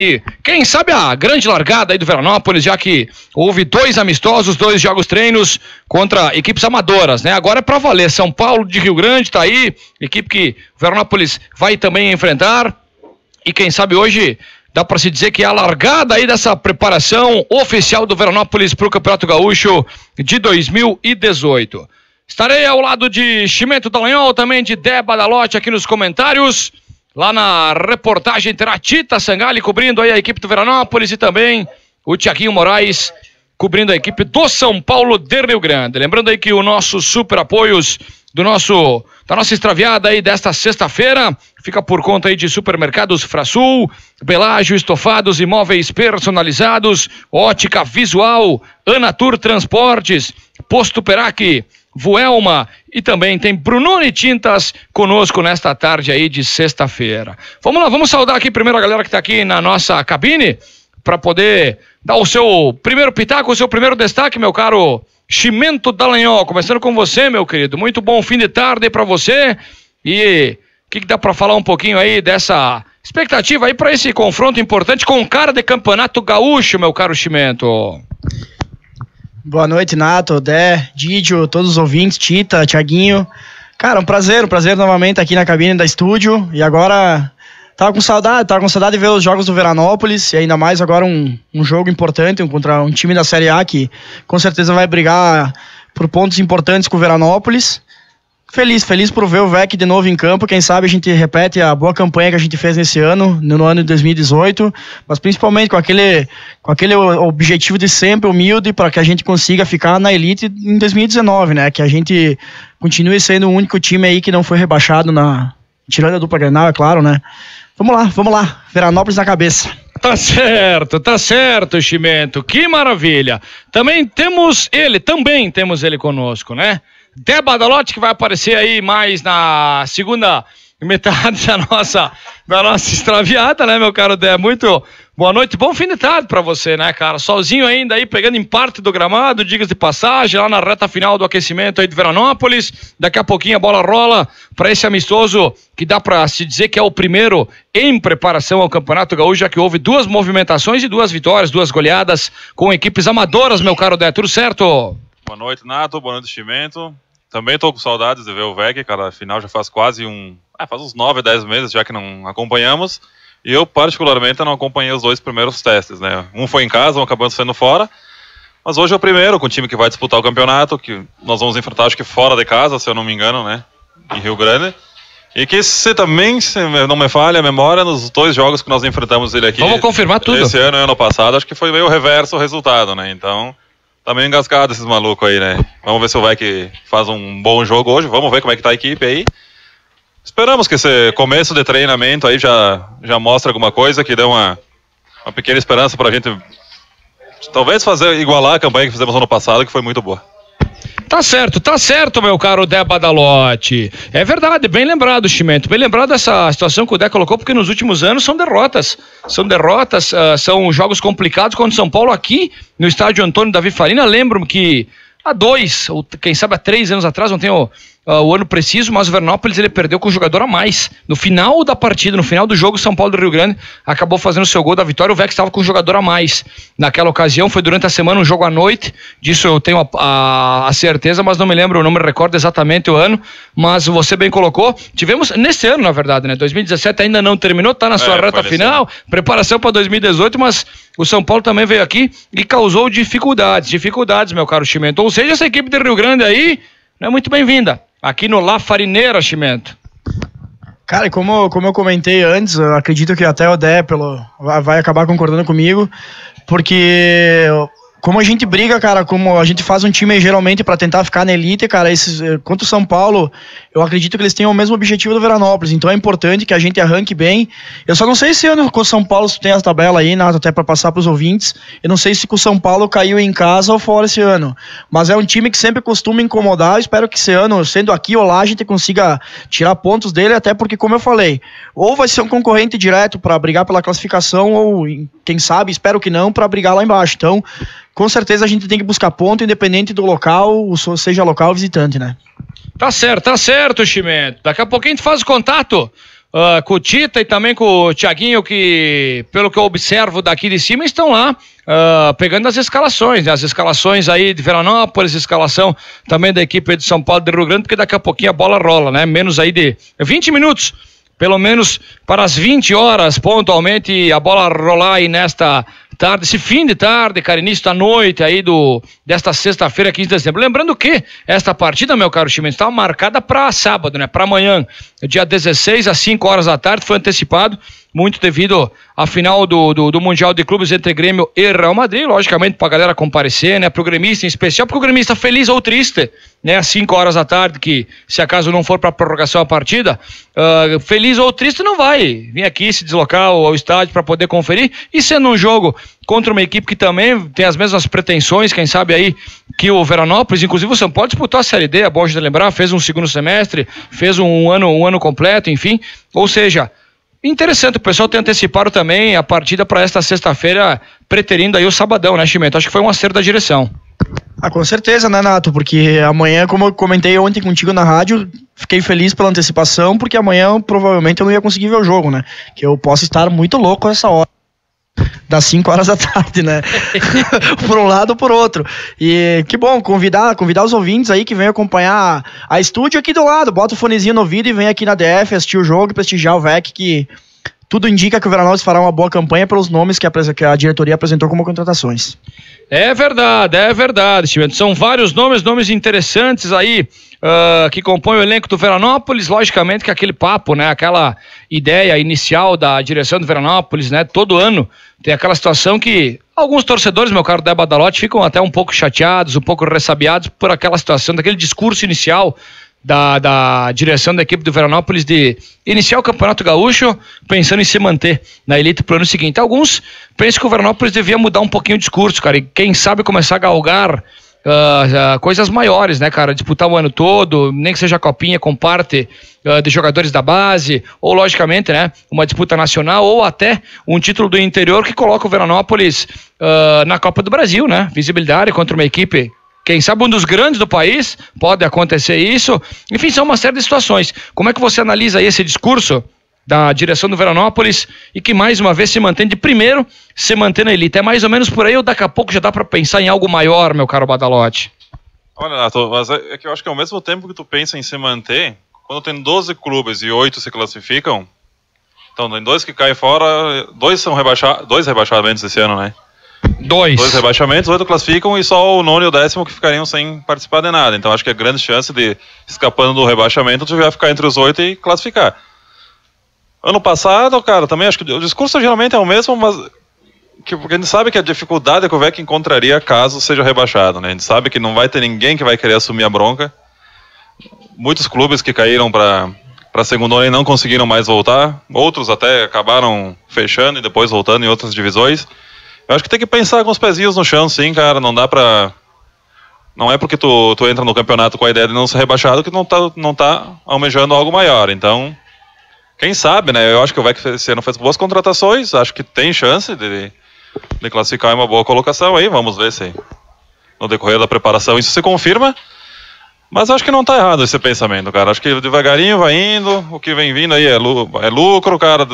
E quem sabe a grande largada aí do Veranópolis, já que houve dois amistosos, dois jogos treinos contra equipes amadoras, né? Agora é para valer. São Paulo de Rio Grande tá aí, equipe que o Veranópolis vai também enfrentar. E quem sabe hoje dá para se dizer que é a largada aí dessa preparação oficial do Veranópolis para o Campeonato Gaúcho de 2018. Estarei ao lado de Chimento Dallagnol, também de Deba Dalote aqui nos comentários. Lá na reportagem terá Tita Sangali cobrindo aí a equipe do Veranópolis e também o Tiaguinho Moraes cobrindo a equipe do São Paulo de Rio Grande. Lembrando aí que o nosso super apoios do nosso da nossa extraviada aí desta sexta-feira fica por conta aí de supermercados Frasul, Belágio Estofados, imóveis personalizados, ótica visual, Anatur Transportes, Posto Perac, Vuelma e também tem Brunoni Tintas conosco nesta tarde aí de sexta-feira. Vamos lá, vamos saudar aqui primeiro a galera que está aqui na nossa cabine para poder dar o seu primeiro pitaco, o seu primeiro destaque, meu caro Chimento Dallagnol. Começando com você, meu querido. Muito bom fim de tarde para você. E o que, que dá para falar um pouquinho aí dessa expectativa aí para esse confronto importante com cara de campeonato gaúcho, meu caro Chimento? Boa noite, Nato, Dé, Didio, todos os ouvintes, Tita, Tiaguinho. Cara, um prazer, um prazer novamente aqui na cabine da estúdio. E agora, tava com saudade, tava com saudade de ver os jogos do Veranópolis, e ainda mais agora um, um jogo importante um, contra um time da Série A que com certeza vai brigar por pontos importantes com o Veranópolis. Feliz, feliz por ver o VEC de novo em campo. Quem sabe a gente repete a boa campanha que a gente fez nesse ano, no ano de 2018, mas principalmente com aquele, com aquele objetivo de sempre humilde para que a gente consiga ficar na elite em 2019, né? Que a gente continue sendo o único time aí que não foi rebaixado na tirando a dupla Grenal, é claro, né? Vamos lá, vamos lá. Veranópolis na cabeça. Tá certo, tá certo, Chimento. Que maravilha. Também temos ele, também temos ele conosco, né? Deba Dalotti, que vai aparecer aí mais na segunda metade da nossa, da nossa extraviada, né, meu caro Dé? Muito boa noite, bom fim de tarde para você, né, cara? Sozinho ainda aí, pegando em parte do gramado, digas de passagem, lá na reta final do aquecimento aí de Veranópolis. Daqui a pouquinho a bola rola para esse amistoso que dá para se dizer que é o primeiro em preparação ao Campeonato Gaúcho, já que houve duas movimentações e duas vitórias, duas goleadas com equipes amadoras, meu caro Dé. Tudo certo? Boa noite, Nato. Boa noite, Chimento. Também tô com saudades de ver o VEC, cara. Afinal, já faz quase um. Ah, faz uns 9, 10 meses já que não acompanhamos. E eu, particularmente, não acompanhei os dois primeiros testes, né? Um foi em casa, um acabou sendo fora. Mas hoje é o primeiro com o time que vai disputar o campeonato, que nós vamos enfrentar, acho que fora de casa, se eu não me engano, né? Em Rio Grande. E que se também, se não me falha a memória, nos dois jogos que nós enfrentamos ele aqui. Vamos confirmar tudo. Esse ano e ano passado, acho que foi meio reverso o resultado, né? Então. Tá meio engasgado esses malucos aí, né? Vamos ver se o VEC faz um bom jogo hoje. Vamos ver como é que tá a equipe aí. Esperamos que esse começo de treinamento aí já, já mostre alguma coisa, que dê uma, uma pequena esperança pra gente talvez fazer igualar a campanha que fizemos ano passado, que foi muito boa. Tá certo, tá certo, meu caro Dé Badalote. É verdade, bem lembrado, Chimento. Bem lembrado essa situação que o Dé colocou, porque nos últimos anos são derrotas. São derrotas, uh, são jogos complicados contra o São Paulo aqui no estádio Antônio Davi Farina. Lembro que há dois, ou quem sabe há três anos atrás, não tenho uh, o ano preciso, mas o Vernópolis ele perdeu com um jogador a mais. No final da partida, no final do jogo, São Paulo do Rio Grande acabou fazendo o seu gol da vitória. O Vex estava com um jogador a mais. Naquela ocasião, foi durante a semana um jogo à noite. Disso eu tenho a, a, a certeza, mas não me lembro, não me recordo exatamente o ano. Mas você bem colocou. Tivemos nesse ano, na verdade, né? 2017 ainda não terminou, está na sua é, reta final, preparação para 2018, mas o São Paulo também veio aqui e causou dificuldades, dificuldades, meu caro Chimento. Ou seja, essa equipe de Rio Grande aí não é muito bem-vinda aqui no La Farineira, Chimento. Cara, como, como eu comentei antes, eu acredito que até o Dé pelo, vai acabar concordando comigo, porque como a gente briga, cara, como a gente faz um time geralmente para tentar ficar na elite, cara, esses, eh, contra o São Paulo, eu acredito que eles têm o mesmo objetivo do Veranópolis, então é importante que a gente arranque bem. Eu só não sei se ano com o São Paulo se tem essa tabela aí, Nato, até para passar para os ouvintes. Eu não sei se com o São Paulo caiu em casa ou fora esse ano, mas é um time que sempre costuma incomodar. Eu espero que esse ano, sendo aqui ou lá, a gente consiga tirar pontos dele, até porque, como eu falei, ou vai ser um concorrente direto para brigar pela classificação, ou quem sabe, espero que não, para brigar lá embaixo. Então, com certeza a gente tem que buscar ponto, independente do local, seja local ou visitante, né? Tá certo, tá certo, Chimento. Daqui a pouquinho a gente faz o contato uh, com o Tita e também com o Thiaguinho, que, pelo que eu observo daqui de cima, estão lá Uh, pegando as escalações, né? as escalações aí de Veranópolis, escalação também da equipe de São Paulo de Rio Grande, porque daqui a pouquinho a bola rola, né? Menos aí de 20 minutos pelo menos para as 20 horas, pontualmente, a bola rolar aí nesta tarde, esse fim de tarde, cara, início da noite aí do, desta sexta-feira, 15 de dezembro. Lembrando que esta partida, meu caro time, estava marcada para sábado, né? Para amanhã, dia 16 às 5 horas da tarde, foi antecipado muito devido à final do, do, do, Mundial de Clubes entre Grêmio e Real Madrid, logicamente para a galera comparecer, né, para o gremista em especial, porque o gremista feliz ou triste, né, às 5 horas da tarde, que se acaso não for para prorrogação a partida, uh, feliz ou triste não vai vir aqui se deslocar ao, ao estádio para poder conferir, e sendo um jogo contra uma equipe que também tem as mesmas pretensões, quem sabe aí, que o Veranópolis, inclusive o São Paulo disputou a Série D, é bom de lembrar, fez um segundo semestre, fez um ano, um ano completo, enfim, ou seja, Interessante, o pessoal tem antecipado também a partida para esta sexta-feira, preterindo aí o sabadão, né, Chimento? Acho que foi um acerto da direção. Ah, com certeza, né, Nato? Porque amanhã, como eu comentei ontem contigo na rádio, fiquei feliz pela antecipação, porque amanhã provavelmente eu não ia conseguir ver o jogo, né? Que eu posso estar muito louco essa hora das 5 horas da tarde, né? por um lado ou por outro. E que bom, convidar, convidar os ouvintes aí que venham acompanhar a estúdio aqui do lado. Bota o fonezinho no ouvido e vem aqui na DF assistir o jogo e prestigiar o VEC, que tudo indica que o Veranópolis fará uma boa campanha pelos nomes que a, que a diretoria apresentou como contratações. É verdade, é verdade, Chimento. São vários nomes, nomes interessantes aí uh, que compõem o elenco do Veranópolis. Logicamente que aquele papo, né, aquela ideia inicial da direção do Veranópolis, né, todo ano tem aquela situação que alguns torcedores, meu caro Débora Dalote, ficam até um pouco chateados, um pouco ressabiados por aquela situação, daquele discurso inicial da, da direção da equipe do Veranópolis de iniciar o Campeonato Gaúcho pensando em se manter na elite para o ano seguinte. Alguns pensam que o Veranópolis devia mudar um pouquinho o discurso, cara, e quem sabe começar a galgar Uh, uh, coisas maiores, né, cara? Disputar o ano todo, nem que seja a copinha com parte uh, de jogadores da base, ou logicamente, né, uma disputa nacional, ou até um título do interior que coloca o Veranópolis na Copa do Brasil, né? Visibilidade contra uma equipe quem sabe um dos grandes do país, pode acontecer isso. Enfim, são uma série de situações. Como é que você analisa esse discurso da direção do Veranópolis e que mais uma vez se mantém de primeiro, se mantém na elite? É mais ou menos por aí ou daqui a pouco já dá para pensar em algo maior, meu caro Badalote? Olha, Nato, mas é, é que eu acho que ao mesmo tempo que tu pensa em se manter, quando tem 12 clubes e 8 se classificam, então tem dois que caem fora, dois são rebaixados, dois rebaixamentos esse ano, né? Dois. Dois rebaixamentos, oito classificam e só o nono e o décimo que ficariam sem participar de nada. Então acho que a grande chance de, escapando do rebaixamento, tu vai ficar entre os oito e classificar. Ano passado, cara, também acho que o discurso geralmente é o mesmo, mas que, porque a gente sabe que a dificuldade que o VEC encontraria caso seja rebaixado, né? A gente sabe que não vai ter ninguém que vai querer assumir a bronca. Muitos clubes que caíram para para a segunda e não conseguiram mais voltar. Outros até acabaram fechando e depois voltando em outras divisões. Eu acho que tem que pensar com os pezinhos no chão, sim, cara. Não dá pra. Não é porque tu, tu entra no campeonato com a ideia de não ser rebaixado que não tá, não tá almejando algo maior. Então, quem sabe, né? Eu acho que o VEC ano fez boas contratações, acho que tem chance de, de classificar em uma boa colocação aí. Vamos ver se no decorrer da preparação isso se confirma. Mas acho que não tá errado esse pensamento, cara. Acho que devagarinho vai indo, o que vem vindo aí é, é lucro, cara.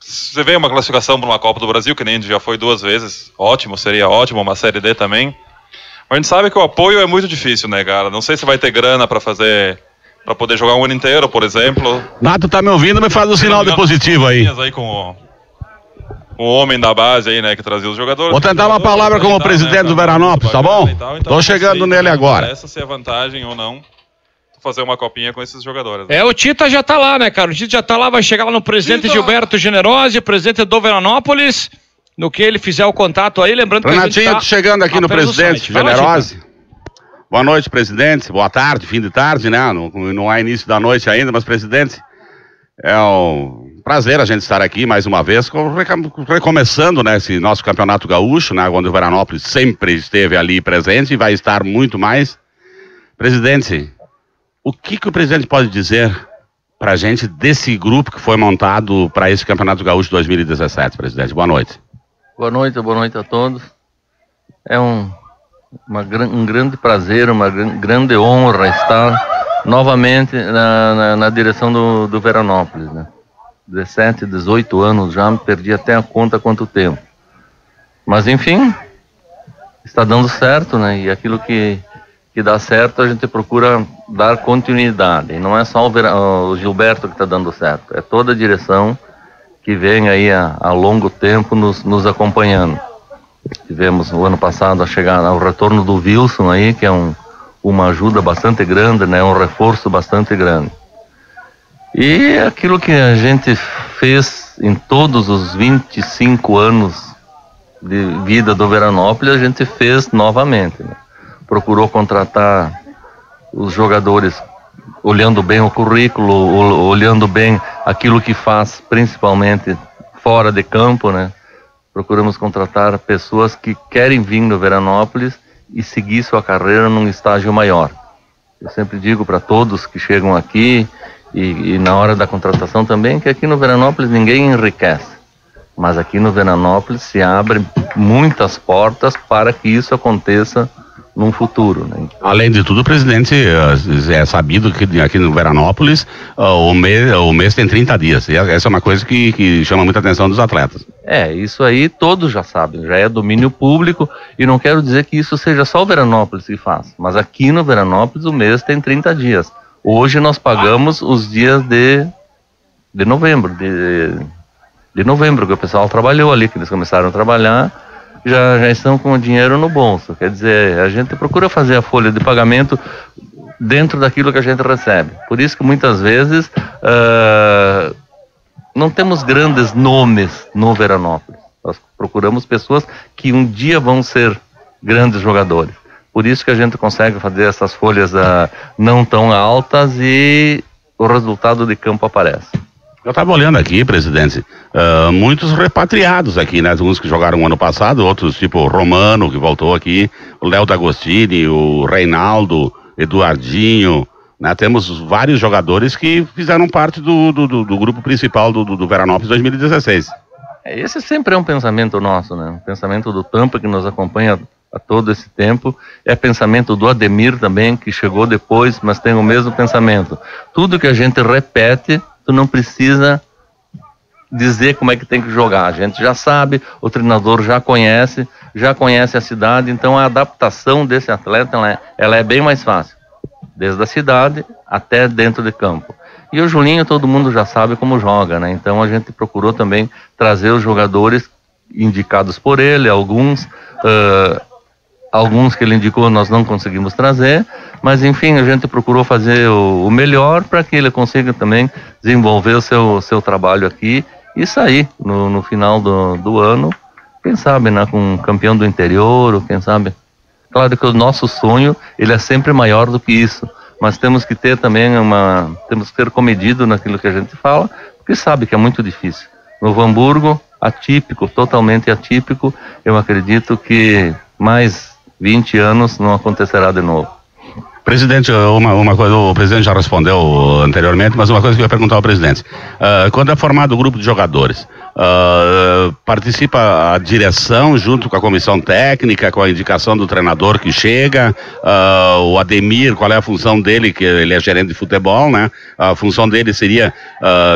Você vê uma classificação para uma Copa do Brasil, que nem já foi duas vezes, ótimo, seria ótimo, uma Série D também. Mas a gente sabe que o apoio é muito difícil, né, cara? Não sei se vai ter grana para fazer, para poder jogar um ano inteiro, por exemplo. Nato tá me ouvindo, me faz um sinal de positivo aí. aí com o, o homem da base aí, né, que trazia os jogadores. Vou tentar uma palavra com o presidente né, do Veranópolis, tá bom? Então, Tô chegando nele agora. Essa se é vantagem ou não fazer uma copinha com esses jogadores. Né? É, o Tita já tá lá, né, cara? O Tita já tá lá, vai chegar lá no presidente Tita. Gilberto Generosi, presidente do Veranópolis, no que ele fizer o contato aí, lembrando que Renatinho, tá chegando aqui no presidente Generosi. Boa noite, presidente. Boa tarde, fim de tarde, né? Não, não é início da noite ainda, mas, presidente, é um prazer a gente estar aqui mais uma vez, recomeçando né, esse nosso campeonato gaúcho, né, onde o Veranópolis sempre esteve ali presente e vai estar muito mais. Presidente, o que, que o presidente pode dizer para a gente desse grupo que foi montado para esse Campeonato Gaúcho 2017, presidente? Boa noite. Boa noite, boa noite a todos. É um, uma, um grande prazer, uma grande honra estar novamente na, na, na direção do, do Veranópolis. Né? 17, 18 anos já, perdi até a conta quanto tempo. Mas enfim, está dando certo, né? E aquilo que, que dá certo a gente procura dar continuidade. Não é só o, o Gilberto que está dando certo, é toda a direção que vem aí há, há longo tempo nos, nos acompanhando. Tivemos o ano passado a chegar ao retorno do Wilson aí, que é um, uma ajuda bastante grande, né? Um reforço bastante grande. E aquilo que a gente fez em todos os 25 anos de vida do Veranópolis, a gente fez novamente. Né? Procurou contratar os jogadores olhando bem o currículo, olhando bem aquilo que faz, principalmente fora de campo, né? Procuramos contratar pessoas que querem vir no Veranópolis e seguir sua carreira num estágio maior. Eu sempre digo para todos que chegam aqui e, e, na hora da contratação também que aqui no Veranópolis ninguém enriquece, mas aqui no Veranópolis se abrem muitas portas para que isso aconteça num futuro. Né? Além de tudo, presidente, eh, é sabido que aqui no Veranópolis uh, o, mês, o mês tem 30 dias. E essa é uma coisa que, que chama muita atenção dos atletas. É, isso aí todos já sabem, já é domínio público e não quero dizer que isso seja só o Veranópolis que faz, mas aqui no Veranópolis o mês tem 30 dias. Hoje nós pagamos os dias de, de novembro, de, de novembro, que o pessoal trabalhou ali, que eles começaram a trabalhar já, já estão com o dinheiro no bolso. Quer dizer, a gente procura fazer a folha de pagamento dentro daquilo que a gente recebe. Por isso que muitas vezes uh, não temos grandes nomes no Veranópolis. Nós procuramos pessoas que um dia vão ser grandes jogadores. Por isso que a gente consegue fazer essas folhas uh, não tão altas e o resultado de campo aparece. Eu estava olhando aqui, presidente, uh, muitos repatriados aqui, né? Uns que jogaram ano passado, outros tipo Romano, que voltou aqui, o Léo D'Agostini, o Reinaldo, Eduardinho, né? Temos vários jogadores que fizeram parte do, do, do, do grupo principal do, do, do Veranópolis 2016. É, esse sempre é um pensamento nosso, né? Um pensamento do Tampa que nos acompanha a todo esse tempo. É pensamento do Ademir também, que chegou depois, mas tem o mesmo pensamento. Tudo que a gente repete tu não precisa dizer como é que tem que jogar. A gente já sabe, o treinador já conhece, já conhece a cidade, então a adaptação desse atleta ela é, ela é bem mais fácil, desde a cidade até dentro de campo. E o Julinho todo mundo já sabe como joga, né? Então a gente procurou também trazer os jogadores indicados por ele, alguns uh, alguns que ele indicou nós não conseguimos trazer, mas enfim, a gente procurou fazer o, o melhor para que ele consiga também desenvolver o seu, seu trabalho aqui e sair no, no final do, do ano, quem sabe, né, com um campeão do interior, ou quem sabe. Claro que o nosso sonho, ele é sempre maior do que isso, mas temos que ter também uma, temos que ter comedido naquilo que a gente fala, porque sabe que é muito difícil. Novo Hamburgo, atípico, totalmente atípico, eu acredito que mais 20 anos não acontecerá de novo. Presidente, uma, uma coisa, o presidente já respondeu anteriormente, mas uma coisa que eu ia perguntar ao presidente. Uh, quando é formado o grupo de jogadores, uh, participa a direção junto com a comissão técnica, com a indicação do treinador que chega, uh, o Ademir, qual é a função dele, que ele é gerente de futebol, né? A função dele seria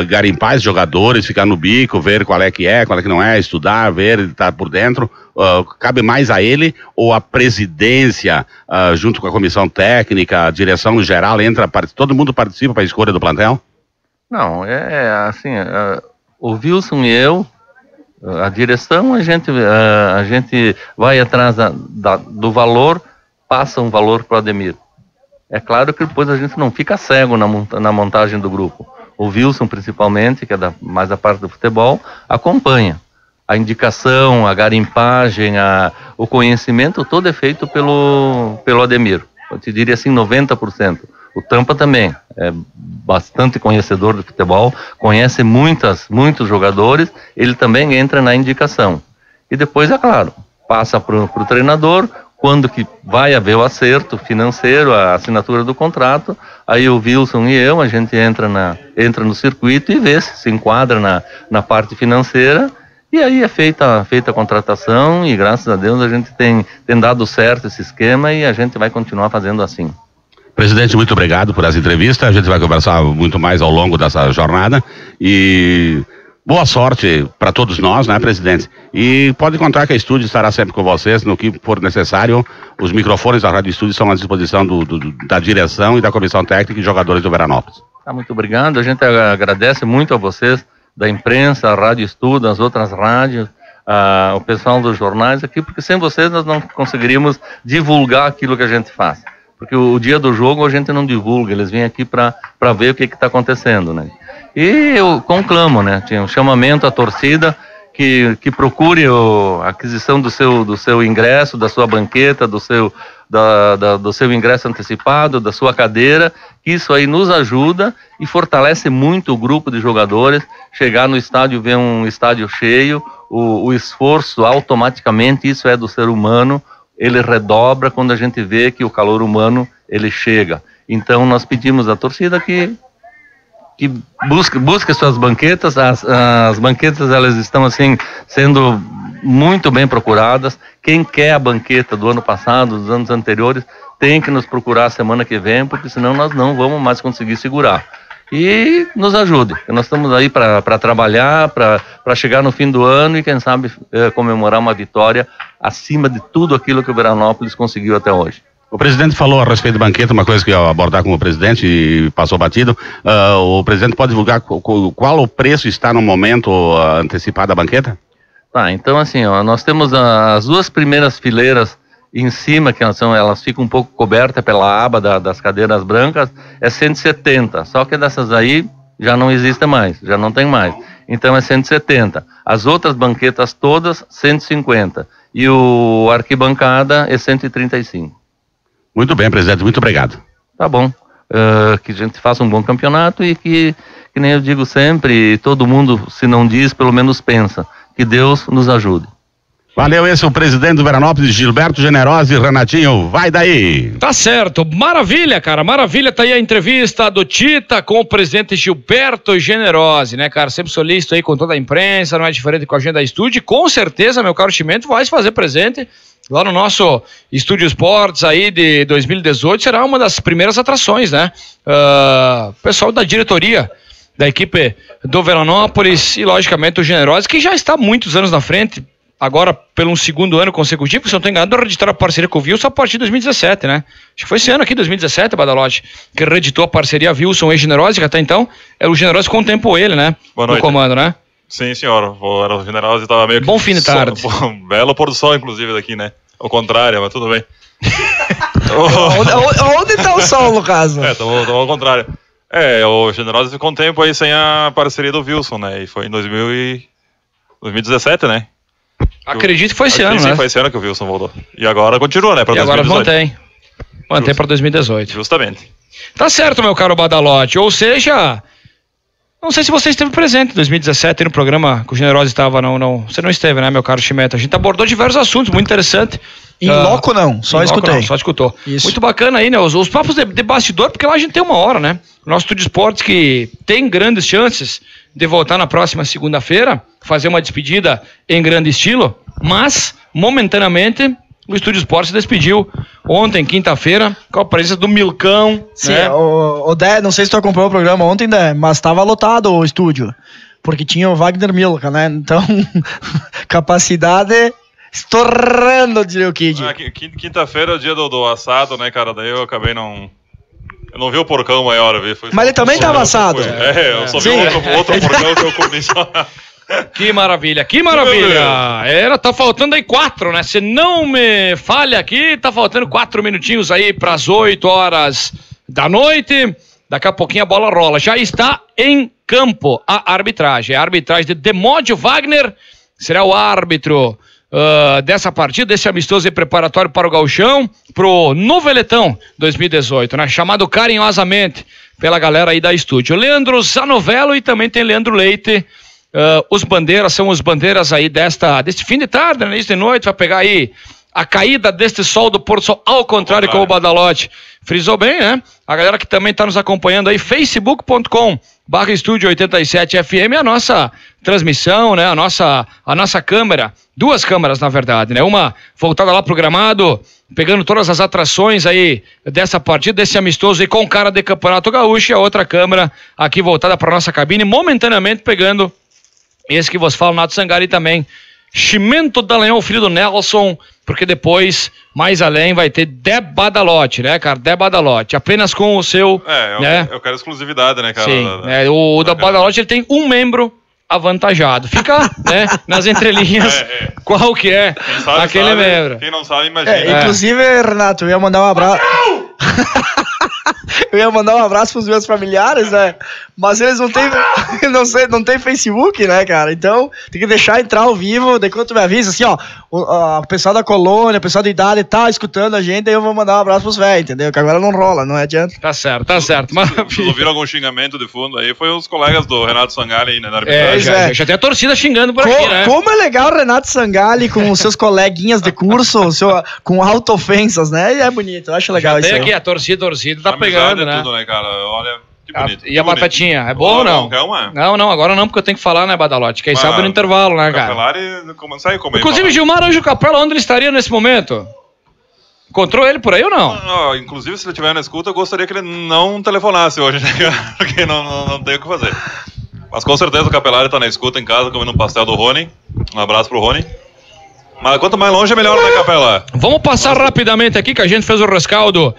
garimpar os jogadores, ficar no bico, ver qual é que é, qual é que não é, estudar, ver, estar por dentro. Uh, cabe mais a ele ou a presidência, uh, junto com a comissão técnica, a direção geral, entra, todo mundo participa para a escolha do plantel? Não, é, é assim, uh, o Wilson e eu, a direção, a gente, a gente vai atrás da, da, do valor, passa um valor para o Ademir. É claro que depois a gente não fica cego na, na montagem do grupo. O Wilson, principalmente, que é da, mais a parte do futebol, acompanha a indicação, a garimpagem, a, o conhecimento todo é feito pelo, pelo Ademir. Eu te diria assim, 90%. O Tampa também é bastante conhecedor de futebol, conhece muitas, muitos jogadores, ele também entra na indicação. E depois, é claro, passa para o treinador, quando que vai haver o acerto financeiro, a assinatura do contrato, aí o Wilson e eu, a gente entra, na, entra no circuito e vê se se enquadra na, na parte financeira e aí é feita, feita a contratação e graças a Deus a gente tem, tem dado certo esse esquema e a gente vai continuar fazendo assim. Presidente, muito obrigado por essa entrevista. A gente vai conversar muito mais ao longo dessa jornada e boa sorte para todos nós, né, presidente? E pode contar que a estúdio estará sempre com vocês no que for necessário. Os microfones da Rádio Estúdio estão à disposição do, do, da direção e da comissão técnica e jogadores do Veranópolis. Tá, muito obrigado. A gente agradece muito a vocês da imprensa, a Rádio Estúdio, as outras rádios o pessoal dos jornais aqui, porque sem vocês nós não conseguiríamos divulgar aquilo que a gente faz. Porque o, o dia do jogo a gente não divulga, eles vêm aqui para ver o que está acontecendo, né? E eu conclamo, né? Tinha um chamamento à torcida que, que procure o, a aquisição do seu, do seu ingresso, da sua banqueta, do seu, da, da, do seu ingresso antecipado, da sua cadeira, isso aí nos ajuda e fortalece muito o grupo de jogadores. Chegar no estádio, ver um estádio cheio, o, o esforço automaticamente, isso é do ser humano, ele redobra quando a gente vê que o calor humano ele chega. Então nós pedimos à torcida que que busque, busque suas banquetas. As, as banquetas elas estão assim sendo muito bem procuradas. Quem quer a banqueta do ano passado, dos anos anteriores, tem que nos procurar semana que vem, porque senão nós não vamos mais conseguir segurar. E nos ajude. Nós estamos aí para trabalhar, para chegar no fim do ano e, quem sabe, é, comemorar uma vitória acima de tudo aquilo que o Veranópolis conseguiu até hoje. O presidente falou a respeito do banquete, uma coisa que eu abordar com o presidente e passou batido. Uh, o presidente pode divulgar qual o preço está no momento uh, antecipado da banqueta? Tá, então assim, ó, nós temos as duas primeiras fileiras em cima, que são, elas ficam um pouco cobertas pela aba da, das cadeiras brancas, é 170. Só que dessas aí já não existe mais, já não tem mais. Então é 170. As outras banquetas todas, 150. E o arquibancada é 135. Muito bem, presidente, muito obrigado. Tá bom. Uh, que a gente faça um bom campeonato e que, que nem eu digo sempre, todo mundo, se não diz, pelo menos pensa. Que Deus nos ajude. Valeu, esse é o presidente do Veranópolis, Gilberto Generosi, Renatinho, vai daí. Tá certo, maravilha, cara, maravilha, tá aí a entrevista do Tita com o presidente Gilberto Generosi, né, cara, sempre solícito aí com toda a imprensa, não é diferente com a agenda da estúdio, com certeza, meu caro Chimento, vai se fazer presente lá no nosso Estúdio Esportes aí de 2018, será uma das primeiras atrações, né? Uh, pessoal da diretoria da equipe do Veranópolis e, logicamente, o Generoso, que já está muitos anos na frente, agora pelo um segundo ano consecutivo, se eu não estou enganado, reeditar a parceria com o Wilson a partir de 2017, né? Acho que foi esse ano aqui, 2017, Badalote, que reeditou a parceria Wilson e Generoso, que até então era o Generoso com o tempo ele, né? Boa noite. No comando, né? Sim, senhor. O Generoso estava meio que... Bom fim de tarde. belo pôr do sol, inclusive, daqui, né? Ao contrário, mas tudo bem. onde, onde tá o sol, no caso? É, estamos ao contrário. É, o Generoso ficou um tempo aí sem a parceria do Wilson, né? E foi em 2000 e... 2017, né? Acredito que foi esse ano, sim, né? foi esse ano que o Wilson voltou. E agora continua, né? Pra e 2018. agora mantém. Mantém para 2018. Justamente. Tá certo, meu caro Badalote. Ou seja, não sei se você esteve presente em 2017 no programa que o Generoso estava, não, não. Você não esteve, né, meu caro Chimeta? A gente abordou diversos assuntos, muito interessante. Em uh, loco não, só escutei. Não, só escutou. Isso. Muito bacana aí, né? Os, os papos de, de, bastidor, porque lá a gente tem uma hora, né? O nosso Estúdio Esportes que tem grandes chances de voltar na próxima segunda-feira, fazer uma despedida em grande estilo, mas momentaneamente o Estúdio Esporte se despediu ontem, quinta-feira, com a presença do Milcão. Sim, né? o, o Dé, não sei se tu acompanhou o programa ontem, Dé, mas estava lotado o estúdio. Porque tinha o Wagner Milka, né? Então, capacidade estourando, diria o Kid. Ah, Quinta-feira é o dia do, do, assado, né, cara? Daí eu acabei não. Eu não vi o porcão maior, vi. Foi Mas ele também estava assado. É, eu só vi outro, outro porcão que eu comi só. Que maravilha, que maravilha! Era, tá faltando aí quatro, né? Se não me falha aqui, tá faltando quatro minutinhos aí para as oito horas da noite. Daqui a pouquinho a bola rola. Já está em campo a arbitragem. A arbitragem de Demódio Wagner será o árbitro uh, dessa partida, desse amistoso e preparatório para o Galchão, pro Noveletão 2018, né? Chamado carinhosamente pela galera aí da estúdio. Leandro Zanovello e também tem Leandro Leite Uh, os bandeiras são os bandeiras aí desta, deste fim de tarde, né? de noite, vai pegar aí a caída deste sol do Porto Sol, ao contrário como o Badalote frisou bem, né? A galera que também está nos acompanhando aí, facebook.com barra Estúdio 87 FM, a nossa transmissão, né? A nossa, a nossa câmera, duas câmeras na verdade, né? Uma voltada lá pro gramado, pegando todas as atrações aí dessa partida, desse amistoso e com cara de Campeonato Gaúcho, e a outra câmera aqui voltada para nossa cabine, momentaneamente pegando esse que vos fala, Nato Sangari também. Chimento Dallagnol, filho do Nelson, porque depois, mais além, vai ter Debadalote, né, cara? Debadalote, apenas com o seu. É, eu, né? eu quero exclusividade, né, cara? Sim, é, o, o da Badalote ele tem um membro avantajado. Fica né, nas entrelinhas É, é. qual que é Quem sabe, aquele sabe. membro. Quem não sabe, imagina. É, inclusive, Renato, eu ia mandar um abraço. eu ia mandar um abraço pros meus familiares, né? Mas eles não têm, não sei, não tem Facebook, né, cara? Então, tem que deixar entrar ao vivo, daí quando tu me avisa, assim, ó, o, o pessoal da colônia, o pessoal da idade tá escutando a gente, aí eu vou mandar um abraço pros velhos, entendeu? Que agora não rola, não adianta. Tá certo, tá certo. Vocês Maravilha. ouviram algum xingamento de fundo aí? Foi os colegas do Renato Sangali aí, né, na É, arbitragem. já, é. já tem a torcida xingando por Co- aqui, né? Como é legal o Renato Sangali com os seus coleguinhas de curso, seu, com auto-ofensas, né? E é bonito, eu acho legal Já isso tem aí. aqui a torcida, a torcida tá Amizade pegando, é né? tudo, né, cara? Olha, bonito. e que a bonito. batatinha, é bom ou não? Uma? Não, não, agora não, porque eu tenho que falar, né, Badalote? Quem Mas- sabe no intervalo, né, cara? Capelari, como, sai como Inclusive, Gilmar Anjo Capela, onde ele estaria nesse momento? Encontrou ele por aí ou não? Não, inclusive, se ele estiver na escuta, eu gostaria que ele não telefonasse hoje, né, cara? Porque não, não, não tem o que fazer. Mas com certeza o Capelari tá na escuta em casa, comendo um pastel do Rony. Um abraço pro Rony. Mas quanto mais longe, é melhor, né, Capela? Vamos passar rapidamente aqui, que a gente fez o rescaldo.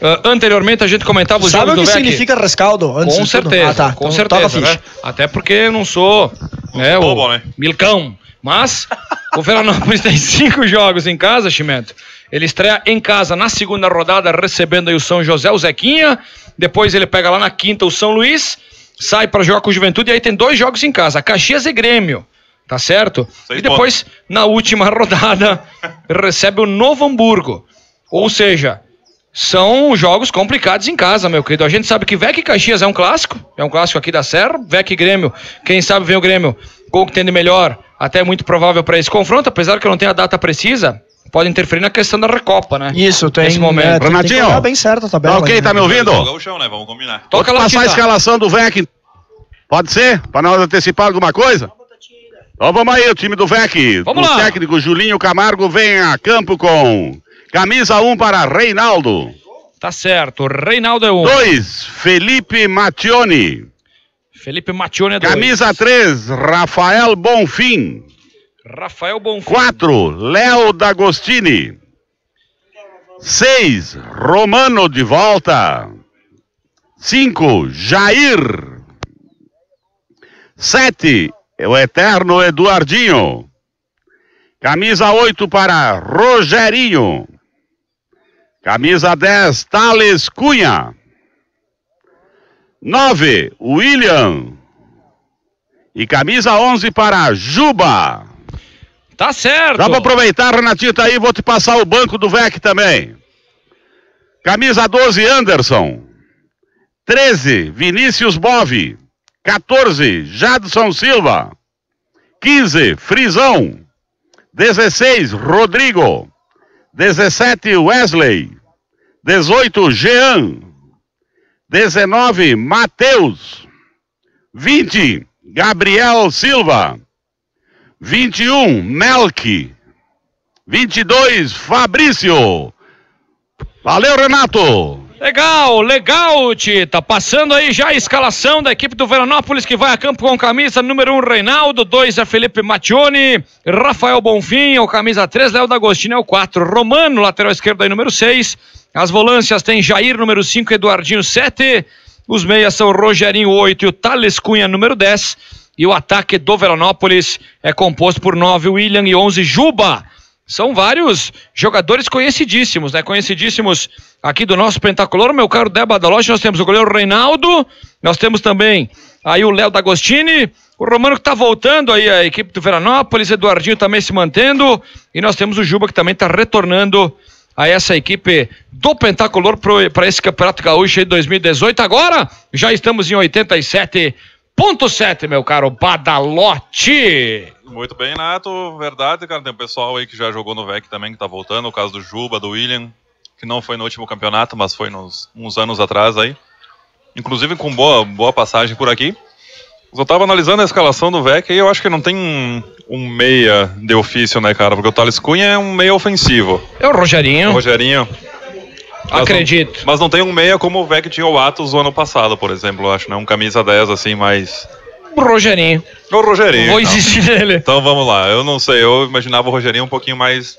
Ah, anteriormente a gente comentava os Sabe jogos o que do VEC. significa rescaldo? Antes Com de tudo? certeza, Ah, tá. com Então, certeza, né? Até porque eu não sou, né, sou o bobo, né? Milcão. Mas o Veranópolis tem cinco jogos em casa, Chimento. Ele estreia em casa na segunda rodada, recebendo aí o São José, o Zequinha. Depois ele pega lá na quinta o São Luís, sai para jogar com o Juventude e aí tem dois jogos em casa, Caxias e Grêmio. Tá certo? Seis e depois, na última rodada, recebe o Novo Hamburgo. Ou seja, são jogos complicados em casa, meu querido. A gente sabe que Vec Caxias é um clássico, é um clássico aqui da Serra. Vec e Grêmio, quem sabe vem o Grêmio com o que tem de melhor, até muito provável para esse confronto, apesar que eu não tenho a data precisa, pode interferir na questão da Recopa, né? Isso, tem. Nesse momento. é, tem- Renatinho, olhar bem certo a tabela. Tá ok, né? tá me ouvindo? Joga o chão, né? Vamos combinar. Toca lá, passar a escalação do VEC. Pode ser? Para nós antecipar alguma coisa? Então vamos aí, o time do VEC. Vamos o lá. técnico Julinho Camargo vem a campo com camisa 1 para Reinaldo. Tá certo. Reinaldo é um. 2, Felipe Mattioni. Felipe Matione é dois. Camisa 3, Rafael Bonfim. Rafael Bonfim. 4, Léo D'Agostini. 6, Romano de volta. 5, Jair. 7, o eterno Eduardinho. Camisa 8 para Rogerinho. Camisa 10, Thales Cunha. 9, William. E camisa 11 para Juba. Tá certo. Dá pra aproveitar, Renatinho tá aí, vou te passar o banco do VEC também. Camisa 12, Anderson. 13, Vinícius Bove. 14, Jadson Silva. 15, Frisão. 16, Rodrigo. 17, Wesley. 18, Jean. 19, Matheus. 20, Gabriel Silva. 21, Melk. 22, Fabrício. Valeu, Renato. Legal, legal, Tita. Passando aí já a escalação da equipe do Veranópolis que vai a campo com camisa número 1, um, Reinaldo, 2 é Felipe Mattioni, Rafael Bonfim, é o camisa 3, Léo D'Agostino é o 4, Romano, lateral esquerdo aí, número 6. As volâncias tem Jair, número 5, Eduardinho, 7. Os meias são Rogerinho, 8 e o Thales Cunha, número 10. E o ataque do Veranópolis é composto por 9, William e 11, Juba. São vários jogadores conhecidíssimos, né? Conhecidíssimos aqui do nosso Pentacolor. Meu caro Deba da nós temos o goleiro Reinaldo, nós temos também aí o Léo D'Agostini, o Romano que tá voltando aí a equipe do Veranópolis, Eduardinho também se mantendo, e nós temos o Juba que também tá retornando a essa equipe do Pentacolor para esse Campeonato Gaúcho de 2018. Agora já estamos em 87.7, meu caro Badalote. Muito bem, Nato. Verdade, cara. Tem um pessoal aí que já jogou no VEC também, que tá voltando. O caso do Juba, do William, que não foi no último campeonato, mas foi nos, uns anos atrás aí. inclusive com boa, boa passagem por aqui. Eu tava analisando a escalação do VEC e eu acho que não tem um, um, meia de ofício, né, cara? Porque o Thales Cunha é um meia ofensivo. É o Rogerinho. O Rogerinho. Mas Acredito. Não, mas não tem um meia como o VEC tinha o Atos o ano passado, por exemplo, eu acho, né? Um camisa 10 assim, mais. O Rogerinho. O Rogerinho. Vou insistir então. nele. Então vamos lá. Eu não sei, eu imaginava o Rogerinho um pouquinho mais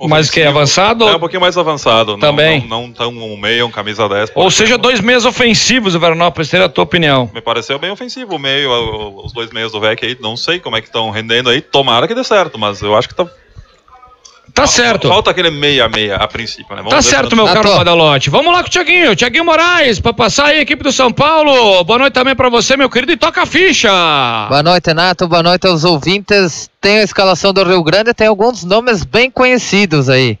mas que é avançado? É um pouquinho mais avançado. Também. Não, não, não tão um meio, um camisa 10. Ou seja, dois meios ofensivos, o Veranópolis, seria a tua opinião. Me pareceu bem ofensivo o meio, os dois meios do VEC aí. Não sei como é que estão rendendo aí. Tomara que dê certo, mas eu acho que tá Tá certo. Falta aquele meia-meia a princípio, né? Vamos tá certo, meu caro Badalote. Vamos lá com o Tiaguinho. Tiaguinho Moraes, pra passar aí equipe do São Paulo. Boa noite também pra você, meu querido, e toca a ficha. Boa noite, Renato. Boa noite aos ouvintes. Tem a escalação do Rio Grande, tem alguns nomes bem conhecidos aí.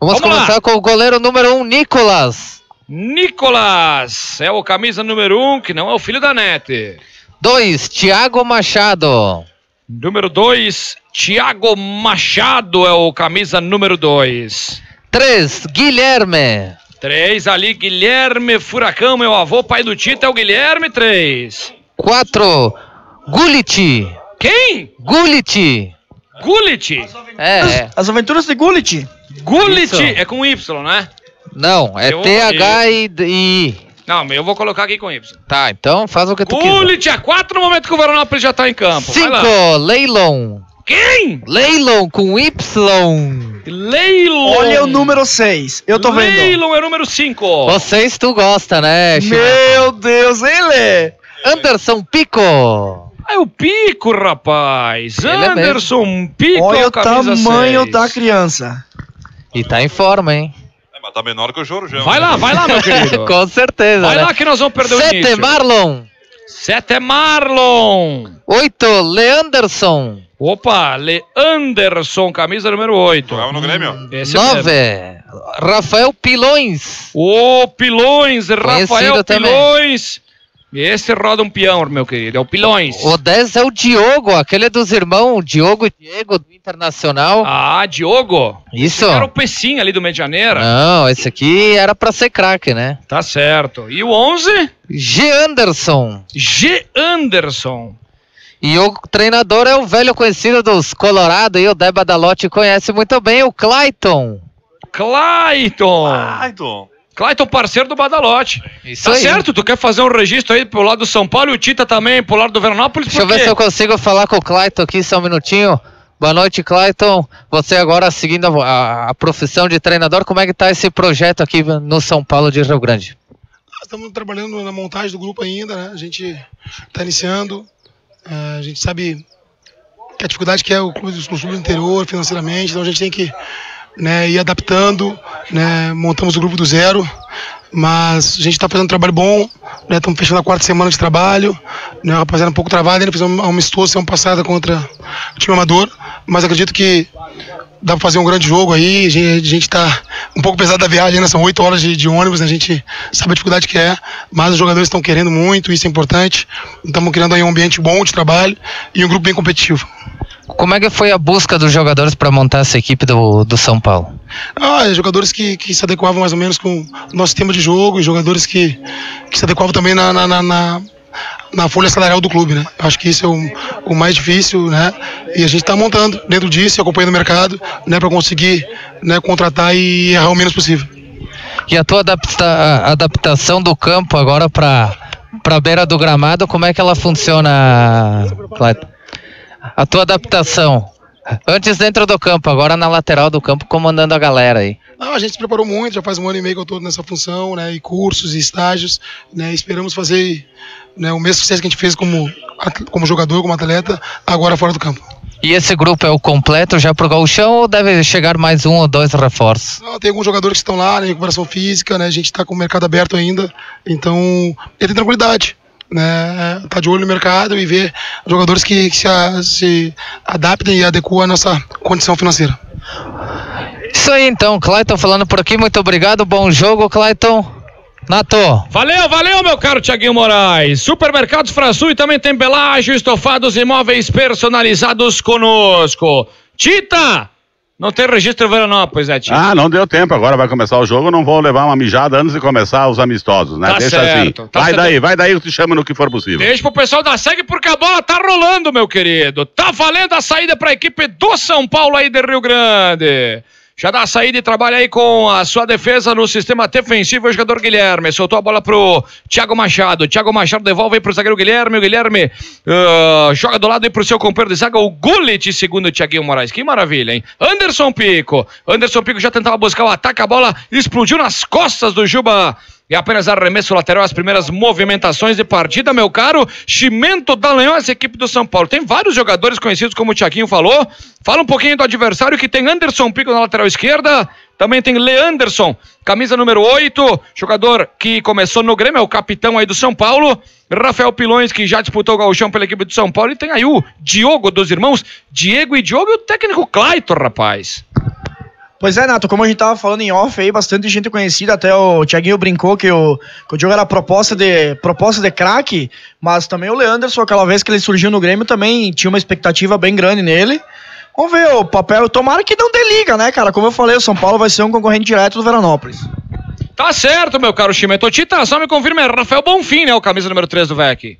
Vamos, Vamos começar lá. com o goleiro número 1, um, Nicolas. Nicolas é o camisa número 1, um, que não é o filho da Nete. 2, Thiago Machado. Número 2, Thiago Machado é o camisa número 2. 3, Guilherme. 3 ali, Guilherme Furacão, meu avô, pai do Tito, é o Guilherme 3. 4, Gullit. Quem? Gullit. Gullit? É, as, as aventuras de Gullit. Gullit é com Y, né? Não, é T-H e I. Não, eu vou colocar aqui com Y. Tá, então faz o que tu quiser. Gullit é 4 no momento que o Veranópolis já tá em campo. 5, Leilon. Quem? Leilon com Y. Leilon. Olha o número 6. Eu tô Leilon vendo. Leilon é o número 5. Vocês tu gosta, né, Chico? Meu Deus, ele! Anderson Pico. Ah, é o Pico, rapaz. Ele é Anderson é Pico. Olha o tamanho 6. da criança. E tá em forma, hein? Tá menor que o Jorjão. Vai lá, vai lá, meu querido. Com certeza. Vai né? lá que nós vamos perder Sete, o início. Marlon. Sete é Marlon. Oito, Leanderson. Opa, Leanderson, camisa número 8. Jogava no Grêmio. Esse Nove, é Rafael Pilões. Ô, Pilões, Rafael Pilões. Esse roda um peão, meu querido, é o Pilões. O 10 é o Diogo, aquele dos irmãos Diogo e Diego do Internacional. Ah, Diogo. Isso. Esse era o Pecinho ali do Medianeira. Não, esse aqui era pra ser craque, né? Tá certo. E o 11? G. Anderson. G. Anderson. E o treinador é o velho conhecido dos Colorado e o Deba Dalotti conhece muito bem, o Clayton. Clayton. Clayton. Clayton, parceiro do Badalote. Isso tá aí. certo? Tu quer fazer um registro aí pro lado do São Paulo e o Tita também pro lado do Veranópolis? Deixa eu ver se eu consigo falar com o Clayton aqui só um minutinho. Boa noite, Clayton. Você agora seguindo a, a, a, profissão de treinador, como é que tá esse projeto aqui no São Paulo de Rio Grande? Estamos trabalhando na montagem do grupo ainda, né? A gente está iniciando. Uh, a gente sabe que a dificuldade que é o clube, o clube do interior financeiramente, então a gente tem que né, ir adaptando, né, montamos o grupo do zero, mas a gente está fazendo um trabalho bom, estamos né, fechando a quarta semana de trabalho, né, rapaziada um pouco travada, ainda fizemos um amistoso semana passada contra o time amador, mas acredito que dá para fazer um grande jogo aí, a gente está um pouco pesado da viagem, né, são oito horas de, de, ônibus, né, a gente sabe a dificuldade que é, mas os jogadores estão querendo muito, isso é importante, estamos criando aí um ambiente bom de trabalho e um grupo bem competitivo. Como é que foi a busca dos jogadores para montar essa equipe do, do São Paulo? Ah, jogadores que, que se adequavam mais ou menos com o nosso sistema de jogo, e jogadores que, que se adequavam também na, na, na, na folha salarial do clube, né? Acho que isso é o, o mais difícil, né? E a gente está montando dentro disso, acompanhando o mercado, né, para conseguir né, contratar e errar o menos possível. E a tua adapta, adaptação do campo agora para para beira do gramado, como é que ela funciona, Clayton? A tua adaptação? Antes dentro do campo, agora na lateral do campo, comandando a galera aí. Não, a gente se preparou muito, já faz um ano e meio que eu estou nessa função, né? E cursos e estágios, né? Esperamos fazer né, o mesmo sucesso que a gente fez como, como jogador, como atleta, agora fora do campo. E esse grupo é o completo já pro gauchão ou deve chegar mais um ou dois reforços? Não, tem alguns jogadores que estão lá, né, em recuperação física, né? A gente está com o mercado aberto ainda, então ele tem tranquilidade né, tá de olho no mercado e ver jogadores que, que se, se, adaptem e adequam à nossa condição financeira. Isso aí então, Clayton falando por aqui, muito obrigado, bom jogo, Clayton. Nato. Valeu, valeu, meu caro Tiaguinho Moraes. Supermercados Frasul e também tem Pelágio, estofados imóveis personalizados conosco. Tita, Não tem registro Veranópolis, né, tio? Ah, não deu tempo. Agora vai começar o jogo. Não vou levar uma mijada antes de começar os amistosos, né? Tá Deixa certo, assim. tá vai certo. daí, vai daí, eu te chamo no que for possível. Deixa pro pessoal da SEG porque a bola tá rolando, meu querido. Tá valendo a saída pra equipe do São Paulo aí de Rio Grande. Já dá a saída e trabalha aí com a sua defesa no sistema defensivo. O jogador Guilherme soltou a bola pro Thiago Machado. Thiago Machado devolve aí pro zagueiro Guilherme. O Guilherme ah, joga do lado aí pro seu companheiro de zaga, o Gullit, segundo o Thiaguinho Moraes. Que maravilha, hein? Anderson Pico. Anderson Pico já tentava buscar o ataque. A bola explodiu nas costas do Juba. E apenas arremesso lateral, as primeiras movimentações de partida, meu caro. Chimento Dallagnol, essa equipe do São Paulo. Tem vários jogadores conhecidos, como o Tiaguinho falou. Fala um pouquinho do adversário, que tem Anderson Pico na lateral esquerda. Também tem Leanderson, camisa número 8, jogador que começou no Grêmio, é o capitão aí do São Paulo. Rafael Pilões, que já disputou o gauchão pela equipe do São Paulo. E tem aí o Diogo dos irmãos, Diego e Diogo, e o técnico Clayton, rapaz. Pois é, Nato, como a gente tava falando em off aí, bastante gente conhecida, até o Thiaguinho brincou que o, que o jogo era proposta de, proposta de craque, mas também o Leanderson, aquela vez que ele surgiu no Grêmio, também tinha uma expectativa bem grande nele. Vamos ver o papel, tomara que não dê liga, né, cara? Como eu falei, o São Paulo vai ser um concorrente direto do Veranópolis. Tá certo, meu caro Chimento. Tita, só me confirma, é Rafael Bonfim, né? O camisa número 3 do VEC.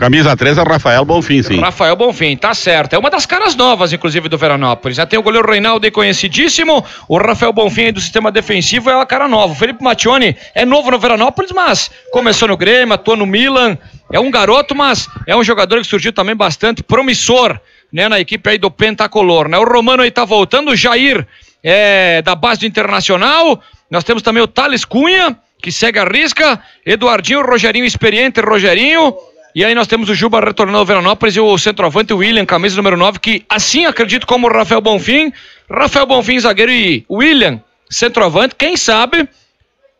Camisa 3 é Rafael Bonfim, sim. Rafael Bonfim, tá certo. É uma das caras novas, inclusive, do Veranópolis. Já tem o goleiro Reinaldo aí conhecidíssimo. O Rafael Bonfim aí do sistema defensivo é uma cara nova. O Felipe Mattioni é novo no Veranópolis, mas começou no Grêmio, atuou no Milan. É um garoto, mas é um jogador que surgiu também bastante promissor, né? Na equipe aí do Pentacolor, né? O Romano aí tá voltando, o Jair é da base do Internacional. Nós temos também o Thales Cunha, que segue a risca. Eduardinho, Rogerinho, experiente Rogerinho. E aí nós temos o Juba retornando ao Veranópolis e o centroavante William, camisa número 9, que assim acredito como o Rafael Bonfim. Rafael Bonfim, zagueiro e William, centroavante, quem sabe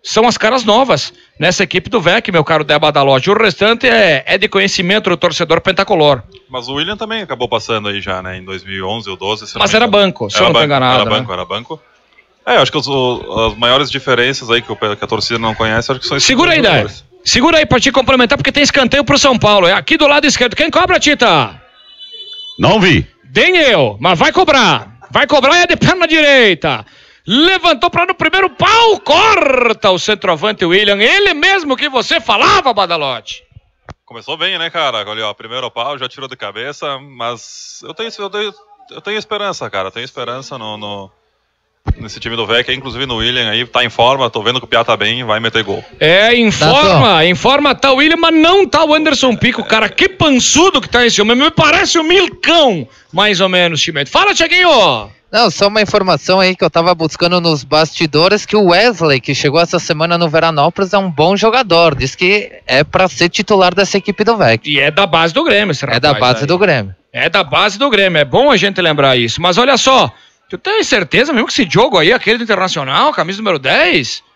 são as caras novas nessa equipe do VEC, meu caro Deba da Loja. O restante é, é de conhecimento do torcedor pentacolor. Mas o William também acabou passando aí já, né? Em 2011 ou 12. se eu Mas era banco, se eu não banco, enganado, Era né? banco, era banco. É, eu acho que os- as maiores diferenças aí que, o- que a torcida não conhece, acho que são esses Segura aí, dois Dé. jogadores. Segura aí pra te complementar, porque tem escanteio pro São Paulo. É aqui do lado esquerdo. Quem cobra, Tita? Não vi. Nem eu, mas vai cobrar. Vai cobrar e é de perna direita. Levantou para no primeiro pau, corta o centroavante William. Ele mesmo que você falava, Badalote. Começou bem, né, cara? Olha, ó, primeiro pau, já tirou de cabeça, mas eu tenho, eu tenho, eu tenho esperança, cara. Eu tenho esperança no, no- nesse time do VEC, inclusive no William aí, tá em forma, tô vendo que o Piá tá bem, vai meter gol. É, informa, informa, tá o William, mas não tá o Anderson Pico, cara. Que pançudo que tá esse homem. Me parece o Milcão, mais ou menos, Chimete. Fala, Tiaguinho. Não, só uma informação aí que eu tava buscando nos bastidores que o Wesley, que chegou essa semana no Veranópolis, é um bom jogador. Diz que é pra ser titular dessa equipe do VEC. E é da base do Grêmio, esse É da base aí. do Grêmio. É da base do Grêmio, é bom a gente lembrar isso. Mas olha só, tu tem certeza mesmo que esse jogo aí, aquele do Internacional, camisa número 10?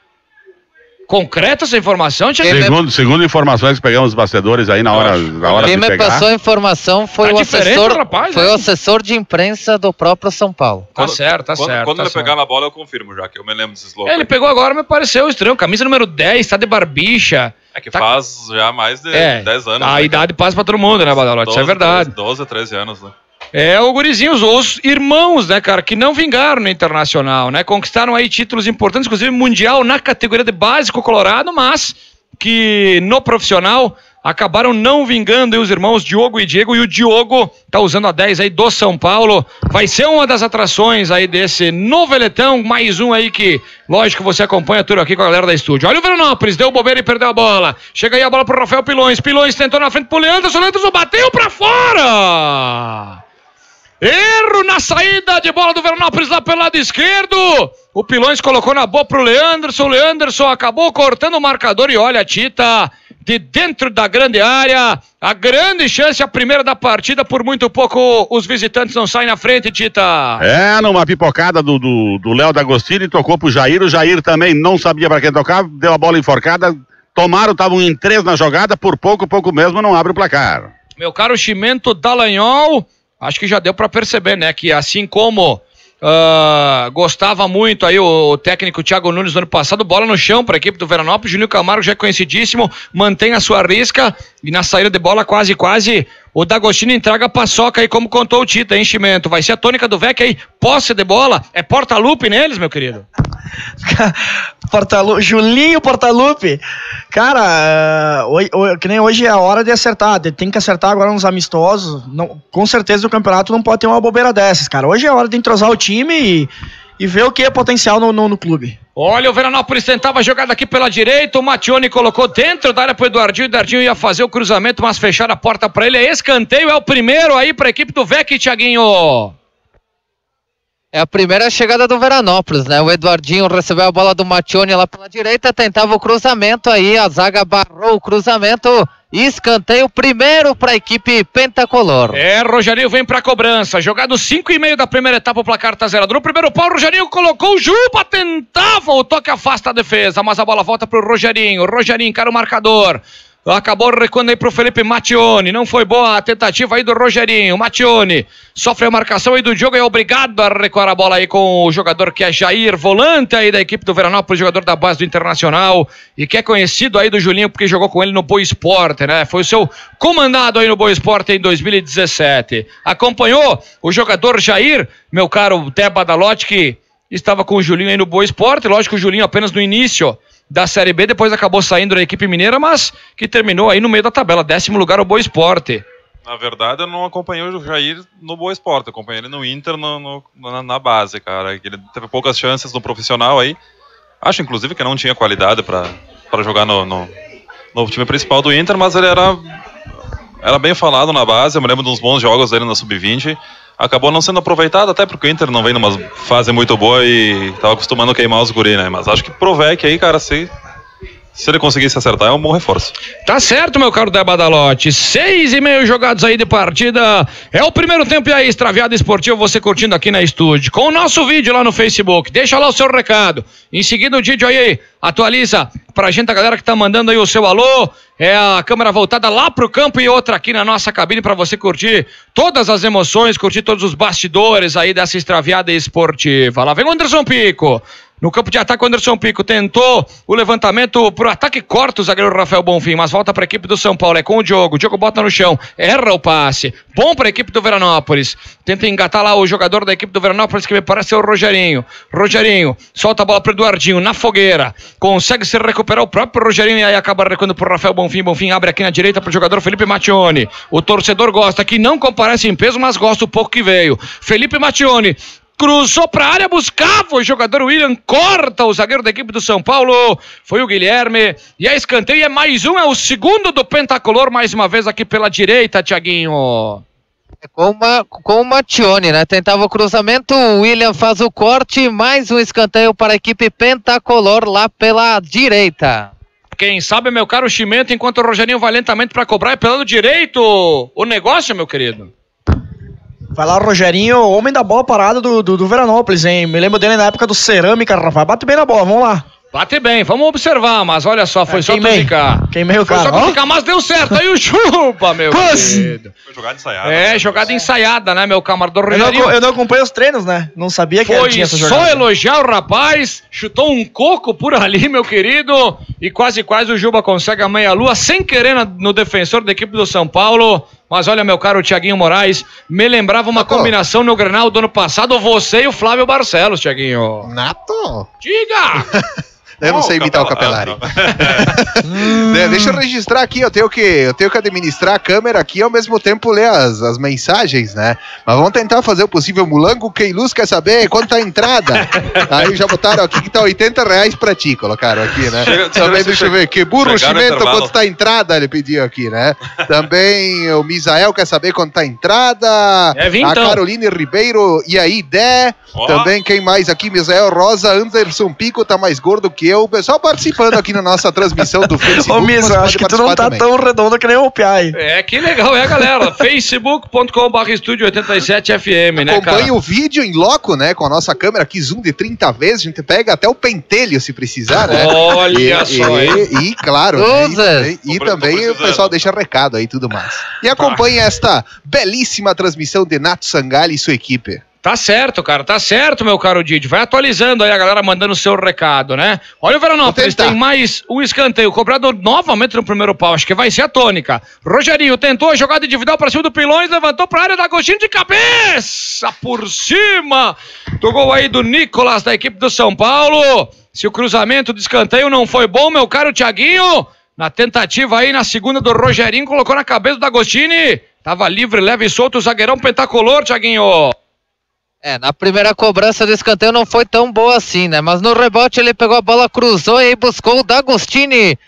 Concreta essa informação, Tiaguinho? Segundo, segundo informações que pegamos os bastidores aí na hora, na hora Quem de me pegar. passou a informação foi Tá o assessor, rapaz, foi né? o assessor de imprensa do próprio São Paulo. Tá certo, tá quando certo. quando tá ele certo. pegar na bola, eu confirmo já, que eu me lembro desses loucos. É, ele aí. pegou agora, me pareceu estranho. Camisa número 10, tá de barbicha. É que tá- faz já mais de É, 10 anos. A né, idade passa pra todo mundo, né, Badalote? Isso é 12, verdade. 12, 13 anos, né? É, o Gurizinho, os, os irmãos, né, cara, que não vingaram no Internacional, né? Conquistaram aí títulos importantes, inclusive mundial na categoria de básico colorado, mas que no profissional acabaram não vingando aí os irmãos Diogo e Diego, e o Diogo tá usando a 10 aí do São Paulo. Vai ser uma das atrações aí desse noveletão, mais um aí que, lógico, você acompanha tudo aqui com a galera da estúdio. Olha o Veranópolis, deu bobeira e perdeu a bola. Chega aí a bola pro Rafael Pilões. Pilões tentou na frente pro Leandro, o Leandro bateu pra fora! Erro na saída de bola do Veranópolis lá pelo lado esquerdo. O Pilões colocou na boa pro Leanderson. O Leanderson acabou cortando o marcador e olha, Tita, de dentro da grande área. A grande chance, a primeira da partida. Por muito pouco os visitantes não saem na frente, Tita. É, numa pipocada do do do Léo D'Agostini, tocou pro Jair. O Jair também não sabia para quem tocar, deu a bola enforcada. Tomaram, estavam em três na jogada, por pouco, pouco mesmo, não abre o placar. Meu caro Chimento Dallagnol, acho que já deu para perceber, né? Que assim como ah, gostava muito aí o, o técnico Thiago Nunes no ano passado, bola no chão para a equipe do Veranópolis, Juninho Camargo já é conhecidíssimo, mantém a sua risca e na saída de bola quase, quase o D'Agostino entrega a paçoca aí, como contou o Tita, enchimento. Vai ser a tônica do VEC aí, posse de bola, é porta-lupe neles, meu querido. Portalupe, Julinho Portalupe. Cara, uh, que nem hoje é a hora de acertar. Tem que acertar agora nos amistosos. Não, com certeza o campeonato não pode ter uma bobeira dessas, cara. Hoje é a hora de entrosar o time e, e ver o que é potencial no, no, no clube. Olha, o Veranópolis tentava a jogada aqui pela direita, o Matione colocou dentro da área pro Eduardinho, o Eduardinho ia fazer o cruzamento, mas fecharam a porta para ele, é escanteio, é o primeiro aí para a equipe do VEC, Thiaguinho. É a primeira chegada do Veranópolis, né? O Eduardinho recebeu a bola do Matione lá pela direita, tentava o cruzamento aí, a zaga barrou o cruzamento. Escanteio primeiro para a equipe pentacolor. É, Rogerinho vem para cobrança. Jogado 5 e meio da primeira etapa, o placar tá zerado. No primeiro pau, o Rogerinho colocou o Juba, tentava o toque afasta a defesa, mas a bola volta pro Rogerinho. Rogerinho encara o marcador. Acabou recuando aí pro Felipe Mattione. Não foi boa a tentativa aí do Rogerinho. Mattione sofre a marcação aí do jogo e é obrigado a recuar a bola aí com o jogador que é Jair, volante aí da equipe do Veranópolis, jogador da base do Internacional e que é conhecido aí do Julinho porque jogou com ele no Boa Esporte, né? Foi o seu comandado aí no Boa Esporte em 2017. Acompanhou o jogador Jair, meu caro Té Badalotti, que estava com o Julinho aí no Boa Esporte. Lógico o Julinho apenas no início da Série B, depois acabou saindo da equipe mineira, mas que terminou aí no meio da tabela, décimo lugar o Boa Esporte. Na verdade, eu não acompanhei o Jair no Boa Esporte, acompanhei ele no Inter no, no, na, na, base, cara. Ele teve poucas chances no profissional aí. Acho, inclusive, que não tinha qualidade para jogar no, no, no, time principal do Inter, mas ele era, era bem falado na base. Eu me lembro de uns bons jogos dele na Sub-20 acabou não sendo aproveitado, até porque o Inter não vem numa fase muito boa e tava acostumando a queimar os guri, né? Mas acho que Provec aí, cara, se, se ele conseguisse acertar, é um bom reforço. Tá certo, meu caro Debadalote. Seis e meio jogados aí de partida. É o primeiro tempo e aí, Extraviado Esportivo, você curtindo aqui na estúdio. Com o nosso vídeo lá no Facebook. Deixa lá o seu recado. Em seguida, o vídeo aí atualiza pra gente, a galera que tá mandando aí o seu alô. É a câmera voltada lá pro campo e outra aqui na nossa cabine para você curtir todas as emoções, curtir todos os bastidores aí dessa extraviada esportiva. Lá vem o Anderson Pico. No campo de ataque, o Anderson Pico tentou o levantamento pro ataque, corta o zagueiro Rafael Bonfim, mas volta para a equipe do São Paulo. É com o Diogo. O Diogo bota no chão, erra o passe. Bom para a equipe do Veranópolis. Tenta engatar lá o jogador da equipe do Veranópolis, que me parece ser o Rogerinho. Rogerinho solta a bola pro Eduardinho na fogueira. Consegue se recuperar o próprio Rogerinho e aí acaba recuando pro Rafael Bonfim. Bonfim abre aqui na direita pro jogador Felipe Mattione. O torcedor gosta, que não comparece em peso, mas gosta o pouco que veio. Felipe Mattione cruzou para a área, buscava o jogador William, corta o zagueiro da equipe do São Paulo, foi o Guilherme, e a escanteio é mais um, é o segundo do Pentacolor, mais uma vez aqui pela direita, Tiaguinho. É com, uma, com o Matione, né? Tentava o cruzamento, o William faz o corte, mais um escanteio para a equipe Pentacolor lá pela direita. Quem sabe, meu caro Chimento, enquanto o Rogerinho vai lentamente para cobrar, é pelo direito o negócio, meu querido. Vai lá o Rogerinho, homem da bola parada do, do, do Veranópolis, hein? Me lembro dele na época do Cerâmica, Rafael. Bate bem na bola, vamos lá. Bate bem, vamos observar, mas olha só, foi é, só clicar. Queimei o cara. Foi só clicar, mas deu certo. Aí o chupa, meu querido. Foi jogada ensaiada. É, né? jogada ensaiada, né, meu camarada eu não, eu não acompanho os treinos, né? Não sabia que foi tinha essa jogada. Foi só elogiar o rapaz, chutou um coco por ali, meu querido, e quase quase o Juba consegue a meia-lua, sem querer no defensor da equipe do São Paulo. Mas olha, meu caro Tiaguinho Moraes, me lembrava uma Nato. combinação no Grenal do ano passado, você e o Flávio Barcelos, Tiaguinho. Nato! Diga! Eu não sei imitar o Capelari. né, deixa eu registrar aqui, eu tenho, que, eu tenho que administrar a câmera aqui e ao mesmo tempo ler as, as mensagens, né? Mas vamos tentar fazer o possível. Mulango, quem luz quer saber quanto tá a entrada? Aí já botaram aqui que tá 80 reais pra ti, colocaram aqui, né? Chega, Também deixa eu ver, que burro chimento, quanto tá a entrada? Ele pediu aqui, né? Também o Misael quer saber quanto tá a entrada. É vintão. A Caroline Ribeiro, e aí, Dé. Oh. Também quem mais aqui? Misael Rosa, Anderson Pico tá mais gordo que eu. O pessoal participando aqui na nossa transmissão do Facebook. Ô, Misa, acho que tu não tá também. tão redondo que nem o Piai. É, que legal, é, galera? facebook.com.br estúdio 87 FM, né, Acompanhe o vídeo em loco, né, com a nossa câmera aqui, zoom de 30 vezes. A gente pega até o pentelho, se precisar, né? Olha e, só, e, e, claro, né, e, e, também o pessoal deixa recado aí e tudo mais. E acompanhe esta belíssima transmissão de Nato Sangali e sua equipe. Tá certo, cara, tá certo, meu caro Didi. Vai atualizando aí a galera mandando o seu recado, né? Olha o Veranópolis, tem mais um escanteio cobrado novamente no primeiro pau. Acho que vai ser a tônica. Rogerinho tentou a jogada individual para cima do Pilões, levantou para a área da Agostinho de cabeça por cima do gol aí do Nicolas da equipe do São Paulo. Se o cruzamento do escanteio não foi bom, meu caro Thiaguinho, na tentativa aí na segunda do Rogerinho, colocou na cabeça do Agostini. Tava livre, leve e solto o zagueirão pentacolor, Thiaguinho. É, na primeira cobrança do escanteio não foi tão boa assim, né? Mas no rebote ele pegou a bola, cruzou e aí buscou o D'Agostini.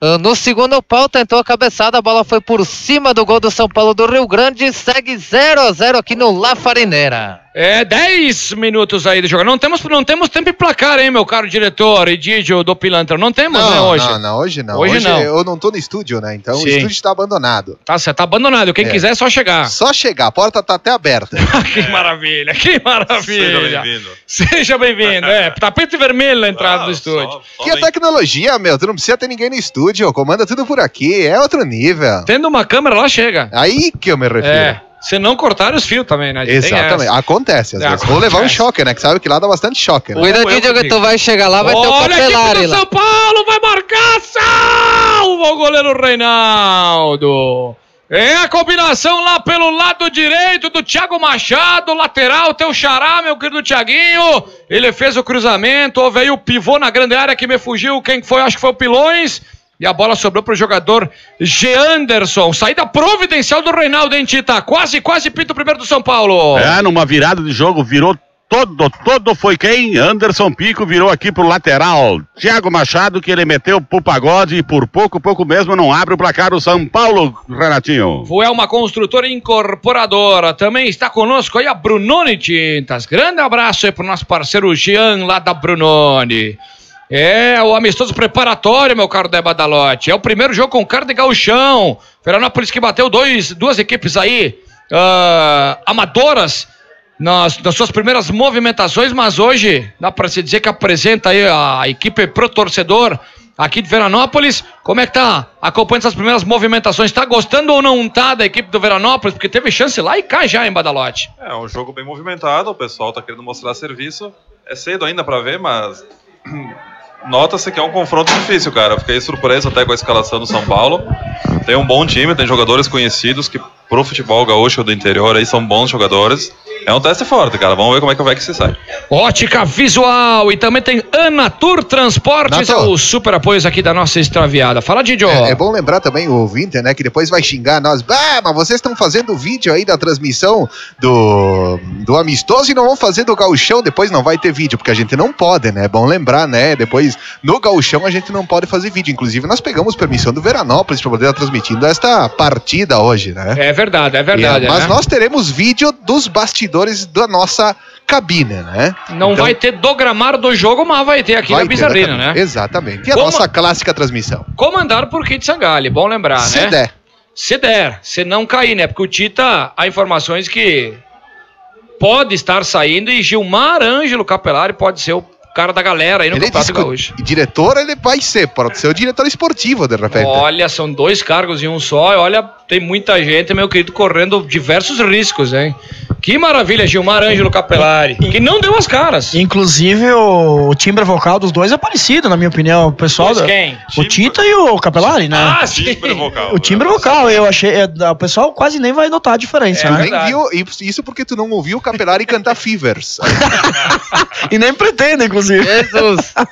Ah, No segundo pau tentou a cabeçada, a bola foi por cima do gol do São Paulo do Rio Grande, segue 0 a 0 aqui no La Farineira. É, 10 minutos aí de jogo. Não temos, não temos tempo e placar, hein, meu caro diretor e Didio do Pilantra. Não temos, né, Não, hoje? não, não, hoje não. Hoje não. Eu não tô no estúdio, né? Então o Sim. estúdio está abandonado. Tá certo, tá abandonado. Quem É. quiser é só chegar. Só chegar, a porta tá até aberta. que maravilha, que Seja maravilha. bem-vindo. Seja bem-vindo. É, tapete vermelho na entrada Ah, do estúdio. só- só Que a vem. tecnologia, meu, tu não precisa ter ninguém no estúdio, comanda tudo por aqui, é outro nível. Tendo uma câmera lá, chega. Aí que eu me refiro. É. Se não cortar os fios também, né? Exatamente, acontece às É, vezes. Ou levar um choque, né? Que sabe que lá dá bastante choque, né? Cuida, eu Didio, que tu vai chegar lá, vai ter o Olha a equipe Capelari do lá. São Paulo, vai marcar, salva o goleiro Reinaldo. É a combinação lá pelo lado direito do Thiago Machado, lateral, teu xará, meu querido Thiaguinho. Ele fez o cruzamento, houve aí o pivô na grande área que me fugiu, quem foi? Acho que foi o Pilões. E a bola sobrou pro jogador G. Anderson. Saída providencial do Reinaldo, hein, Tita? Quase, quase pinta o primeiro do São Paulo. É, numa virada de jogo, virou todo, todo foi quem? Anderson Pico virou aqui pro lateral. Thiago Machado, que ele meteu pro pagode e por pouco, pouco mesmo não abre o placar o São Paulo, Renatinho. Foi uma construtora incorporadora. Também está conosco aí a Brunoni Tintas. Grande abraço aí pro nosso parceiro Jean lá da Brunoni. É, o amistoso preparatório, meu caro Deba. É o primeiro jogo com cara de gauchão. Veranópolis que bateu dois, duas equipes aí ah, amadoras nas, nas suas primeiras movimentações, mas hoje dá para se dizer que apresenta aí a equipe pro torcedor aqui de Veranópolis. Como é que tá acompanhando essas primeiras movimentações? Tá gostando ou não tá da equipe do Veranópolis? Porque teve chance lá e cá já em Badalote. É um jogo bem movimentado, o pessoal tá querendo mostrar serviço. É cedo ainda pra ver, mas nota-se que é um confronto difícil, cara. Fiquei surpreso até com a escalação do São Paulo. Tem um bom time, tem jogadores conhecidos que pro futebol gaúcho do interior aí são bons jogadores. É um teste forte, cara. Vamos ver como é que o Vec se sai. Ótica Visual e também tem Anatur Transportes, é Nato. os super apoios aqui da nossa extraviada. Fala, Didio. É, é bom lembrar também o ouvinte, né? Que depois vai xingar nós. Ah, mas vocês estão fazendo vídeo aí da transmissão do, do amistoso e não vão fazer do gauchão. Depois não vai ter vídeo, porque a gente não pode, né? É bom lembrar, né? Depois no gauchão a gente não pode fazer vídeo. Inclusive nós pegamos permissão do Veranópolis para poder estar transmitindo esta partida hoje, né? É verdade, é verdade. E, mas né? nós teremos vídeo dos bastidores da nossa cabine, né? Não Então, vai ter do gramado do jogo, mas vai ter aqui vai na Bizarrina, né? Exatamente. E a Como- nossa clássica transmissão. Comandado por Kit Sangali, bom lembrar, Se né? der. Se der, se não cair, né? Porque o Tita, há informações que pode estar saindo e Gilmar Ângelo Capelari pode ser o cara da galera aí no Ele Campeonato que Gaúcho. o diretor ele vai ser, pode ser o diretor esportivo, de repente. Olha, são dois cargos em um só. e Olha, tem muita gente, meu querido, correndo diversos riscos, hein? Que maravilha, Gilmar Ângelo Capelari. Que não deu as caras. Inclusive, o, timbre vocal dos dois é parecido, na minha opinião. O pessoal. Pois quem? O Tita e o Capelari, né? Ah, sim. Timbre vocal. o timbre né? vocal, eu achei. é, o pessoal quase nem vai notar a diferença, É né? Nem viu, isso porque tu não ouviu o Capelari cantar Fevers. E nem pretende, inclusive. Jesus.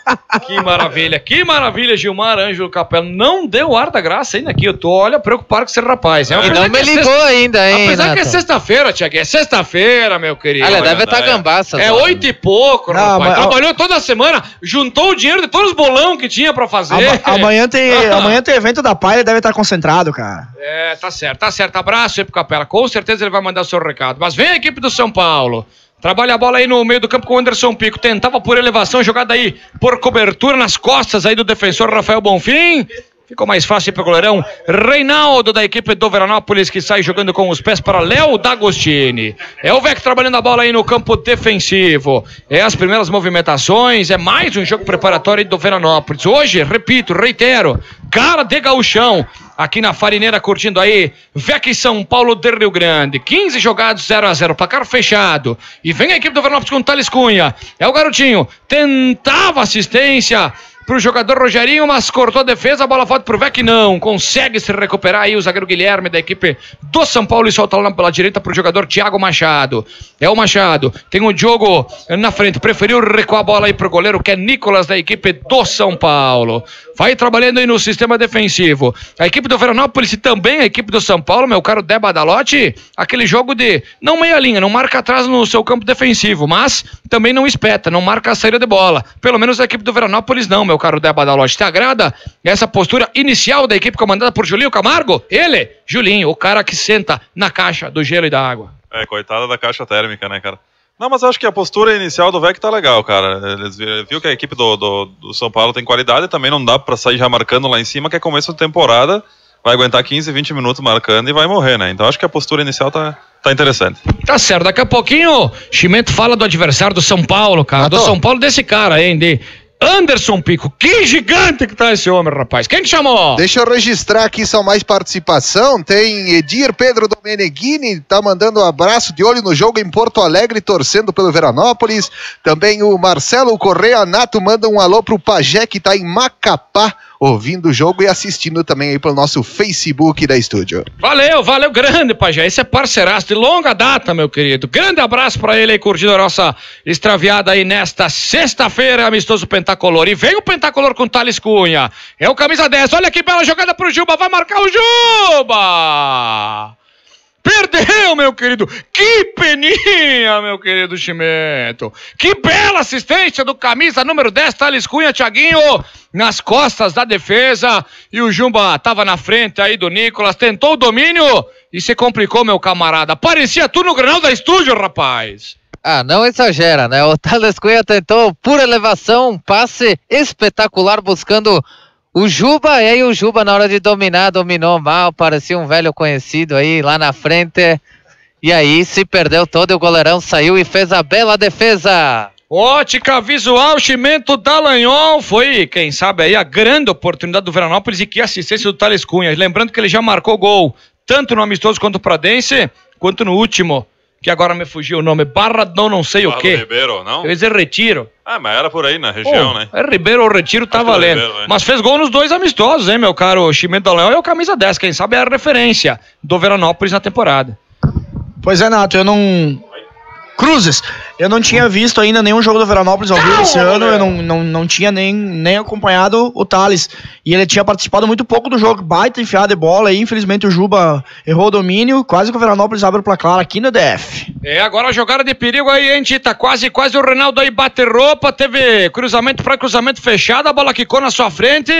Que maravilha, que maravilha, Gilmar Ângelo Capela. Não deu ar da graça ainda aqui. Eu tô, olha, preocupado com esse rapaz. É, E não me é ligou sexta- ainda, hein, Apesar que é Nato? sexta-feira, Tiago. É sexta-feira, meu querido. Olha, deve estar é. gambaça. É oito e pouco, Não, rapaz. mas- Trabalhou toda semana, juntou o dinheiro de todos os bolão que tinha pra fazer. Ama- amanhã, tem, amanhã tem evento da Pai, ele deve estar concentrado, cara. É, tá certo, tá certo. Abraço aí pro Capela. Com certeza ele vai mandar o seu recado. Mas vem a equipe do São Paulo. Trabalha a bola aí no meio do campo com o Anderson Pico. Tentava por elevação, jogada aí por cobertura nas costas aí do defensor Rafael Bonfim. Ficou mais fácil para o goleirão Reinaldo da equipe do Veranópolis que sai jogando com os pés para Léo D'Agostini. É o Vec trabalhando a bola aí no campo defensivo. É as primeiras movimentações, é mais um jogo preparatório do Veranópolis. Hoje, repito, reitero, cara de gauchão aqui na Farineira, curtindo aí. Vec São Paulo de Rio Grande. 15 jogados 0 a 0 placar fechado. E vem a equipe do Veranópolis com o Thales Cunha. É o garotinho. Tentava assistência pro jogador Rogerinho, mas cortou a defesa, a bola volta pro Vec, não, consegue se recuperar aí o zagueiro Guilherme da equipe do São Paulo e solta lá pela direita pro jogador Thiago Machado. É o Machado, tem o Diogo na frente, preferiu recuar a bola aí pro goleiro que é Nicolas da equipe do São Paulo. Vai trabalhando aí no sistema defensivo. A equipe do Veranópolis e também a equipe do São Paulo, meu caro Deba Dalotti, aquele jogo de não meia linha, não marca atrás no seu campo defensivo, mas também não espeta, não marca a saída de bola. Pelo menos a equipe do Veranópolis não, meu caro Deba Dalotti. Te agrada essa postura inicial da equipe comandada por Julinho Camargo? Ele, Julinho, o cara que senta na caixa do gelo e da água. É, coitada da caixa térmica, né, cara? Não, mas acho que a postura inicial do VEC tá legal, cara. Eles viu que a equipe do, do, do São Paulo tem qualidade, também não dá para sair já marcando lá em cima, que é começo de temporada, vai aguentar 15, 20 minutos marcando e vai morrer, né? Então acho que a postura inicial tá, tá interessante. Tá certo, daqui a pouquinho, Chimento fala do adversário do São Paulo, cara. do São Paulo desse cara, hein, de Anderson Pico, que gigante que tá esse homem, rapaz. Quem que chamou? Deixa eu registrar aqui só mais participação. Tem Edir Pedro Domeneghini, tá mandando um abraço de olho no jogo em Porto Alegre, torcendo pelo Veranópolis. Também o Marcelo Correa Nato manda um alô pro Pajé, que tá em Macapá, ouvindo o jogo e assistindo também aí pelo nosso Facebook da estúdio. Valeu, valeu, grande, Pajé. Esse é parceiraço de longa data, meu querido. Grande abraço para ele aí, curtindo a nossa extraviada aí nesta sexta-feira, amistoso Pentacolor. E vem o Pentacolor com Thales Cunha. É o camisa 10. Olha que bela jogada pro Juba. Vai marcar o Juba! Perdeu, meu querido. Que peninha, meu querido Chimento. Que bela assistência do camisa número 10, Thales Cunha, Thiaguinho, nas costas da defesa. E o Jumba tava na frente aí do Nicolas, tentou o domínio e se complicou, meu camarada. Parecia tu no granal da estúdio, rapaz. Ah, não exagera, né? O Thales Cunha tentou por elevação, um passe espetacular buscando o Juba, e aí o Juba na hora de dominar, dominou mal, parecia um velho conhecido aí lá na frente. E aí se perdeu todo, o goleirão saiu e fez a bela defesa. Ótica Visual Chimento Dallagnol foi, quem sabe aí, a grande oportunidade do Veranópolis e que assistência do Thales Cunha. Lembrando que ele já marcou gol, tanto no amistoso quanto o Pradense, quanto no último, que agora me fugiu o nome, Barra não não sei Barra o quê. Ribeiro, não? Eu ia dizer Retiro. Ah, mas era por aí na região, Pô, né? É Ribeiro ou Retiro, tá é valendo. Ribeiro, né? Mas fez gol nos dois amistosos, hein, meu caro Chimento Dallagnol. É o camisa 10, quem sabe é a referência do Veranópolis na temporada. Pois é, Nato, eu não. Cruzes, eu não tinha visto ainda nenhum jogo do Veranópolis ao vivo esse ano, eu não, não, não tinha nem, nem acompanhado o Thales. E ele tinha participado muito pouco do jogo, baita enfiada de bola aí, infelizmente o Juba errou o domínio, quase que o Veranópolis abre o placar aqui no DF. É, agora a jogada de perigo aí, hein, Tita? Quase, quase o Reinaldo aí bate roupa, teve cruzamento para cruzamento fechado, a bola quicou na sua frente.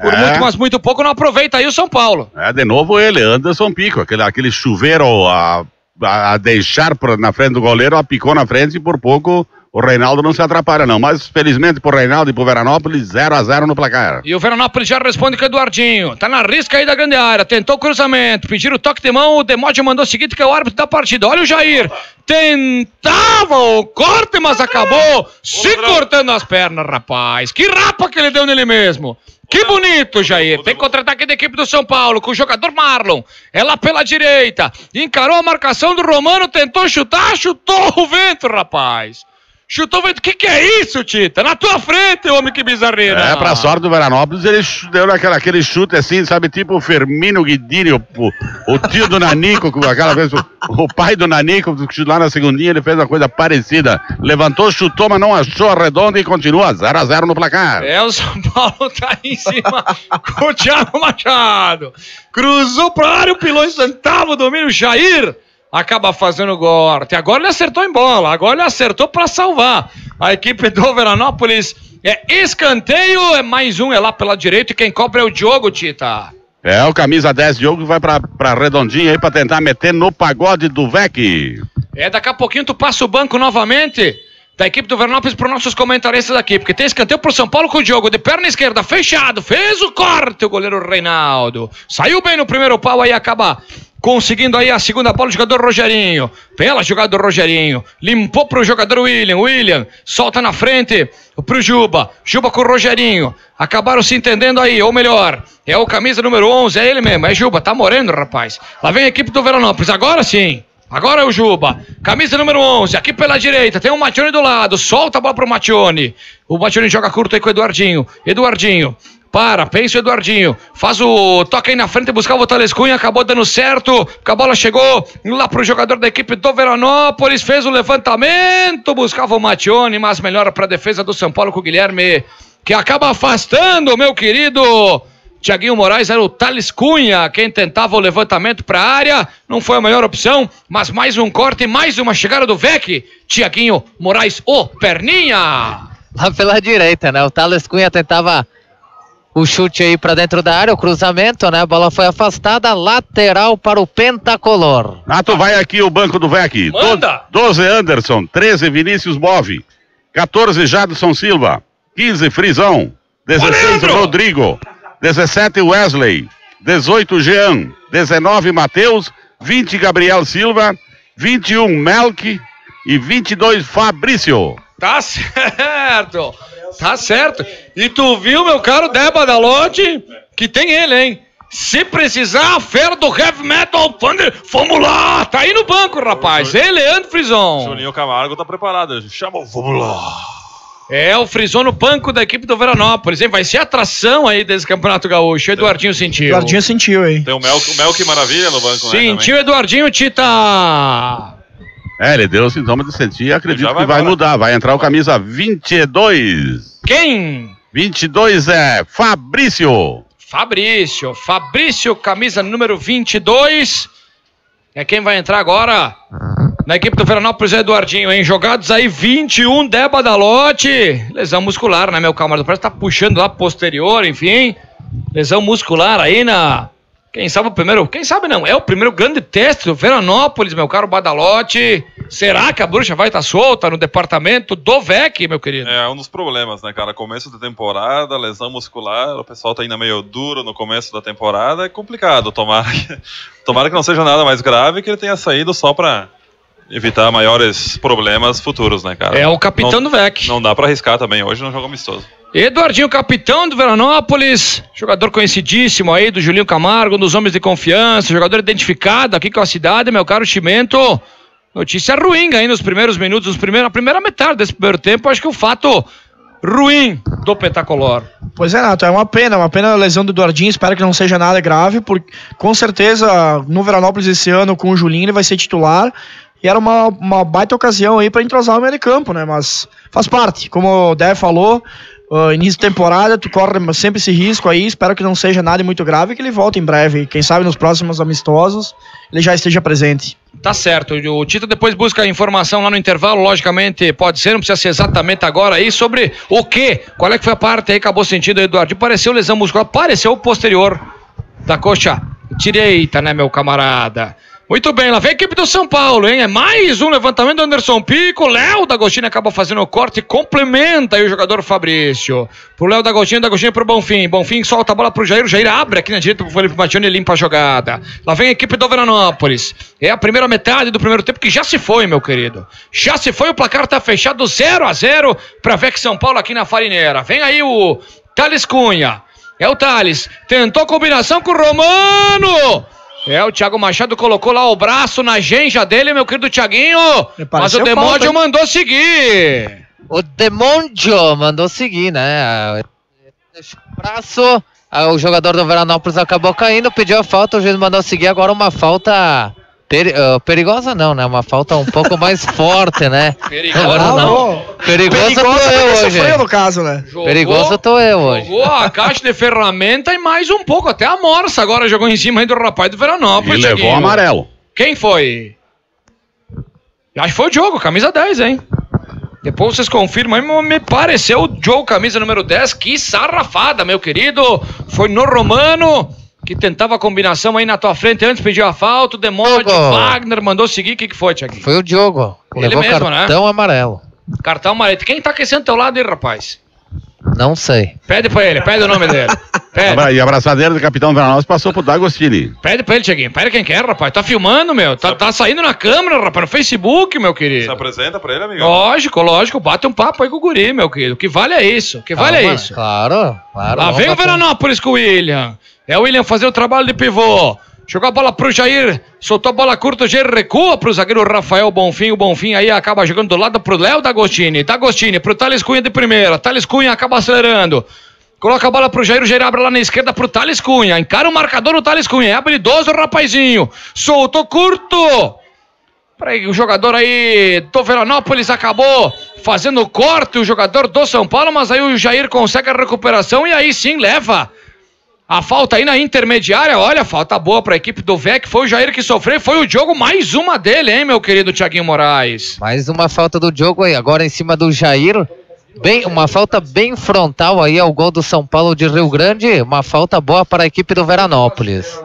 Por É. muito, mas muito pouco, não aproveita aí o São Paulo. É, de novo ele, Anderson Pico, aquele, aquele chuveiro a, a, deixar por- na frente do goleiro, a picou na frente e por pouco o Reinaldo não se atrapalha não, mas felizmente pro Reinaldo e pro Veranópolis, 0 a 0 no placar. E o Veranópolis já responde com o Eduardinho. Tá na risca aí da grande área. Tentou o cruzamento. Pediram o toque de mão. O Demódio mandou o seguinte, que é o árbitro da partida. Olha o Jair. Tentava o corte, mas acabou se cortando as pernas, rapaz. Que rapa que ele deu nele mesmo. Que bonito, Jair. Tem contra-ataque da equipe do São Paulo com o jogador Marlon. É lá pela direita. Encarou a marcação do Romano, tentou chutar, chutou o vento, rapaz. Chutou o. O que, que é isso, Tita? Na tua frente, homem, que bizarreira. É, pra sorte do Veranópolis, ele deu aquela, aquele chute assim, sabe, tipo o Firmino Guidini, o, o, tio do Nanico, aquela vez, o, o pai do Nanico, lá na segundinha, ele fez uma coisa parecida. Levantou, chutou, mas não achou a redonda e continua 0 a 0 no placar. É, o São Paulo tá aí em cima com o Thiago Machado. Cruzou pra área, o pilão centavo, domínio, Jair acaba fazendo o corte. Agora ele acertou em bola, agora ele acertou pra salvar. A equipe do Veranópolis é escanteio, é mais um, é lá pela direita e quem cobra é o Diogo, Tita. É, o camisa 10 Diogo vai pra, pra redondinha aí pra tentar meter no pagode do VEC. É, daqui a pouquinho tu passa o banco novamente da equipe do Vernópolis para os nossos comentaristas aqui, porque tem escanteio para o São Paulo com o Diogo, de perna esquerda, fechado, fez o corte o goleiro Reinaldo. Saiu bem no primeiro pau, aí acaba conseguindo aí a segunda bola do jogador Rogerinho. Pela jogada do Rogerinho. Limpou pro jogador William. William solta na frente pro Juba. Juba com o Rogerinho. Acabaram se entendendo aí, ou melhor, é o camisa número 11, é ele mesmo, é Juba. Tá morrendo, rapaz. Lá vem a equipe do Veranópolis, agora sim. Agora é o Juba. Camisa número 11, aqui pela direita. Tem o Matione do lado. Solta a bola pro Matione. O Matione joga curto aí com o Eduardinho. Eduardinho. Para, pensa o Eduardinho. Faz o toque aí na frente, buscava o Thales Cunha, acabou dando certo. A bola chegou lá pro jogador da equipe do Veranópolis, fez o levantamento, buscava o Matione, mas melhor para a defesa do São Paulo com o Guilherme, que acaba afastando, meu querido. Tiaguinho Moraes era o Thales Cunha, quem tentava o levantamento para a área, não foi a melhor opção, mas mais um corte, mais uma chegada do Vec. Tiaguinho Moraes, o Perninha. Lá pela direita, né? O Thales Cunha tentava o chute aí para dentro da área, o cruzamento, né? A bola foi afastada, lateral para o Pentacolor. Nato, vai aqui o banco do VEC. Manda! 12 Anderson, 13 Vinícius Bove, 14 Jadson Silva, 15 Frisão, 16 Rodrigo, 17 Wesley, 18 Jean, 19 Matheus, 20 Gabriel Silva, 21 Melk e 22 Fabrício. Tá certo! Tá certo. E tu viu, meu caro Deba Dalote, que tem ele, hein? Se precisar, a fera do Heavy Metal Thunder, vamos lá! Tá aí no banco, rapaz. Ele, Leandro Frison. Julinho Camargo tá preparado. Chama vamos lá. É, o Frison no banco da equipe do Veranópolis, hein? Vai ser atração aí desse Campeonato Gaúcho. Eduardinho sentiu. Eduardinho sentiu, hein? Tem o Mel, o Mel que maravilha no banco, né? Sentiu, Eduardinho Tita. É, ele deu sintoma de sentir e acredito Já que vai vai embora. mudar. Vai entrar o camisa 22. Quem? 22 é Fabrício. Fabrício. Fabrício, camisa número 22. É quem vai entrar agora na equipe do Veranópolis, é Eduardinho, hein? Jogados aí 21, Deba Dalote. Lesão muscular, né, meu camarada? Parece que tá puxando lá posterior, enfim. Lesão muscular aí na. Quem sabe o primeiro. Quem sabe não? É o primeiro grande teste do Veranópolis, meu caro Badalote. Será que a bruxa vai estar solta no departamento do VEC, meu querido? É um dos problemas, né, cara? Começo da temporada, lesão muscular, o pessoal tá ainda meio duro no começo da temporada, é complicado. Tomara que, tomara que não seja nada mais grave que ele tenha saído só pra evitar maiores problemas futuros, né, cara? É o capitão não, do VEC. Não dá pra arriscar também, hoje não jogo amistoso. Eduardinho, capitão do Veranópolis, jogador conhecidíssimo aí do Julinho Camargo, um dos homens de confiança, jogador identificado aqui com a cidade, meu caro Chimento. Notícia ruim aí nos primeiros minutos, nos primeiros, na primeira metade desse primeiro tempo, acho que o fato ruim do Pentacolor. Pois é, Nato, é uma pena, uma pena a lesão do Eduardinho, espero que não seja nada grave, porque com certeza no Veranópolis esse ano com o Julinho ele vai ser titular. E era uma, uma baita ocasião aí para entrosar o meio de campo, né? Mas faz parte, como o Dev falou, uh, início de temporada, tu corre sempre esse risco aí, espero que não seja nada muito grave que ele volte em breve. Quem sabe nos próximos amistosos ele já esteja presente. Tá certo. O Tito depois busca a informação lá no intervalo, logicamente pode ser, não precisa ser exatamente agora aí, sobre o que, qual é que foi a parte aí que acabou sentindo, Eduardo. Pareceu lesão muscular, pareceu o posterior da coxa direita, né, meu camarada? Muito bem, lá vem a equipe do São Paulo, hein? É mais um levantamento do Anderson Pico. Léo D'Agostino acaba fazendo o corte, complementa aí o jogador Fabrício. Pro Léo D'Agostino, D'Agostino pro Bonfim. Bonfim solta a bola pro Jair. O Jair abre aqui na direita pro Felipe Matione e limpa a jogada. Lá vem a equipe do Veranópolis. É a primeira metade do primeiro tempo que já se foi, meu querido. Já se foi, o placar tá fechado 0 a 0 pra Vec São Paulo aqui na Farineira. Vem aí o Thales Cunha. É o Thales. Tentou combinação com o Romano. É, o Thiago Machado colocou lá o braço na genja dele, meu querido Thiaguinho. Mas o hein? mandou seguir. O Demondio mandou seguir, né? O braço. ah, O jogador do Veranópolis acabou caindo, pediu a falta, o juiz mandou seguir. Agora uma falta peri- ah, perigosa, não, né? Uma falta um pouco mais forte, né? Agora Ah, não. não. Perigoso tô Perigoso eu hoje. sofreu no caso, né? Jogou, Perigoso tô eu hoje. Jogou a caixa de ferramenta e mais um pouco. Até a Morsa agora jogou em cima aí do rapaz do E Veranópolis. levou Thiaguinho. amarelo. Quem foi? Acho que foi o Diogo, camisa 10, hein? Depois vocês confirmam mas me pareceu o Diogo, camisa número 10. Que sarrafada, meu querido. Foi no Romano, que tentava a combinação aí na tua frente antes, pediu a falta. O Demônio, Diogo. Wagner mandou seguir. O que, que foi, Thiaguinho? Foi o Diogo. Ele Levou mesmo, né? cartão amarelo. Cartão amarelo. Quem tá aquecendo teu lado aí, rapaz? Não sei. Pede pra ele, pede o nome dele. Pede. E a abraçadeira do capitão Veranópolis passou pro D'Agostini. Pede pra ele, Tiaguinho. Pede quem quer, rapaz. Tá filmando, meu. Tá, tá saindo na câmera, rapaz, no Facebook, meu Se querido. apresenta pra ele, amigão. Lógico, lógico. Bate um papo aí com o guri, meu querido. O que vale é isso. O que vale é Calma, isso. Claro, claro. Lá vem o. Veranópolis com o William. É o William fazer o trabalho de pivô. Jogou a bola pro Jair, soltou a bola curta, o Jair recua pro zagueiro Rafael Bonfim. O Bonfim aí acaba jogando do lado pro Léo D'Agostini. D'Agostini pro Thales Cunha de primeira. Thales Cunha acaba acelerando. Coloca a bola pro Jair, o Jair abre lá na esquerda pro Thales Cunha. Encara o marcador o Thales Cunha. É habilidoso o rapazinho. Soltou curto. Peraí, o jogador aí do Veranópolis acabou fazendo corte, o jogador do São Paulo, mas aí o Jair consegue a recuperação e aí sim leva a falta aí na intermediária. Olha, falta boa para a equipe do VEC. Foi o Jair que sofreu, foi o Diogo, mais uma dele, hein, meu querido Thiaguinho Moraes. Mais uma falta do jogo aí, agora em cima do Jair. Bem, uma falta bem frontal aí ao gol do São Paulo de Rio Grande. Uma falta boa para a equipe do Veranópolis.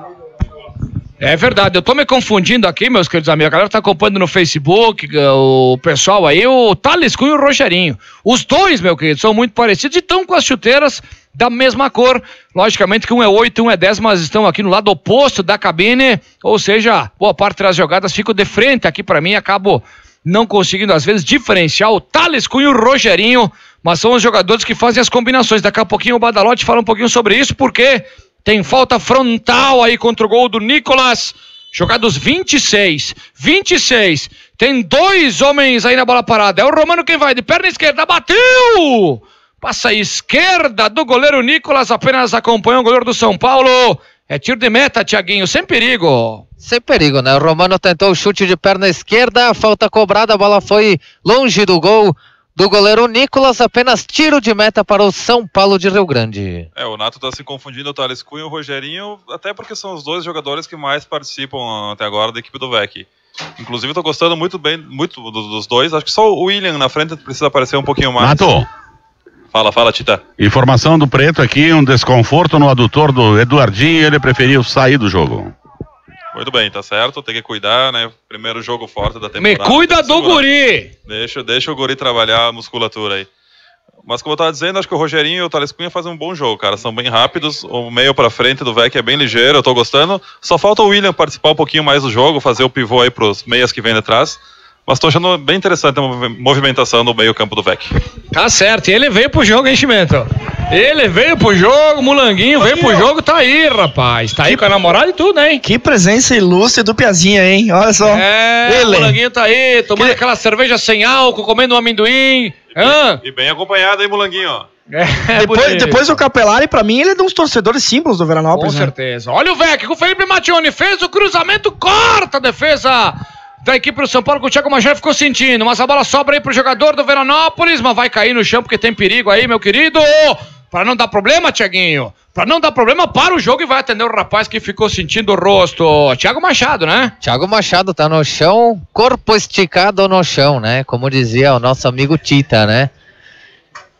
É verdade, eu tô me confundindo aqui, meus queridos amigos. A galera tá acompanhando no Facebook, o pessoal aí, o Thales Cunha e o Rogerinho. Os dois, meu querido, são muito parecidos e estão com as chuteiras da mesma cor. Logicamente que um é 8, um é 10, mas estão aqui no lado oposto da cabine. Ou seja, boa parte das jogadas ficam de frente aqui pra mim. Acabo não conseguindo, às vezes, diferenciar o Thales Cunha e o Rogerinho. Mas são os jogadores que fazem as combinações. Daqui a pouquinho o Badalote fala um pouquinho sobre isso, porque tem falta frontal aí contra o gol do Nicolas. Jogados 26. 26. Tem dois homens aí na bola parada. É o Romano quem vai de perna esquerda. Bateu! Passa a esquerda do goleiro Nicolas. Apenas acompanha o goleiro do São Paulo. É tiro de meta, Tiaguinho. Sem perigo. Sem perigo, né? O Romano tentou o chute de perna esquerda, falta cobrada, a bola foi longe do gol do goleiro Nicolas. Apenas tiro de meta para o São Paulo de Rio Grande. É, o Nato tá se confundindo o Thales Cunha e o Rogerinho, até porque são os dois jogadores que mais participam até agora da equipe do VEC. Inclusive, eu tô gostando muito bem muito do- dos dois. Acho que só o William na frente precisa aparecer um pouquinho mais. Nato, Fala, fala, Tita. informação do Preto aqui, um desconforto no adutor do Eduardinho, ele preferiu sair do jogo. Muito bem, tá certo. Tem que cuidar, né? Primeiro jogo forte da Me temporada. cuida tem que do guri. Deixa, deixa o guri trabalhar a musculatura aí. Mas como eu tava dizendo, acho que o Rogerinho e o Thales Cunha fazem um bom jogo, cara. São bem rápidos. O meio pra frente do VEC é bem ligeiro, eu tô gostando. Só falta o William participar um pouquinho mais do jogo, fazer o pivô aí pros meias que vem detrás. Mas tô achando bem interessante a movi- movimentação no meio campo do VEC. Tá certo. E ele veio pro jogo, hein, Chimento? Ele veio pro jogo, Mulanguinho veio pro jogo, tá aí, rapaz. Tá aí com a namorada e tudo, hein? Que presença ilustre do Piazinha, hein? Olha só. É, Ele. o Mulanguinho tá aí, tomando aquela cerveja sem álcool, comendo um amendoim. Hã? E bem acompanhado aí, Mulanguinho, ó. É, Depois, depois o Capelari, pra mim, ele é um dos torcedores símbolos do Com Veranópolis. né? certeza. Olha o Vec com o Felipe Mattioni. Fez o cruzamento, corta a defesa da equipe do São Paulo, que o Thiago Major ficou sentindo. Mas a bola sobra aí pro jogador do Veranópolis, mas vai cair no chão porque tem perigo aí, meu querido. Pra não dar problema, Tiaguinho. Pra não dar problema, para o jogo e vai atender o rapaz que ficou sentindo o rosto. Thiago Machado, né? Thiago Machado tá no chão, corpo esticado no chão, né? Como dizia o nosso amigo Tita, né?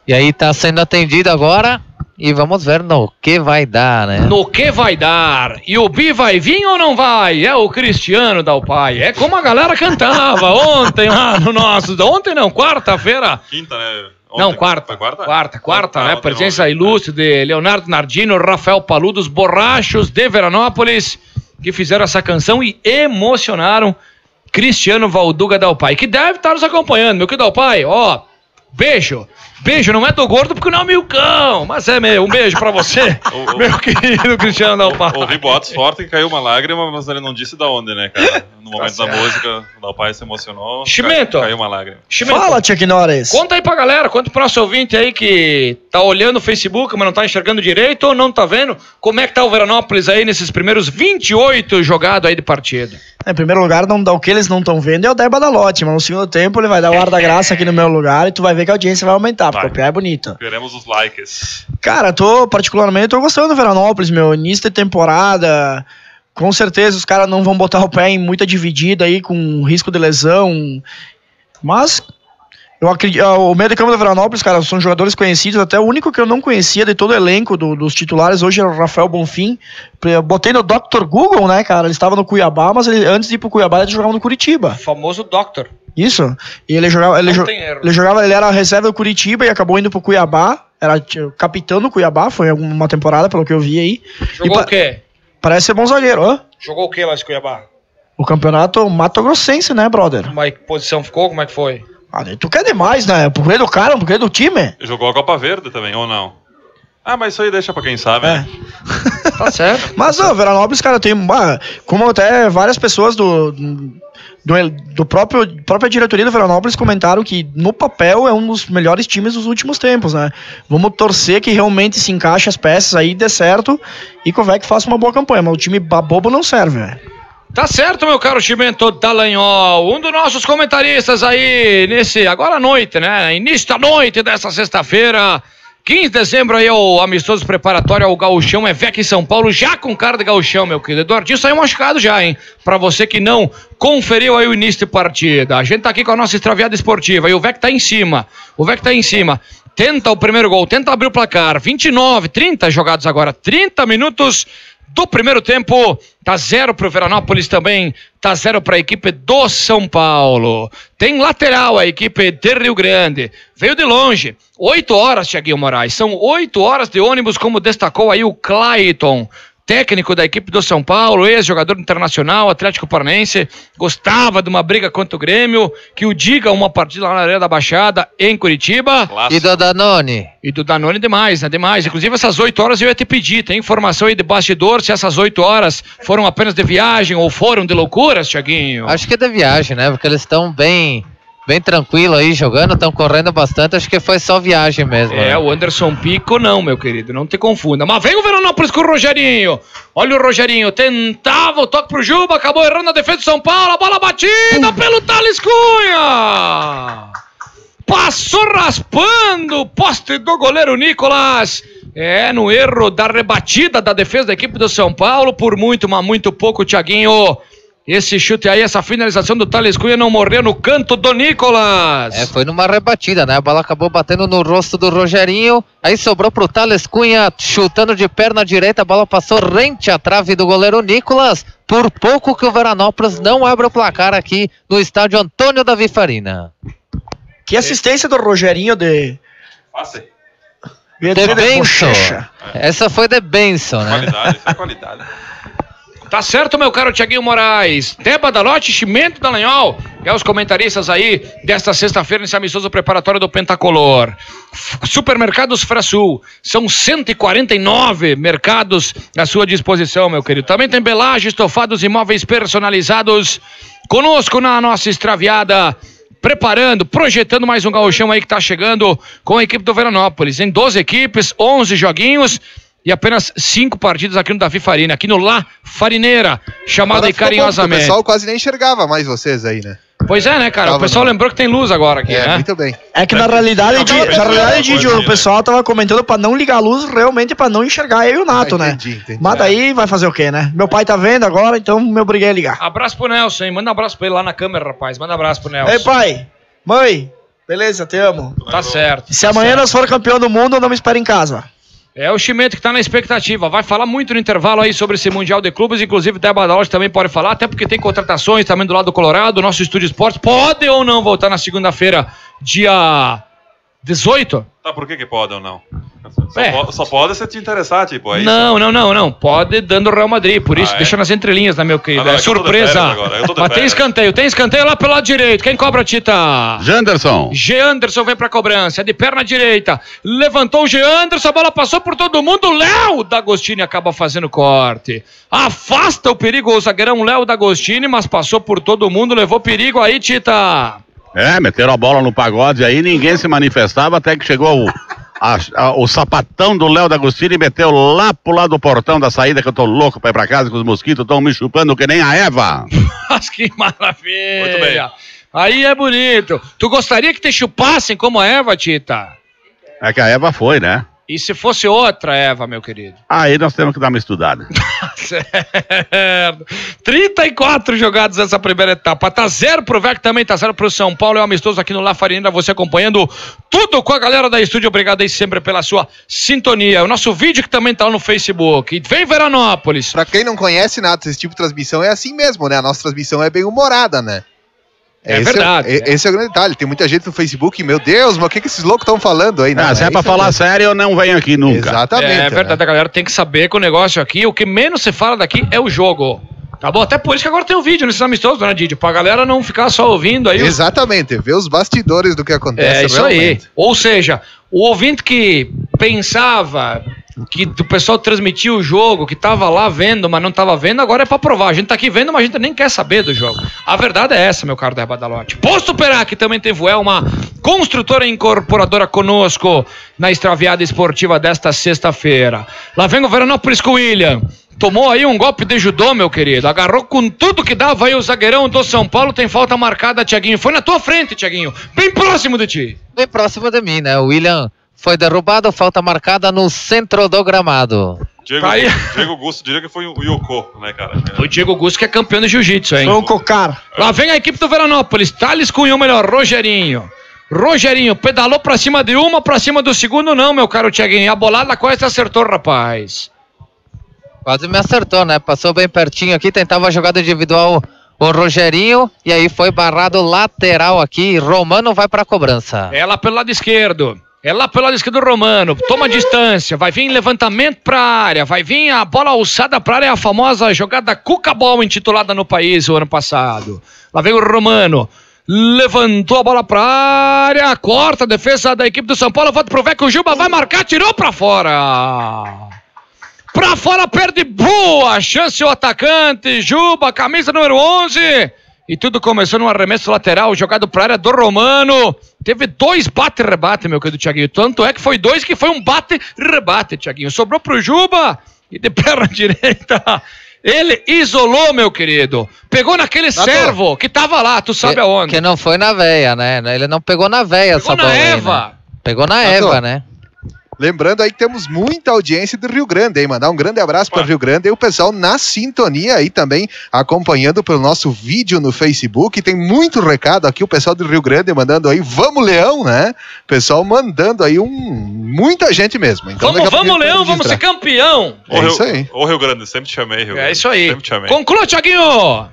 E aí tá sendo atendido agora e vamos ver no que vai dar, né? No que vai dar? E o Bi vai vir ou não vai? É o Cristiano da Pai. É como a galera cantava ontem lá no nosso. Ontem não, quarta-feira. Quinta, né? Não, Ontem. quarta. Foi quarta? Quarta, quarta, Ah, né? ontem Presença não. ilustre de Leonardo Nardino, Rafael Paludos, Borrachos de Veranópolis, que fizeram essa canção e emocionaram Cristiano Valduga Dalpai, que deve estar nos acompanhando, meu querido Dalpai, ó, beijo. Beijo, não é do gordo porque não é o Milcão, mas é meu. Um beijo pra você, O- o- meu querido Cristiano Dalpai. Ouvi boatos fortes que caiu uma lágrima, mas ele não disse da onde, né, cara? No momento da certo. música, o Dal pai se emocionou. Chimento. Caiu uma lágrima. Chimento, Fala, Chuck Norris. Conta aí pra galera, conta pro nosso ouvinte aí que tá olhando o Facebook, mas não tá enxergando direito ou não tá vendo, como é que tá o Veranópolis aí nesses primeiros 28 jogados aí de partida. Em primeiro lugar, não dá o que eles não estão vendo é o Derba da Lote, mas no segundo tempo ele vai dar o ar da graça aqui no meu lugar e tu vai ver que a audiência vai aumentar, o pé é bonito. Queremos os likes. Cara, tô particularmente tô gostando do Veranópolis, meu. Início de temporada. Com certeza os caras não vão botar o pé em muita dividida aí, com risco de lesão. Mas Eu acredito, ah, o meio de campo do Veranópolis, cara, são jogadores conhecidos, até o único que eu não conhecia de todo o elenco do, dos titulares hoje era o Rafael Bonfim. Botei no Dr. Google, né, cara? Ele estava no Cuiabá, mas ele, antes de ir pro Cuiabá ele jogava no Curitiba. O famoso Doctor. Isso. E ele jogava, ele, jo ele jogava, ele era reserva do Curitiba e acabou indo pro Cuiabá. Era capitão do Cuiabá, foi alguma temporada, pelo que eu vi aí. Jogou o quê? Parece ser bom zagueiro, ó. Jogou o quê lá de Cuiabá? O campeonato Mato Grossense, né, brother? Mas que posição ficou? Como é que foi? Ah, tu quer demais, né? Por causa do cara, por causa do time. Jogou a Copa Verde também, ou não? Ah, mas isso aí deixa pra quem sabe, é. né? tá certo. Mas, ó, Veranópolis, cara, tem. Como até várias pessoas do. Do, do próprio própria diretoria do Veranópolis comentaram que no papel é um dos melhores times dos últimos tempos, né? Vamos torcer que realmente se encaixe as peças aí, dê certo e que o VEC faça uma boa campanha, mas o time bobo não serve, velho. Tá certo, meu caro Chimento Dallagnol. Um dos nossos comentaristas aí, nesse, agora à noite, né? Início da noite dessa sexta-feira. 15 de dezembro aí, o amistoso preparatório ao Gauchão é VEC São Paulo, já com cara de Gauchão, meu querido. Eduardinho saiu machucado já, hein? Pra você que não conferiu aí o início de partida. A gente tá aqui com a nossa extraviada esportiva e o VEC tá em cima. O VEC tá em cima. Tenta o primeiro gol, tenta abrir o placar. 29, 30 jogados agora, 30 minutos do primeiro tempo. Tá zero para o Veranópolis também, tá zero para a equipe do São Paulo. Tem lateral a equipe de Rio Grande. Veio de longe. Oito horas, Thiaguinho Moraes. São oito horas de ônibus, como destacou aí o Clayton técnico da equipe do São Paulo, ex-jogador internacional, Atlético Paranaense, gostava de uma briga contra o Grêmio, que o diga uma partida lá na Areia da Baixada, em Curitiba. E do Danone. E do Danone demais, né? Demais. Inclusive essas oito horas eu ia te pedir, tem informação aí de bastidor, se essas oito horas foram apenas de viagem ou foram de loucuras, Thiaguinho? Acho que é de viagem, né? Porque eles estão bem bem tranquilo aí jogando, estão correndo bastante. Acho que foi só viagem mesmo. É, né? o Anderson Pico não, meu querido, não te confunda. Mas vem o Veranópolis com o Rogerinho. Olha o Rogerinho, tentava o toque pro Juba, acabou errando a defesa de São Paulo. A bola batida uh. pelo Thales Cunha. Passou raspando o poste do goleiro Nicolas. É, no erro da rebatida da defesa da equipe do São Paulo, por muito, mas muito pouco, Thiaguinho esse chute aí, essa finalização do Thales Cunha não morreu no canto do Nicolas. É, foi numa rebatida, né? A bola acabou batendo no rosto do Rogerinho. Aí sobrou pro Thales Cunha chutando de perna direita. A bola passou rente à trave do goleiro Nicolas. Por pouco que o Veranópolis não abre o placar aqui no estádio Antônio Davi Farina. Que assistência do Rogerinho de. Passe. De Benson. Essa foi de Benson, né? Qualidade, isso é qualidade. Tá certo, meu caro Tiaguinho Moraes. Deba Dalote, Chimento Dallagnol, é os comentaristas aí desta sexta-feira nesse amistoso preparatório do Pentacolor. Supermercados Frasul, são 149 mercados à sua disposição, meu querido. Também tem belagem, estofados e móveis personalizados. Conosco na nossa extraviada preparando, projetando mais um gauchão aí que tá chegando com a equipe do Veranópolis. Em 12 equipes, 11 joguinhos e apenas cinco partidas aqui no Davi Farina, aqui no La Farineira, chamado aí carinhosamente. Bom, o pessoal quase nem enxergava mais vocês aí, né? Pois é, né, cara? Tava o pessoal lembrou que tem luz agora aqui, é, né? Muito bem. É que na realidade, de, na realidade, Didi, o pessoal tava comentando pra não ligar a luz, realmente pra não enxergar eu e o Nato, ah, entendi, né? Entendi. Mas daí vai fazer o quê, né? Meu pai tá vendo agora, então me obriguei a ligar. Abraço pro Nelson, hein? Manda um abraço pra ele lá na câmera, rapaz. Manda um abraço pro Nelson. Ei, pai, mãe, beleza, te amo. Tá certo. Se tá amanhã certo. nós for campeão do mundo, não me espere em casa. É o Chimento que está na expectativa. Vai falar muito no intervalo aí sobre esse Mundial de Clubes. Inclusive, Débora Lodge também pode falar, até porque tem contratações também do lado do Colorado. Nosso Estúdio Esportes pode ou não voltar na segunda-feira, dia 18? Tá, por que, que pode ou não? Só, é. pode, só pode se te interessar, tipo, é Não, não, não, não. Pode dando o Real Madrid, por isso, ah, é? deixa nas entrelinhas, né, meu querido? Ah, não, é, surpresa. Mas tem escanteio, tem escanteio lá pelo lado direito. Quem cobra, Tita? Janderson. G. Anderson vem pra cobrança, é de perna direita. Levantou o G. Anderson, a bola passou por todo mundo. Léo D'Agostini acaba fazendo corte. Afasta o perigo o zagueirão Léo D'Agostini, mas passou por todo mundo, levou perigo aí, Tita. É, meteram a bola no pagode aí, ninguém se manifestava até que chegou o, a, a, o sapatão do Léo D'Agostini e meteu lá pro lado do portão da saída que eu tô louco pra ir pra casa que os mosquitos estão me chupando que nem a Eva. Mas que maravilha! Muito bem. Aí é bonito. Tu gostaria que te chupassem como a Eva, Tita? É que a Eva foi, né? E se fosse outra, Eva, meu querido? Aí nós temos que dar uma estudada. certo. 34 jogados nessa primeira etapa. Tá zero pro VEC, também tá zero pro São Paulo. É um amistoso aqui no La Farinha, você acompanhando tudo com a galera da estúdio. Obrigado aí sempre pela sua sintonia. O nosso vídeo que também tá lá no Facebook. E vem Veranópolis. Pra quem não conhece nada, esse tipo de transmissão é assim mesmo, né? A nossa transmissão é bem humorada, né? É esse verdade. É, esse é o grande detalhe. Tem muita gente no Facebook, meu Deus, mas o que, que esses loucos estão falando aí? Ah, se é, pra isso falar mesmo. sério, eu não venho aqui nunca. Exatamente. É né? verdade, a galera tem que saber que o negócio aqui, o que menos se fala daqui é o jogo. Tá bom? Até por isso que agora tem um vídeo nesses amistosos, né, Didi? Pra galera não ficar só ouvindo aí. os- Exatamente, ver os bastidores do que acontece. É isso aí. realmente. Ou seja, o ouvinte que pensava que o pessoal transmitia o jogo, que tava lá vendo, mas não tava vendo, agora é pra provar. A gente tá aqui vendo, mas a gente nem quer saber do jogo. A verdade é essa, meu caro Badalote. Posto Perac também tem Voel, uma construtora incorporadora conosco na extraviada esportiva desta sexta-feira. Lá vem o Veranópolis com o William. Tomou aí um golpe de judô, meu querido. Agarrou com tudo que dava aí o zagueirão do São Paulo. Tem falta marcada, Tiaguinho. Foi na tua frente, Tiaguinho. Bem próximo de ti. Bem próximo de mim, né? O William foi derrubado, falta marcada no centro do gramado. Diego, Tá. Diego Gusto diria que foi o Yoko, né, cara? O Diego Gusto que é campeão de jiu-jitsu, hein? Foi um cocar. Lá vem a equipe do Veranópolis. Thales cunhou melhor, Rogerinho. Rogerinho, pedalou pra cima de uma, pra cima do segundo, não, meu caro Tiaguinho. A bolada quase acertou, rapaz. Quase me acertou, né? Passou bem pertinho aqui, tentava a jogada individual o Rogerinho e aí foi barrado lateral aqui. Romano vai pra cobrança. Lá pelo lado esquerdo. É lá pelo lado esquerdo do Romano. Toma distância. Vai vir levantamento pra área. Vai vir a bola alçada pra área. A famosa jogada Cuca Ball intitulada no país o ano passado. Lá vem o Romano. Levantou a bola pra área. Corta a defesa da equipe do São Paulo. Volta pro Vecchio Juba. Vai marcar. Tirou pra fora. Pra fora, perde boa chance o atacante, Juba, camisa número 11. E tudo começou num arremesso lateral, jogado pra área do Romano. Teve dois bate-rebate, meu querido Tiaguinho. Tanto é que foi dois que foi um bate-rebate, Tiaguinho. Sobrou pro Juba e de perna direita. Ele isolou, meu querido. Pegou naquele servo que tava lá, tu sabe que, aonde. Que não foi na veia, né? Ele não pegou na veia Pegou essa na bola aí, Eva. né? Pegou na. Eva, né? Lembrando aí que temos muita audiência do Rio Grande, hein? Mandar um grande abraço para o Rio Grande e o pessoal na sintonia aí também, acompanhando pelo nosso vídeo no Facebook. Tem muito recado aqui, o pessoal do Rio Grande mandando aí, vamos Leão, né? Pessoal mandando aí um. muita gente mesmo. Então, Vamos, vamos, Leão, vamos ser campeão. É Rio, isso aí. Ô, Rio Grande, sempre te chamei, Rio Grande. É isso aí. Sempre te chamei. Conclua, Tiaguinho.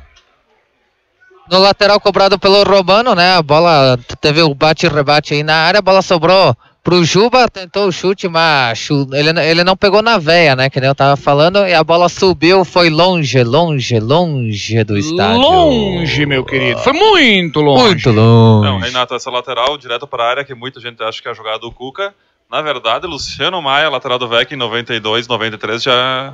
No lateral cobrado pelo Romano, né? A bola teve o bate-rebate aí na área, a bola sobrou pro Juba, tentou o chute, mas ele, ele não pegou na veia, né? Que nem eu tava falando, e a bola subiu, foi longe, longe, longe do estádio. Longe, meu querido. Foi muito longe. Muito longe. Não, Renato, essa lateral direto para a área que muita gente acha que é a jogada do Cuca. Na verdade, Luciano Maia, lateral do VEC em 92, 93, já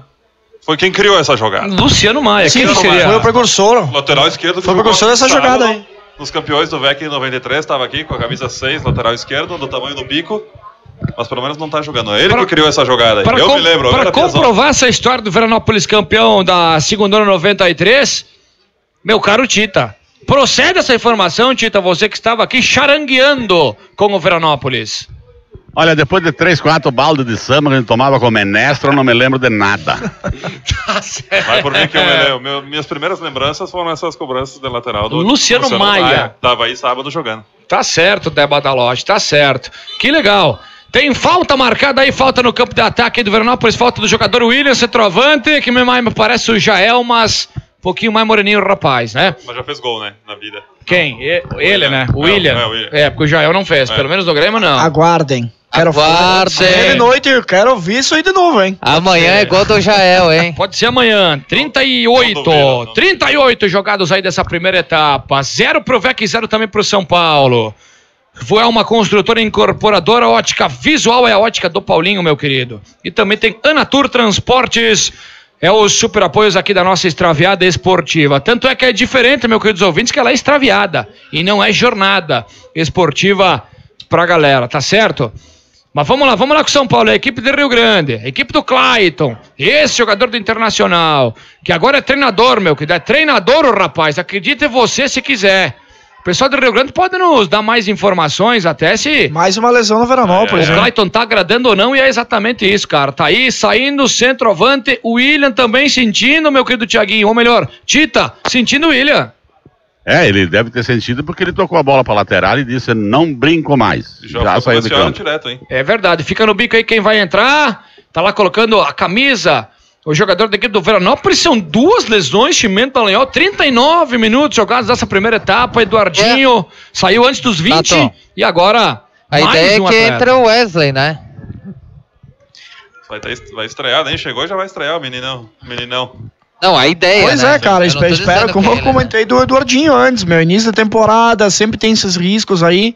foi quem criou essa jogada. Luciano Maia, Sim, quem seria? foi o precursor. Lateral esquerdo. que Foi o precursor dessa sábado jogada aí. Nos campeões do VEC em 93, estava aqui com a camisa 6, lateral esquerdo, do tamanho do bico. Mas pelo menos não tá jogando. Ele Para- que criou essa jogada aí. Eu me lembro. para comprovar essa história do Veranópolis campeão da segunda ano 93, meu caro Tita, procede essa informação, Tita, você que estava aqui charangueando com o Veranópolis. Olha, depois de três, quatro baldes de samba que a gente tomava com menestro, eu não me lembro de nada. Tá certo. Vai por mim que eu me lembro. Meu- minhas primeiras lembranças foram essas cobranças de lateral do Luciano Maia. Tava aí sábado jogando. Tá certo, Deba da Loja, tá certo. Que legal. Tem falta marcada aí, falta no campo de ataque do Veranópolis, falta do jogador William, centroavante, que me mais me parece o Jael, mas um pouquinho mais moreninho o rapaz, né? Mas já fez gol, né? Na vida. Quem? Ele, né? O É, William. é, o William. É, porque o Jael não fez, É. pelo menos no Grêmio não. Aguardem. Quero Aguardem. Amanhã noite, eu quero ouvir isso aí de novo, hein? Amanhã é gol do Jael, hein? Pode ser amanhã. 38. Não duvido, não. 38 jogados aí dessa primeira etapa. Zero pro VEC e zero também pro São Paulo. Voel uma construtora incorporadora ótica visual é a ótica do Paulinho, meu querido. E também tem Anatur Transportes. É os super apoios aqui da nossa extraviada esportiva. Tanto é que é diferente, meu queridos ouvintes, que ela é extraviada e não é jornada esportiva pra galera, tá certo? Mas vamos lá, vamos lá com o São Paulo, a equipe de Rio Grande, a equipe do Clayton, esse jogador do Internacional, que agora é treinador, meu, que é treinador o rapaz, acredite você se quiser. pessoal do Rio Grande pode nos dar mais informações, até se. Mais uma lesão no Veranópolis, O né? Clayton tá agradando ou não, e é exatamente isso, cara. Tá aí saindo centroavante, o William também sentindo, meu querido Tiaguinho. Ou melhor, Tita, sentindo o William. É, ele deve ter sentido porque ele tocou a bola pra lateral e disse: não brinco mais. Já, Já, foi saiu do campo. direto, hein? É verdade, fica no bico aí quem vai entrar. Tá lá colocando a camisa. O jogador da equipe do Veranópolis são duas lesões, Chimento Dallagnol, 39 minutos jogados nessa primeira etapa. Eduardinho saiu antes dos 20 Tato. e agora. A mais ideia um é que atleta. entre o Wesley, né? Vai, tá, vai estrear, nem chegou e já vai estrear o meninão. meninão. Não, a ideia, Pois né? é, cara, Eu espero, como que eu ele, né? comentei do Eduardinho antes, meu, início da temporada, sempre tem esses riscos aí.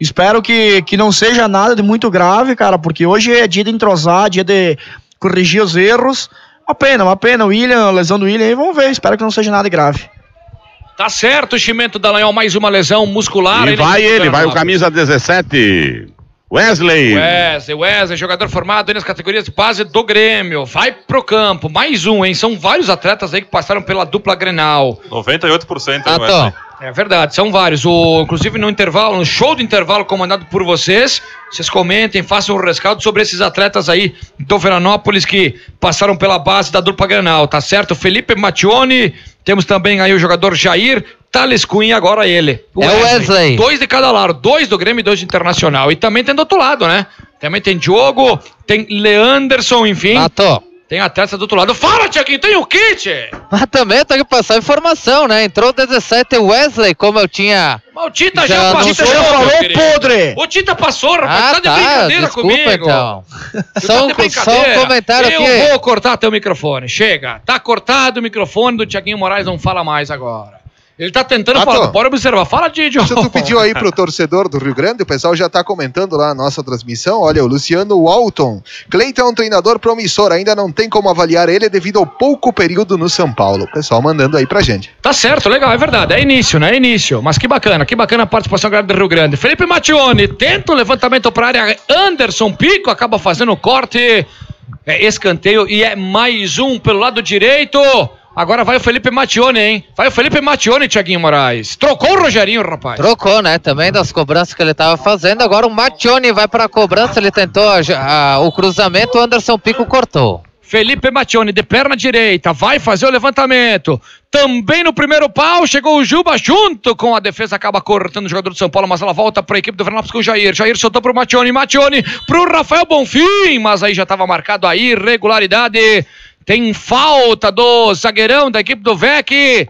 Espero que, que não seja nada de muito grave, cara, porque hoje é dia de entrosar, dia de corrigir os erros. Uma pena, uma pena, o William, a lesão do William aí, vamos ver, espero que não seja nada de grave. Tá certo, Chimento Dallagnol, mais uma lesão muscular. E vai do ele, vai o camisa 17. Wesley. Wesley, Wesley, jogador formado aí nas categorias de base do Grêmio. Vai pro campo, mais um, hein? São vários atletas aí que passaram pela dupla Grenal. 98% Ah, hein, Wesley? É verdade, são vários. O, inclusive no intervalo, no show do intervalo comandado por vocês, vocês comentem, façam um rescaldo sobre esses atletas aí do Veranópolis que passaram pela base da dupla Grenal, tá certo? Felipe Mattioni, temos também aí o jogador Jair Thales Cunha, agora ele. É o Wesley. Dois de cada lado, dois do Grêmio e dois do Internacional. E também tem do outro lado, né? Também tem Diogo, tem Leanderson, enfim. Tato. Tem atleta do outro lado. Fala, Tiaguinho, tem o kit! Mas também tem que passar informação, né? Entrou o 17 Wesley, como eu tinha. Mas o Tita Já já, passou, sei. já falou, podre! O Tita passou, rapaz. Ah, tá de tá. brincadeira Desculpa, comigo. então. Só tá um, de só um comentário Eu aqui. vou cortar teu microfone. Chega. Tá cortado o microfone do Tiaguinho Moraes, não fala mais agora. Ele tá tentando Tato. falar. Bora observar. Fala, Didio. Se tu pediu aí pro torcedor do Rio Grande, o pessoal já tá comentando lá a nossa transmissão. Olha, o Luciano Walton. Cleiton é um treinador promissor, ainda não tem como avaliar ele devido ao pouco período no São Paulo. O pessoal mandando aí pra gente. Tá certo, legal, é verdade. É início, né? É início. Mas que bacana, que bacana a participação do Rio Grande. Felipe Mattioni tenta o levantamento pra área. Anderson Pico acaba fazendo o corte. É escanteio e é mais um pelo lado direito. Agora vai o Felipe Mattioni, hein? Vai o Felipe Mattioni, Tiaguinho Moraes. Trocou o Rogerinho, rapaz. Trocou, né? Também das cobranças que ele tava fazendo. Agora o Mattioni vai pra cobrança. Ele tentou a- a- o cruzamento, o Anderson Pico cortou. Felipe Mattioni de perna direita, vai fazer o levantamento. Também no primeiro pau, chegou o Juba junto com a defesa, acaba cortando o jogador do São Paulo, mas ela volta para a equipe do Veranópolis com o Jair. Jair soltou pro Mattioni, Mattioni pro Rafael Bonfim, mas aí já estava marcado a irregularidade. Tem falta do zagueirão da equipe do VEC.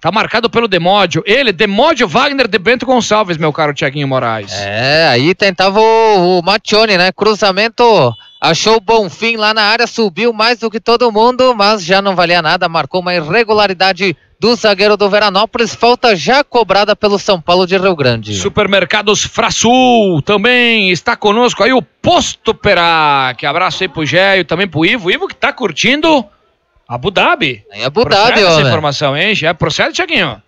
Tá marcado pelo Demódio. Ele, Demódio Wagner de Bento Gonçalves, meu caro Tiaguinho Moraes. É, aí tentava o, o Mattioni, né? Cruzamento, achou o Bonfim lá na área, subiu mais do que todo mundo, mas já não valia nada. Marcou uma irregularidade do zagueiro do Veranópolis. Falta já cobrada pelo São Paulo de Rio Grande. Supermercados Frasul também está conosco aí o Posto Perac. Abraço aí pro Géio, também pro Ivo. Ivo que tá curtindo Abu Dhabi. Em Abu Procede Dhabi, essa informação, hein? Já procede, Tiaguinho?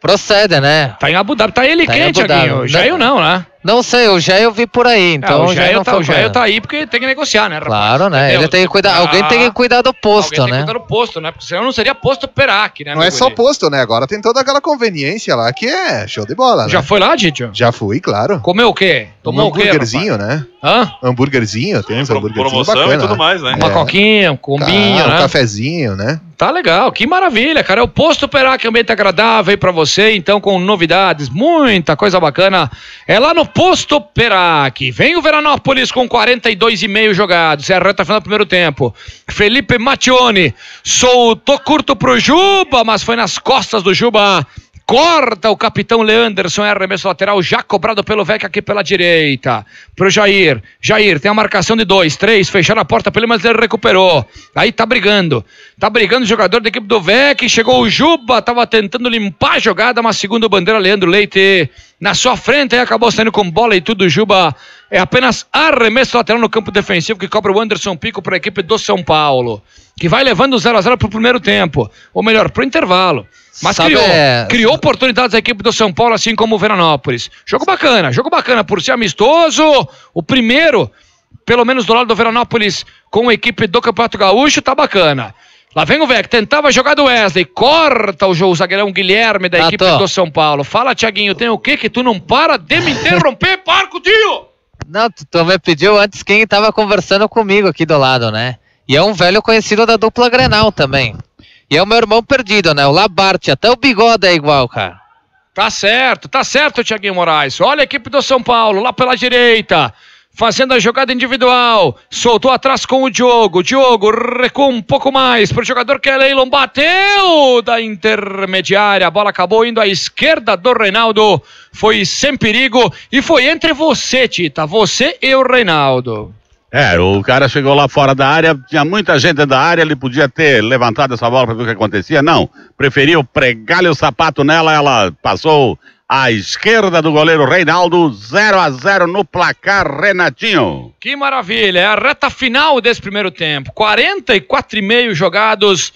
Procede, né? Tá em Abu Dhabi. Tá ele Tá em quem, Dhabi. Tiaguinho? Jair não, né? Não sei, o Jair eu vi por aí, então é, o já Jair não tá, foi o Jair ele. tá aí porque tem que negociar, né, rapaz? Claro, né? Entendeu? Ele tem que cuidar, Ah, alguém tem que cuidar do posto, alguém tem né? que cuidar do posto, né? Porque senão não seria Posto Perac, né? Não é só posto, né? Agora tem toda aquela conveniência lá que é show de bola, né? Já foi lá, Didio? Já fui, claro. Comeu o quê? Tomou um o quê, hambúrguerzinho, né? Hã? Hambúrguerzinho, tem uns Pro- hambúrguerzinhos bacana. e tudo mais, né? Uma É. coquinha, um combinho, Ah, né? Um cafezinho, né? Tá legal, que maravilha, cara. É o Posto Perac, ambiente agradável aí pra você, então com novidades, muita coisa bacana. É lá no Posto Perac. Vem o Veranópolis com 42,5 jogados. É a reta final do primeiro tempo. Felipe Mattioni soltou curto pro Juba, mas foi nas costas do Juba. Corta o capitão Leanderson, é arremesso lateral já cobrado pelo Vec aqui pela direita. Pro Jair. Jair tem a marcação de dois, três, fecharam a porta pra ele, mas ele recuperou. Aí tá brigando. Tá brigando o jogador da equipe do Vec. Chegou o Juba, tava tentando limpar a jogada, mas segundo bandeira, Leandro Leite na sua frente, aí acabou saindo com bola e tudo. Juba é apenas arremesso lateral no campo defensivo que cobra o Anderson Pico para a equipe do São Paulo. Que vai levando 0 a 0 pro primeiro tempo. Ou melhor, pro intervalo. Mas Sabe, criou, é- criou oportunidades a equipe do São Paulo, assim como o Veranópolis. Jogo bacana, jogo bacana por ser amistoso. O primeiro, pelo menos do lado do Veranópolis, com a equipe do Campeonato Gaúcho, tá bacana. Lá vem o Vec, tentava jogar do Wesley, corta o, o zagueirão Guilherme da Ah, equipe tô. do São Paulo. Fala, Tiaguinho, tem o quê que tu não para de me interromper, parco, tio? Não, tu, me pediu antes quem tava conversando comigo aqui do lado, né? E é um velho conhecido da dupla Grenal também. E é o meu irmão perdido, né? O Labarte, até o bigode é igual, cara. Tá certo, tá certo, Tiaguinho Moraes. Olha a equipe do São Paulo, lá pela direita. Fazendo a jogada individual. Soltou atrás com o Diogo. Diogo recua um pouco mais para o jogador Keleilon. Bateu da intermediária. A bola acabou indo à esquerda do Reinaldo. Foi sem perigo. E foi entre você, Tita. Você e o Reinaldo. É, o cara chegou lá fora da área, tinha muita gente da área, ele podia ter levantado essa bola para ver o que acontecia. Não, preferiu pregar-lhe o sapato nela, ela passou à esquerda do goleiro Reinaldo, 0 a 0 no placar, Renatinho. Que maravilha, é a reta final desse primeiro tempo. 44 e meio jogados.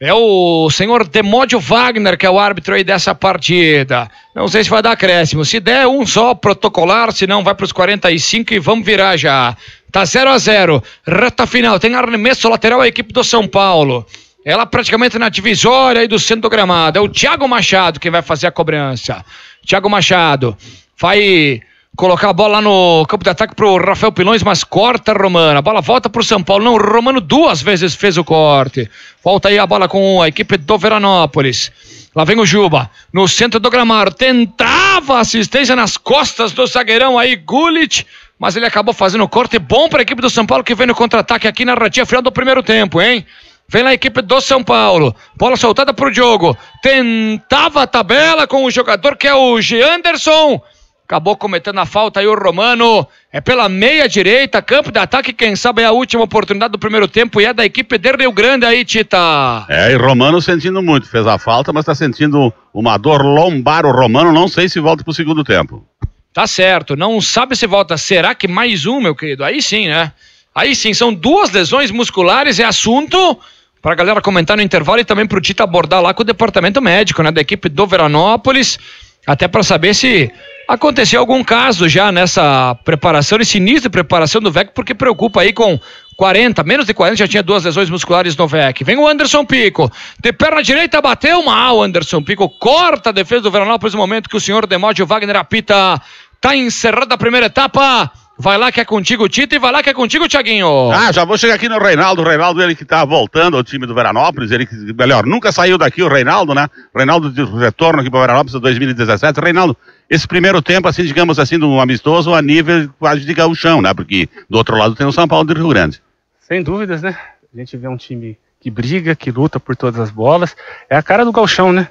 É o senhor Demódio Wagner, que é o árbitro aí dessa partida. Não sei se vai dar acréscimo. Se der um só, protocolar, se não, vai para os 45 e vamos virar já. Tá 0 a 0 Reta final. Tem arremesso lateral a equipe do São Paulo. Ela praticamente na divisória aí do centro do gramado. É o Thiago Machado quem vai fazer a cobrança. Thiago Machado vai colocar a bola lá no campo de ataque pro Rafael Pilões, mas corta Romano. A bola volta pro São Paulo. Não, Romano duas vezes fez o corte. Volta aí a bola com a equipe do Veranópolis. Lá vem o Juba, no centro do gramado. Tentava assistência nas costas do zagueirão aí, Gullit. Mas ele acabou fazendo o corte bom para a equipe do São Paulo que vem no contra-ataque aqui na ratinha final do primeiro tempo, hein? Vem lá a equipe do São Paulo. Bola soltada pro Diogo. Tentava a tabela com o jogador que é o G. Anderson. Acabou cometendo a falta aí o Romano. É pela meia direita, campo de ataque. Quem sabe é a última oportunidade do primeiro tempo e é da equipe de Rio Grande aí, Tita. É, e Romano sentindo muito, fez a falta, mas está sentindo uma dor lombar o Romano, não sei se volta pro segundo tempo. Tá certo, não sabe se volta. Será que mais um, meu querido? Aí sim, né? Aí sim, são duas lesões musculares, é assunto pra galera comentar no intervalo e também pro Tita abordar lá com o departamento médico, né, da equipe do Veranópolis, até para saber se aconteceu algum caso já nessa preparação, nesse início de preparação do VEC, porque preocupa aí com 40, menos de 40, já tinha duas lesões musculares no VEC. Vem o Anderson Pico, de perna direita, bateu mal, Anderson Pico, corta a defesa do Veranópolis no momento que o senhor Demódio Wagner apita. Tá encerrada a primeira etapa. Vai lá que é contigo, Tito, e vai lá que é contigo, Tiaguinho. Ah, já vou chegar aqui no Reinaldo. O Reinaldo, ele que tá voltando ao time do Veranópolis. Ele que, melhor, nunca saiu daqui o Reinaldo, né? Reinaldo de retorno aqui para o Veranópolis em 2017. Reinaldo, esse primeiro tempo, assim, digamos assim, do amistoso a nível quase de gauchão, né? Porque do outro lado tem o São Paulo do Rio Grande. Sem dúvidas, né? A gente vê um time que briga, que luta por todas as bolas. É a cara do gauchão, né?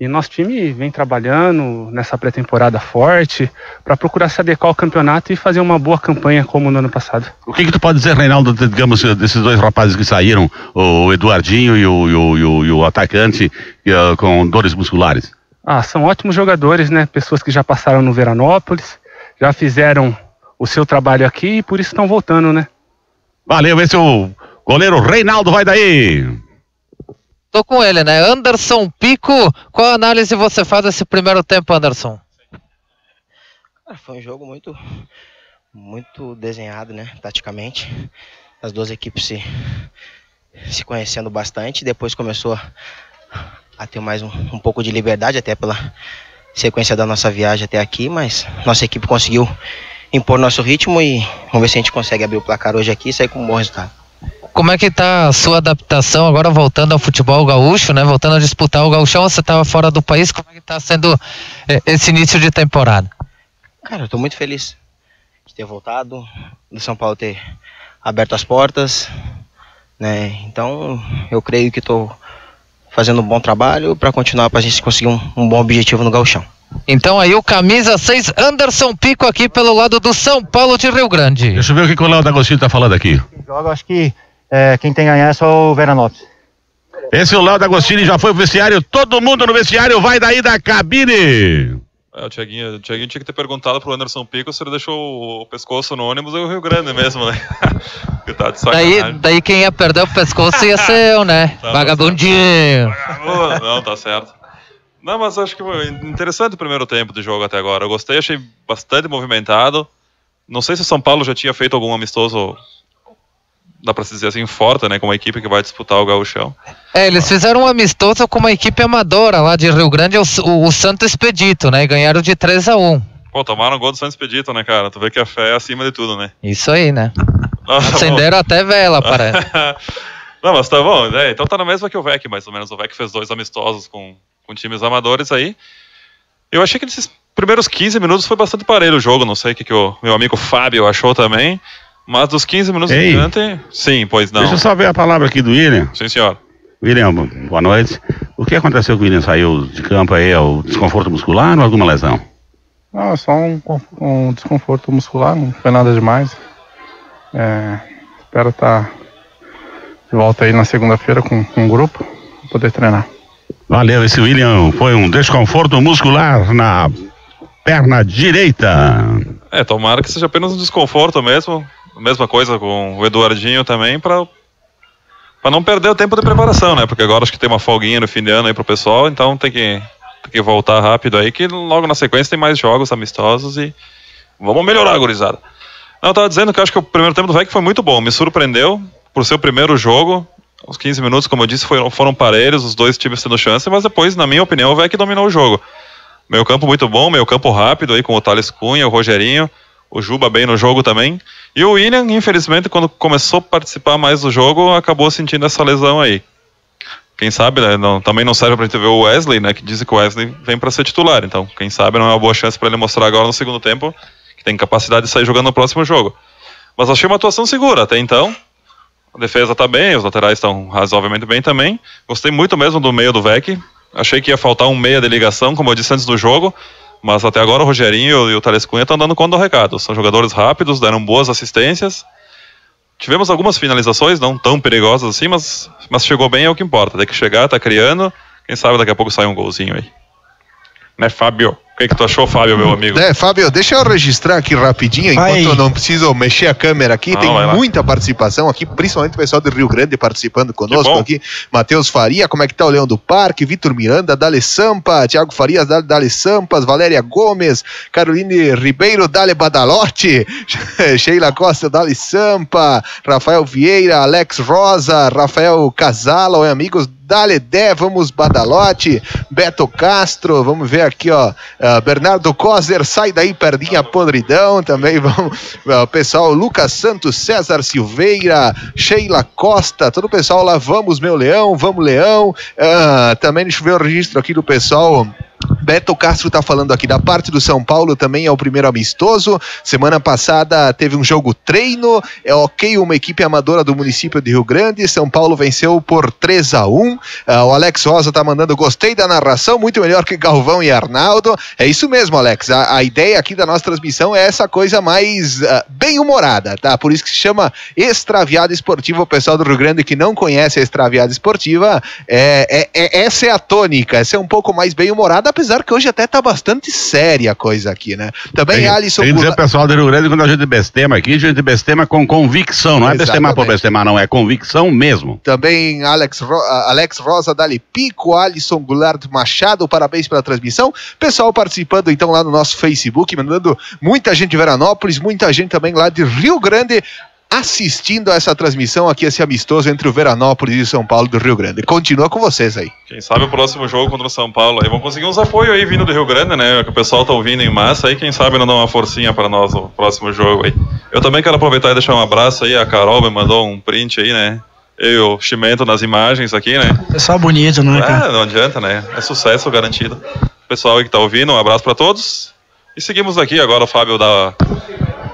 E nosso time vem trabalhando nessa pré-temporada forte para procurar se adequar ao campeonato e fazer uma boa campanha como no ano passado. O que, que tu pode dizer, Reinaldo, digamos, desses dois rapazes que saíram, o Eduardinho e o, e o, e o- atacante eh, com dores musculares? Ah, são ótimos jogadores, né? Pessoas que já passaram no Veranópolis, já fizeram o seu trabalho aqui e por isso estão voltando, né? Valeu, esse é o goleiro Reinaldo, vai daí. Tô com ele, né? Anderson Pico, qual análise você faz desse primeiro tempo, Anderson? Foi um jogo muito, muito desenhado, né? Taticamente. As duas equipes se, se conhecendo bastante. Depois começou a, a ter mais um, um pouco de liberdade, até pela sequência da nossa viagem até aqui. Mas nossa equipe conseguiu impor nosso ritmo e vamos ver se a gente consegue abrir o placar hoje aqui e sair com um bom resultado. Como é que tá a sua adaptação agora voltando ao futebol gaúcho, né? Voltando a disputar o gauchão, você estava fora do país, como é que tá sendo eh, esse início de temporada? Cara, eu tô muito feliz de ter voltado, do São Paulo ter aberto as portas, né? Então, eu creio que tô fazendo um bom trabalho para continuar pra gente conseguir um, um bom objetivo no gauchão. Então aí o camisa 6 Anderson Pico aqui pelo lado do São Paulo de Rio Grande. Deixa eu ver o que que o Léo D'Agostinho tá falando aqui. joga, acho que é, quem tem que ganhar é só o Veranópolis. Esse é o Léo D'Agostini, já foi pro vestiário, todo mundo no vestiário vai daí da cabine. É, o Thiaguinho, o Thiaguinho tinha que ter perguntado pro Anderson Pico se ele deixou o pescoço no ônibus ou o Rio Grande mesmo, né? Tá de Daí, sacanagem. daí quem ia perder o pescoço ia ser eu, né? Tá, tá Vagabundinho. Ah, Não, tá certo. Não, mas acho que foi interessante o primeiro tempo de jogo até agora. Eu gostei, achei bastante movimentado. Não sei se o São Paulo já tinha feito algum amistoso dá pra se dizer assim, forte, né? Como a equipe que vai disputar o gauchão. É, eles fizeram um amistoso com uma equipe amadora lá de Rio Grande, o, o, o Santo Expedito, né? E ganharam de 3 a 1 Pô, tomaram gol do Santo Expedito, né, cara? Tu vê que a fé é acima de tudo, né? Isso aí, né? Nossa, Acenderam bom. até vela, parece. Não, mas tá bom, né? Então tá na mesma que o VEC, mais ou menos. O VEC fez dois amistosos com, com times amadores aí. Eu achei que nesses primeiros 15 minutos foi bastante parelho o jogo. Não sei o que, que o meu amigo Fábio achou também. Mas dos 15 minutos Ei, em diante, sim, pois não. Deixa eu só ver a palavra aqui do William. Sim, senhor. William, boa noite. O que aconteceu com o William? Saiu de campo aí? É o desconforto muscular ou alguma lesão? Não, é só um, um desconforto muscular, não foi nada demais. É, espero estar tá de volta aí na segunda-feira com, com o grupo, poder treinar. Valeu, esse William foi um desconforto muscular na perna direita. É, tomara que seja apenas um desconforto mesmo. Mesma coisa com o Eduardinho também, para para não perder o tempo de preparação, né? Porque agora acho que tem uma folguinha no fim de ano aí pro pessoal, então tem que tem que voltar rápido aí, que logo na sequência tem mais jogos amistosos e vamos melhorar, gurizada. Não, eu tava dizendo que acho que o primeiro tempo do VEC foi muito bom, me surpreendeu por ser o primeiro jogo. Os 15 minutos, como eu disse, foram, foram parelhos, os dois times tendo chance, mas depois, na minha opinião, o VEC dominou o jogo. Meio campo muito bom, meio campo rápido aí com o Thales Cunha, o Rogerinho, o Juba bem no jogo também. E o William, infelizmente, quando começou a participar mais do jogo, acabou sentindo essa lesão aí. Quem sabe, né, não, também não serve pra gente ver o Wesley, né? Que dizem que o Wesley vem para ser titular. Então, quem sabe não é uma boa chance para ele mostrar agora no segundo tempo que tem capacidade de sair jogando no próximo jogo. Mas achei uma atuação segura até então. A defesa tá bem, os laterais estão razoavelmente bem também. Gostei muito mesmo do meio do VEC. Achei que ia faltar um meia de ligação, como eu disse antes do jogo. Mas até agora o Rogerinho e o Thales Cunha estão dando conta do recado. São jogadores rápidos, deram boas assistências. Tivemos algumas finalizações, não tão perigosas assim, mas, mas chegou bem, é o que importa. Tem que chegar, tá criando. Quem sabe daqui a pouco sai um golzinho aí. Né, Fábio? Que, que tu achou, Fábio, meu amigo? É, Fábio, deixa eu registrar aqui rapidinho, enquanto Ai. eu não preciso mexer a câmera aqui. Não, tem muita participação aqui, principalmente o pessoal do Rio Grande participando conosco aqui. Matheus Faria, como é que tá o Leão do Parque? Vitor Miranda, Dale Sampa, Thiago Farias, Dale, Dale Sampas, Valéria Gomes, Caroline Ribeiro, Dale Badalote, Sheila Costa, Dale Sampa, Rafael Vieira, Alex Rosa, Rafael Casala, amigos Dale Dé, vamos Badalote, Beto Castro, vamos ver aqui, ó, uh, Bernardo Coser, sai daí, perdinha podridão, também vamos, uh, pessoal, Lucas Santos, César Silveira, Sheila Costa, todo o pessoal lá, vamos meu leão, vamos leão, uh, também deixa eu ver o registro aqui do pessoal Beto Castro está falando aqui da parte do São Paulo também é o primeiro amistoso. Semana passada teve um jogo treino, é ok, uma equipe amadora do município de Rio Grande. São Paulo venceu por 3 a 1 uh, ah, O Alex Rosa está mandando, gostei da narração, muito melhor que Galvão e Arnaldo. É isso mesmo, Alex. A, a ideia aqui da nossa transmissão é essa coisa mais uh, bem-humorada, tá? Por isso que se chama Extraviada Esportiva. O pessoal do Rio Grande que não conhece a Extraviada Esportiva, é, é, é essa é a tônica, essa é um pouco mais bem-humorada apesar que hoje até tá bastante séria a coisa aqui, né? Também tem, Alisson. Tem que dizer, pessoal do Rio Grande, quando a gente bestema aqui, a gente bestema com convicção, não é bestemar por bestemar, não, é convicção mesmo. Também Alex, Ro Alex Rosa, Dali Pico, Alisson Goulart Machado, parabéns pela transmissão. Pessoal participando então lá no nosso Facebook, mandando muita gente de Veranópolis, muita gente também lá de Rio Grande assistindo a essa transmissão aqui, esse amistoso entre o Veranópolis e o São Paulo do Rio Grande. Continua com vocês aí. Quem sabe o próximo jogo contra o São Paulo aí. Vamos conseguir uns apoios aí vindo do Rio Grande, né? Que o pessoal tá ouvindo em massa aí. Quem sabe não dá uma forcinha para nós no próximo jogo aí. Eu também quero aproveitar e deixar um abraço aí. A Carol me mandou um print aí, né? Eu e o Chimento nas imagens aqui, né? Pessoal bonito, né? É, não adianta, né? É sucesso garantido. Pessoal aí que tá ouvindo, um abraço para todos. E seguimos aqui agora o Fábio dá,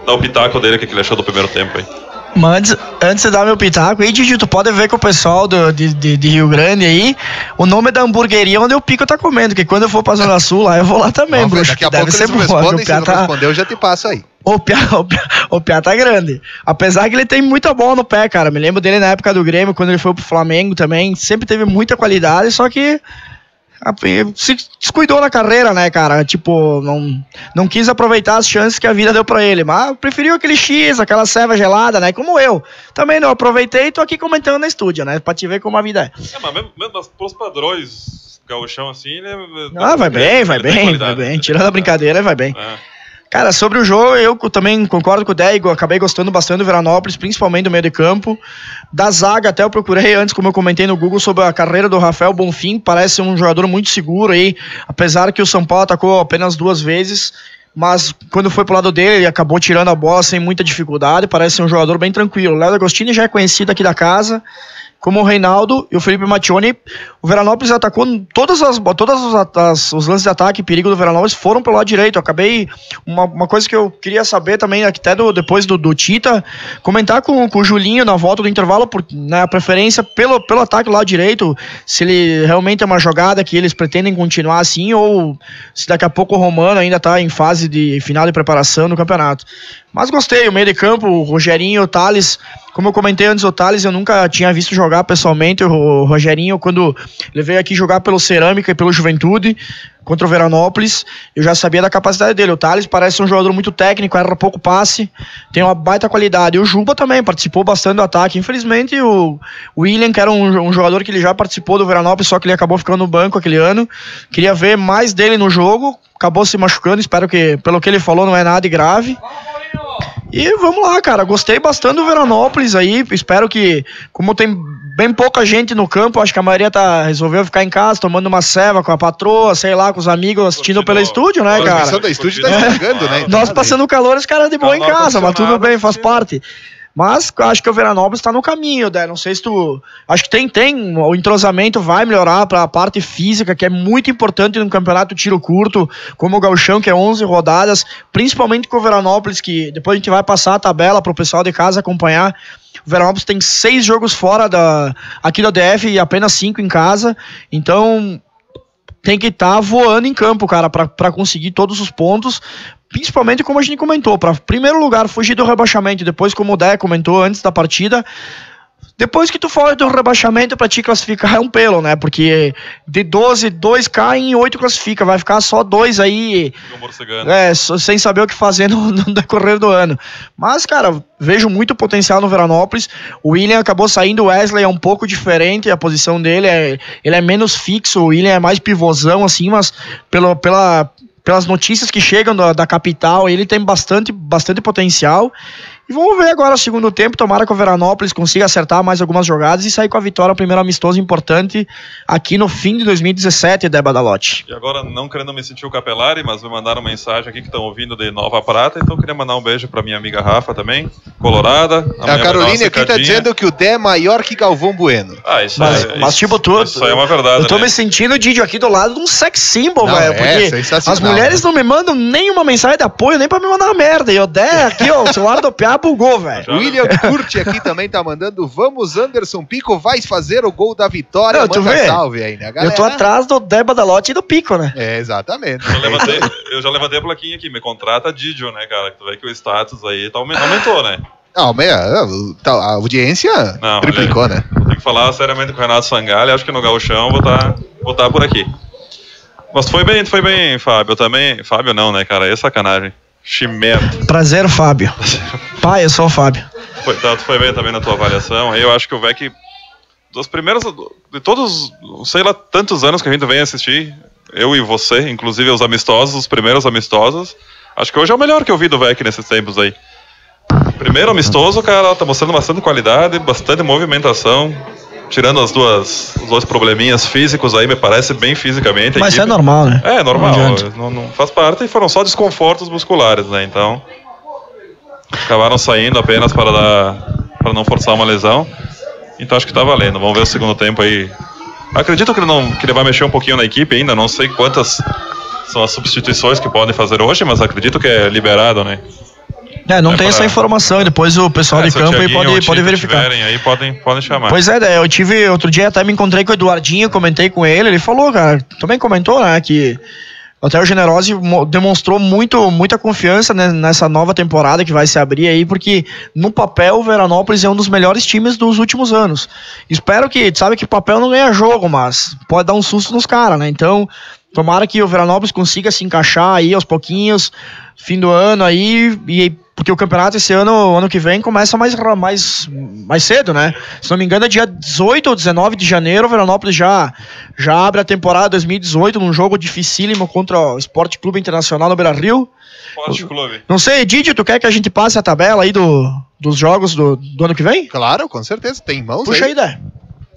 dá o pitaco dele, que ele achou do primeiro tempo aí. Mas antes de dar meu pitaco, aí, Didi, tu pode ver com o pessoal do, de, de, de, Rio Grande aí, o nome da hamburgueria onde o Pico tá comendo, que quando eu for pra Zona Sul lá, eu vou lá também, Não, bruxo. Daqui a pouco ser bom. Respondem, se não tá... responder, eu já te passo aí. O Pia, o, Pia, o Pia tá grande. Apesar que ele tem muita bola no pé, cara. Me lembro dele na época do Grêmio, quando ele foi pro Flamengo também. Sempre teve muita qualidade, só que se descuidou na carreira, né, cara? Tipo, não, não quis aproveitar as chances que a vida deu para ele. Mas preferiu aquele X, aquela serva gelada, né? Como eu. Também não aproveitei e tô aqui comentando na estúdio, né? Pra te ver como a vida é. É, mas mesmo, mesmo pros padrões gauchão assim, ele... É ah, vai bem, vai bem, vai bem. Tirando a brincadeira, vai bem. É. Cara, sobre o jogo, eu também concordo com o Dego, acabei gostando bastante do Veranópolis, principalmente do meio de campo. Da zaga, até eu procurei antes, como eu comentei no Google, sobre a carreira do Rafael Bonfim, parece um jogador muito seguro aí, apesar que o São Paulo atacou apenas duas vezes, mas quando foi pro lado dele, ele acabou tirando a bola sem muita dificuldade, parece ser um jogador bem tranquilo. O Léo Agostini já é conhecido aqui da casa, como o Reinaldo e o Felipe Mattioni. O Veranópolis atacou todas as todas as, os lances de ataque e perigo do Veranópolis foram pelo lado direito. Eu acabei uma, uma coisa que eu queria saber também até do, depois do, do Tita comentar com, com o Julinho na volta do intervalo por né, a preferência pelo, pelo ataque do lado direito, se ele realmente é uma jogada que eles pretendem continuar assim ou se daqui a pouco o Romano ainda está em fase de final de preparação no campeonato. Mas gostei, o meio de campo, o Rogerinho, o Thales. Como eu comentei antes, o Thales eu nunca tinha visto jogar pessoalmente. O Rogerinho, quando ele veio aqui jogar pelo Cerâmica e pelo Juventude, contra o Veranópolis, eu já sabia da capacidade dele. O Thales parece um jogador muito técnico, erra pouco passe, tem uma baita qualidade. E o Juba também participou bastante do ataque. Infelizmente, o William, que era um, um jogador que ele já participou do Veranópolis, só que ele acabou ficando no banco aquele ano. Queria ver mais dele no jogo, acabou se machucando. Espero que, pelo que ele falou, não é nada grave. E vamos lá, cara. Gostei bastante do Veranópolis aí. Espero que, como tem bem pouca gente no campo, acho que a maioria tá, resolveu ficar em casa, tomando uma ceva com a patroa, sei lá, com os amigos, assistindo pelo estúdio, né, cara? A da estúdio tá estragando, né? Nós passando calor, os caras de boa em casa, mas tudo bem, faz parte. Mas acho que o Veranópolis está no caminho, né? Não sei se tu. Acho que tem, tem. O entrosamento vai melhorar para a parte física, que é muito importante no campeonato tiro curto, como o Galchão, que é 11 rodadas, principalmente com o Veranópolis, que depois a gente vai passar a tabela para o pessoal de casa acompanhar. O Veranópolis tem seis jogos fora da, aqui da DF e apenas cinco em casa. Então, tem que estar tá voando em campo, cara, para conseguir todos os pontos, principalmente como a gente comentou, para primeiro lugar fugir do rebaixamento, depois como o Dé comentou antes da partida, depois que tu foge do rebaixamento para te classificar é um pelo, né? Porque de 12, 2 caem e 8 classifica. Vai ficar só dois aí. É, sem saber o que fazer no, no, decorrer do ano. Mas, cara, vejo muito potencial no Veranópolis. O William acabou saindo, o Wesley é um pouco diferente, a posição dele é. Ele é menos fixo, o William é mais pivôzão, assim, mas pelo, pela, pelas notícias que chegam da, da capital, ele tem bastante, bastante potencial. E vamos ver agora o segundo tempo. Tomara que o Veranópolis consiga acertar mais algumas jogadas e sair com a vitória, o primeiro amistoso importante aqui no fim de 2017, Deba Dalote. E agora, não querendo me sentir o Capelari, mas me mandaram mensagem aqui que estão ouvindo de Nova Prata, então queria mandar um beijo para minha amiga Rafa também, colorada. A Carolina aqui tá dizendo que o Dé é maior que Galvão Bueno. Ah, isso mas, é. Mas, tipo, tu, isso é uma verdade. Eu tô né? me sentindo, Didi, aqui do lado de um sex symbol, velho. É, porque as mulheres não me mandam nenhuma mensagem de apoio, nem pra me mandar uma merda. E o Dé aqui, ó, o celular do Piá bugou, velho. William Curti aqui também tá mandando. Vamos, Anderson Pico vai fazer o gol da vitória. Não, tu vê? salve aí, né, galera? Eu tô atrás do Deba Dalote e do Pico, né? É, exatamente. Eu, levantei, eu já levantei a plaquinha aqui, me contrata Didio, né, cara? Que tu vê que o status aí tá, aument- aumentou, né? Não, meia, tá, a audiência Não, triplicou, olha, né? Vou ter que falar seriamente com o Renato Sangalha, acho que no Gauchão vou estar vou tá por aqui. Mas foi bem, foi bem, Fábio, eu também. Fábio não, né, cara? É sacanagem. Chimento. Prazer, Fábio. Pai, eu sou o Fábio. Foi, tá, tu foi bem também na tua avaliação. Eu acho que o VEC, dos primeiros, de todos, sei lá, tantos anos que a gente vem assistir, eu e você, inclusive os amistosos, os primeiros amistosos, acho que hoje é o melhor que eu vi do VEC nesses tempos aí. Primeiro amistoso, cara, tá mostrando bastante qualidade, bastante movimentação, tirando as duas, os dois probleminhas físicos aí, me parece bem fisicamente. Mas equipe- é normal, né? É, normal, não, não faz parte e foram só desconfortos musculares, né? Então, acabaram saindo apenas para dar, para não forçar uma lesão. Então acho que tá valendo. Vamos ver o segundo tempo aí. Acredito que ele não, que ele vai mexer um pouquinho na equipe ainda. Não sei quantas são as substituições que podem fazer hoje, mas acredito que é liberado, né? É, não É tem pra- essa informação. e Depois o pessoal É, de campo aí pode, pode verificar. tiverem aí podem, podem chamar. Pois é, eu tive outro dia até me encontrei com o Eduardinho, comentei com ele, ele falou, cara, também comentou, né, que até o Generosi mo- demonstrou muito, muita confiança né, nessa nova temporada que vai se abrir aí, porque no papel o Veranópolis é um dos melhores times dos últimos anos. Espero que, sabe que papel não ganha jogo, mas pode dar um susto nos caras, né? Então, tomara que o Veranópolis consiga se encaixar aí aos pouquinhos, fim do ano aí, e porque o campeonato esse ano, ano que vem, começa mais, mais, mais cedo, né? Se não me engano, é dia 18 ou 19 de janeiro, o Veranópolis já, já abre a temporada 2018 num jogo dificílimo contra o Esporte Clube Internacional no Beira Rio. Esporte Clube. Não sei, Didi, tu quer que a gente passe a tabela aí do, dos jogos do, do ano que vem? Claro, com certeza. Tem mãos Puxa aí? aí, Dé.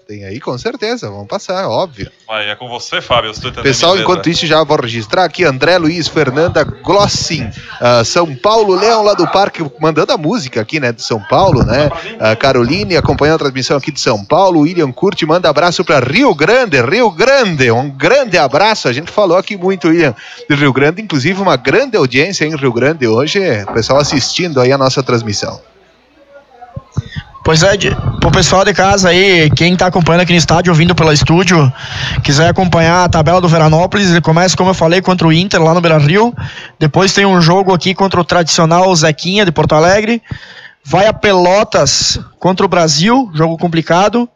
Tem aí, com certeza. Vamos passar, óbvio. Vai, é com você, Fábio. Entender Pessoal, enquanto isso, já vou registrar aqui André Luiz, Fernanda Glossin, ah, São Paulo, Leão lá do Parque, mandando a música aqui, né, de São Paulo, né? Ah, Caroline acompanhando a transmissão aqui de São Paulo. William Curti manda abraço para Rio Grande, Rio Grande, um grande abraço. A gente falou aqui muito, William, de Rio Grande, inclusive uma grande audiência em Rio Grande hoje, o pessoal assistindo aí a nossa transmissão. Pois é, de- pro pessoal de casa aí, quem tá acompanhando aqui no estádio, ouvindo pela estúdio, quiser acompanhar a tabela do Veranópolis, ele começa, como eu falei, contra o Inter lá no Beira Rio. Depois tem um jogo aqui contra o tradicional Zequinha de Porto Alegre. Vai a Pelotas contra o Brasil, jogo complicado.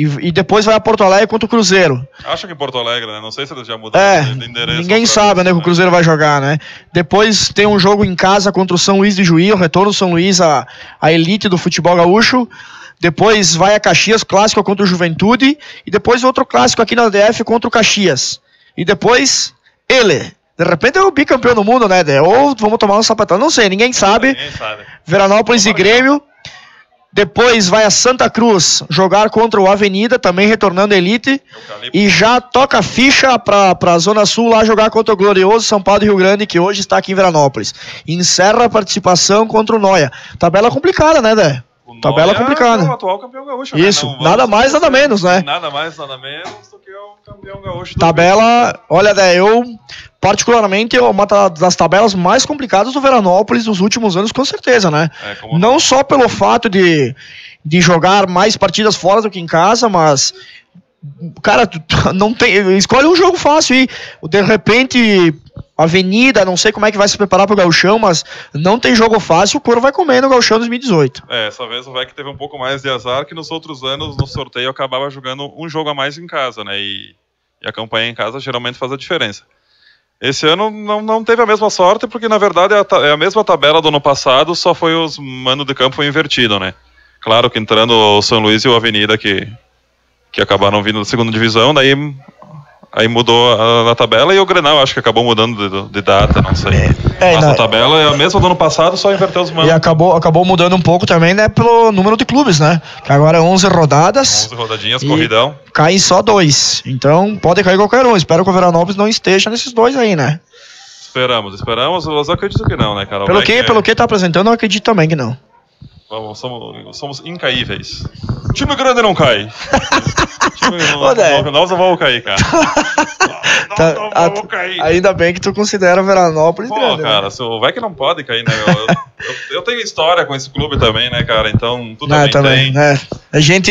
E, e depois vai a Porto Alegre contra o Cruzeiro. Acho que em Porto Alegre, né? Não sei se eles já mudaram É, de, de endereço. ninguém sabe onde é que o Cruzeiro vai jogar, né? Depois tem um jogo em casa contra o São Luís de Juí, o retorno do São Luís à, à elite do futebol gaúcho. Depois vai a Caxias, clássico contra o Juventude. E depois outro clássico aqui na DF contra o Caxias. E depois ele. De repente é o bicampeão do mundo, né? Ou vamos tomar um sapatão, não sei, ninguém sabe. Ninguém sabe. Veranópolis e Grêmio. Depois vai a Santa Cruz jogar contra o Avenida, também retornando elite. E já toca ficha para a Zona Sul lá jogar contra o glorioso São Paulo Rio Grande, que hoje está aqui em Veranópolis. Encerra a participação contra o Noia. Tabela complicada, né, Dé? Tabela Noia É o complicada. atual campeão gaúcho, né? Isso, Não nada mais, nada menos, né? Nada mais, nada menos do que o campeão gaúcho. Tabela, olha, Dé, eu particularmente é uma das tabelas mais complicadas do Veranópolis nos últimos anos, com certeza, né? É, Não só pelo fato de, de jogar mais partidas fora do que em casa, mas cara, não tem, escolhe um jogo fácil e de repente Avenida, não sei como é que vai se preparar pro Gauchão, mas não tem jogo fácil, o Coro vai comer no Gauchão 2018. É, essa vez o VEC teve um pouco mais de azar que nos outros anos, no sorteio, acabava jogando um jogo a mais em casa, né? E, e a campanha em casa geralmente faz a diferença. Esse ano não, não teve a mesma sorte, porque na verdade é a, é a mesma tabela do ano passado, só foi os mano de campo invertido, né? Claro que entrando o São Luís e o Avenida que, que acabaram vindo da segunda divisão, daí aí mudou a, a tabela e o Grenal acho que acabou mudando de, de data, não sei. É, Mas na- a tabela é a mesma do ano passado, só inverteu os manos. E acabou, acabou mudando um pouco também, né, pelo número de clubes, né? Que agora é 11 rodadas. 11 rodadinhas, corridão. caem só dois. Então pode cair qualquer um. Espero que o Veranópolis não esteja nesses dois aí, né? Esperamos, esperamos, mas eu acredito que não, né, cara? Pelo que, é- pelo que tá apresentando, eu acredito também que não. Vamos, somos, somos incaíveis. Time grande não cai. Time Ô, Dé. no, nós não vamos cair, cara. Tá- não a- vamos cair. ainda bem que tu considera o Veranópolis Pô, grande. né? cara, se o Vec não pode cair, né? Eu, eu- eu tenho história com esse clube também, né, cara? Então, tu Não, também, também, né? A gente.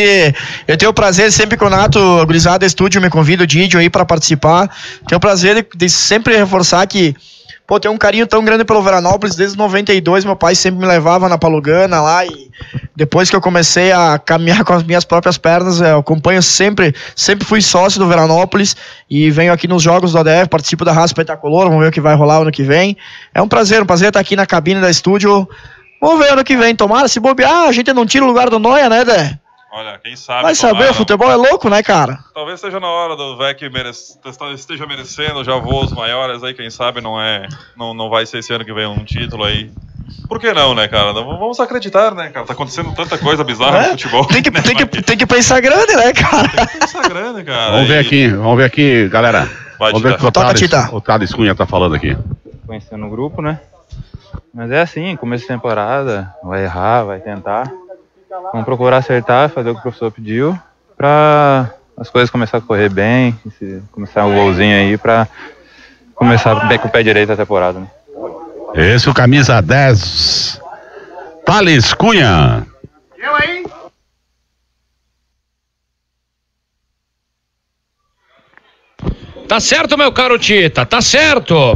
Eu tenho o prazer, sempre que o Nato, a Gurizada Estúdio, me convida o Didio aí pra participar. Tenho o prazer de sempre reforçar que. Pô, tem um carinho tão grande pelo Veranópolis, desde 92 meu pai sempre me levava na Palugana lá e depois que eu comecei a caminhar com as minhas próprias pernas, eu acompanho sempre, sempre fui sócio do Veranópolis e venho aqui nos jogos do ADF, participo da Raça Espetacular, vamos ver o que vai rolar ano que vem. É um prazer, um prazer estar aqui na cabine da estúdio. Vamos ver ano que vem, tomara, se bobear, a gente não tira o lugar do Noia, né, Dé? Olha, quem sabe. Vai saber, tomara, o futebol é louco, né, cara? Talvez seja na hora do Vec merece- esteja merecendo já voos maiores aí, quem sabe não é. Não, não vai ser esse ano que vem um título aí. Por que não, né, cara? Vamos acreditar, né, cara? Tá acontecendo tanta coisa bizarra É? no futebol. Tem que, né, tem, que, tem que pensar grande, né, cara? Pensar grande, cara. Vamos ver aqui, vamos ver aqui, galera. Vai, vamos ver o que o Thales Cunha tá falando aqui. conhecendo o grupo, né? Mas é assim, começo de temporada, vai errar, vai tentar. Vamos procurar acertar, fazer o que o professor pediu, pra as coisas começar a correr bem, começar um golzinho aí pra começar bem com o pé direito a temporada, né? Esse é o camisa 10. Thales Cunha. Tá certo, meu caro Tita, tá certo.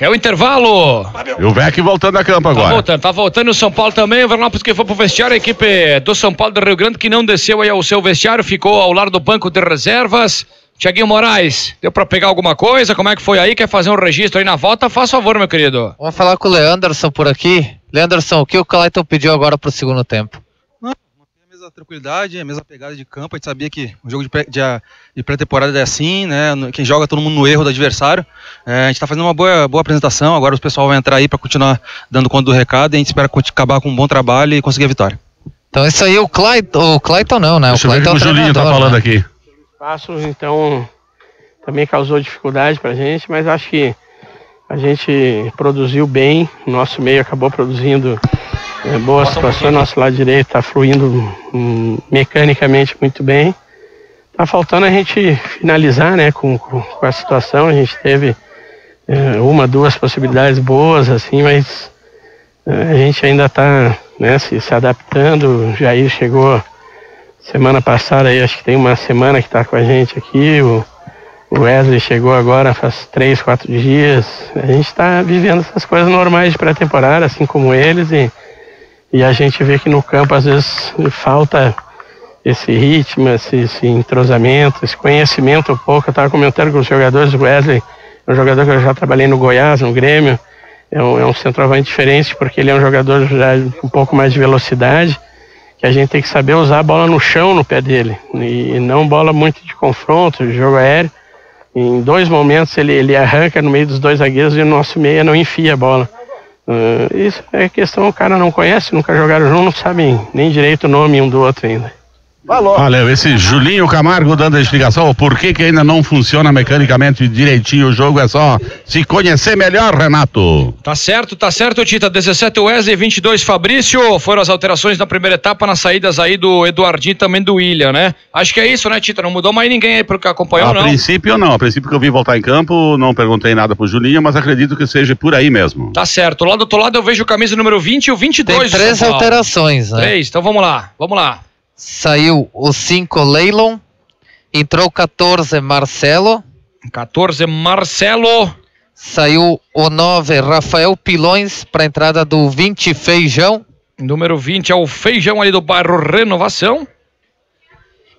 É o intervalo. E o Vec voltando a campo Tá agora. voltando, tá voltando o São Paulo também. O Veranópolis que foi pro vestiário, a equipe do São Paulo do Rio Grande que não desceu aí ao seu vestiário, ficou ao lado do banco de reservas. Tiaguinho Moraes, deu pra pegar alguma coisa? Como é que foi aí? Quer fazer um registro aí na volta? Faz favor, meu querido. Vamos falar com o Leanderson por aqui. Leanderson, o que o Clayton pediu agora pro segundo tempo? Tranquilidade, a mesma pegada de campo. A gente sabia que o jogo de, pré- de, de pré-temporada é assim, né? Quem joga todo mundo no erro do adversário. É, a gente está fazendo uma boa, boa apresentação. Agora o pessoal vai entrar aí para continuar dando conta do recado e a gente espera acabar com um bom trabalho e conseguir a vitória. Então isso aí o Clayton, o Clayton não, né? Deixa eu o ver Clayton que o é Julinho tá falando né? aqui. espaço, então também causou dificuldade pra gente, mas acho que a gente produziu bem, o nosso meio acabou produzindo eh, boas situações, nosso lado direito está fluindo hum, mecanicamente muito bem. Tá faltando a gente finalizar né, com, com, com a situação, a gente teve eh, uma, duas possibilidades boas, assim, mas eh, a gente ainda está né, se, se adaptando, o Jair chegou semana passada aí, acho que tem uma semana que está com a gente aqui. O, o Wesley chegou agora faz três, quatro dias. A gente está vivendo essas coisas normais de pré-temporada, assim como eles, e, e a gente vê que no campo às vezes falta esse ritmo, esse, esse entrosamento, esse conhecimento um pouco. Eu estava comentando com os jogadores, o Wesley é um jogador que eu já trabalhei no Goiás, no Grêmio. É um, é um centroavante diferente porque ele é um jogador já um pouco mais de velocidade que a gente tem que saber usar a bola no chão no pé dele e não bola muito de confronto, de jogo aéreo. Em dois momentos ele, ele arranca no meio dos dois zagueiros e o nosso meia não enfia a bola. Ah, isso é questão, o cara não conhece, nunca jogaram junto, não sabem nem direito o nome um do outro ainda. Valeu, esse Julinho Camargo dando a explicação, o porquê que ainda não funciona mecanicamente direitinho o jogo, é só se conhecer melhor, Renato. Tá certo, tá certo, Tita. 17 Wesley, 22 Fabrício. Foram as alterações na primeira etapa, nas saídas aí do Eduardinho e também do William, né? Acho que é isso, né, Tita? Não mudou mais ninguém aí pro que acompanhou, a não. princípio não, a princípio que eu vi voltar em campo, não perguntei nada pro Julinho, mas acredito que seja por aí mesmo. Tá certo. Lá do outro lado eu vejo o camisa número 20 e o 22. Tem três alterações, né? Três, então vamos lá, vamos lá. Saiu o 5 Leilon, entrou o 14 Marcelo. 14 Marcelo. Saiu o 9 Rafael Pilões para entrada do 20 Feijão. Número 20 é o Feijão ali do bairro Renovação.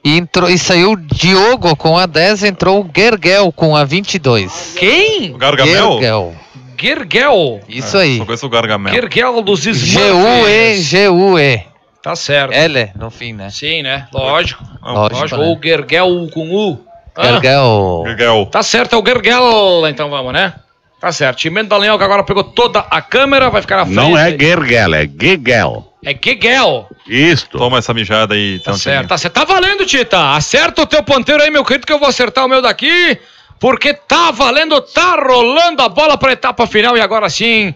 E, entrou, e saiu Diogo com a 10, entrou o Gergel com a 22. Quem? O Gargamel? Gergel. Gergel. Isso aí. Só conheço o Gargamel. Gergel dos Smurfs. G-U-E, G-U-E. Tá certo. L no fim, né? Sim, né? Lógico. Lógico, né? Ou Gergel com U. Ah, Gergel. Gergel. Tá certo, é o Gergel. Então vamos, né? Tá certo. Chimento Dallagnol que agora pegou toda a câmera, vai ficar na frente. Não é Gergel, é Gegel. É Gegel. Isto. Toma essa mijada aí, Tá certo, tá certo. Tá valendo, Tita. Acerta o teu ponteiro aí, meu querido, que eu vou acertar o meu daqui. Porque tá valendo, tá rolando a bola pra etapa final e agora sim.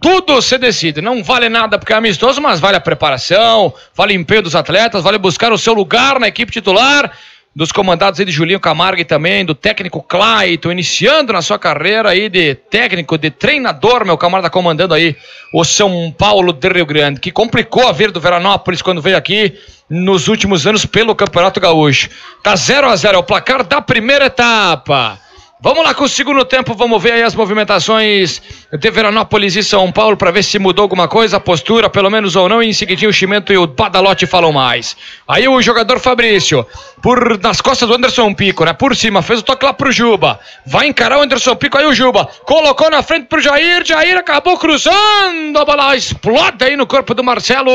Tudo se decide. Não vale nada porque é amistoso, mas vale a preparação, vale o empenho dos atletas, vale buscar o seu lugar na equipe titular. Dos comandados aí de Julinho Camargo e também do técnico Clayton, iniciando na sua carreira aí de técnico, de treinador, meu camarada comandando aí o São Paulo de Rio Grande, que complicou a vida do Veranópolis quando veio aqui nos últimos anos pelo Campeonato Gaúcho. Tá 0 a 0 é o placar da primeira etapa. Vamos lá com o segundo tempo, vamos ver aí as movimentações de Veranópolis e São Paulo para ver se mudou alguma coisa, a postura, pelo menos ou não, e em seguidinho o Chimento e o Badalote falam mais. Aí o jogador Fabrício, por nas costas do Anderson Pico, né? Por cima, fez o toque lá pro Juba. Vai encarar o Anderson Pico, aí o Juba colocou na frente pro Jair, Jair acabou cruzando, a bola explode aí no corpo do Marcelo.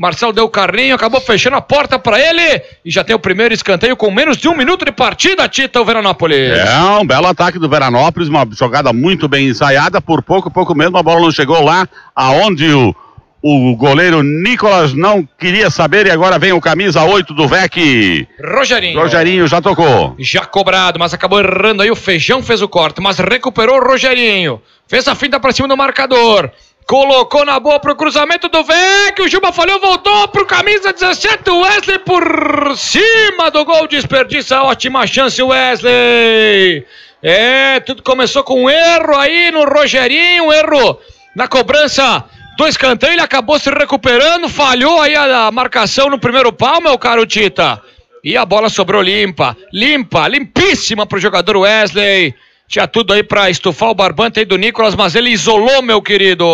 Marcelo deu o carrinho, acabou fechando a porta para ele e já tem o primeiro escanteio com menos de um minuto de partida, Tita, o Veranópolis. É um belo ataque do Veranópolis, uma jogada muito bem ensaiada, por pouco, pouco mesmo, a bola não chegou lá aonde o, o goleiro Nicolas não queria saber e agora vem o camisa 8 do VEC. Rogerinho. Rogerinho já tocou. Já cobrado, mas acabou errando aí. O Feijão fez o corte, mas recuperou o Rogerinho. Fez a finta pra cima do marcador. Colocou na boa pro cruzamento do Vec. O Juba falhou, voltou pro camisa 17. Wesley por cima do gol. Desperdiça ótima chance, Wesley. É, tudo começou com um erro aí no Rogerinho. Um erro na cobrança do escanteio. Ele acabou se recuperando. Falhou aí a, marcação no primeiro pau, meu caro Tita. E a bola sobrou limpa, limpa, limpíssima pro jogador Wesley. Tinha tudo aí pra estufar o barbante aí do Nicolas, mas ele isolou, meu querido.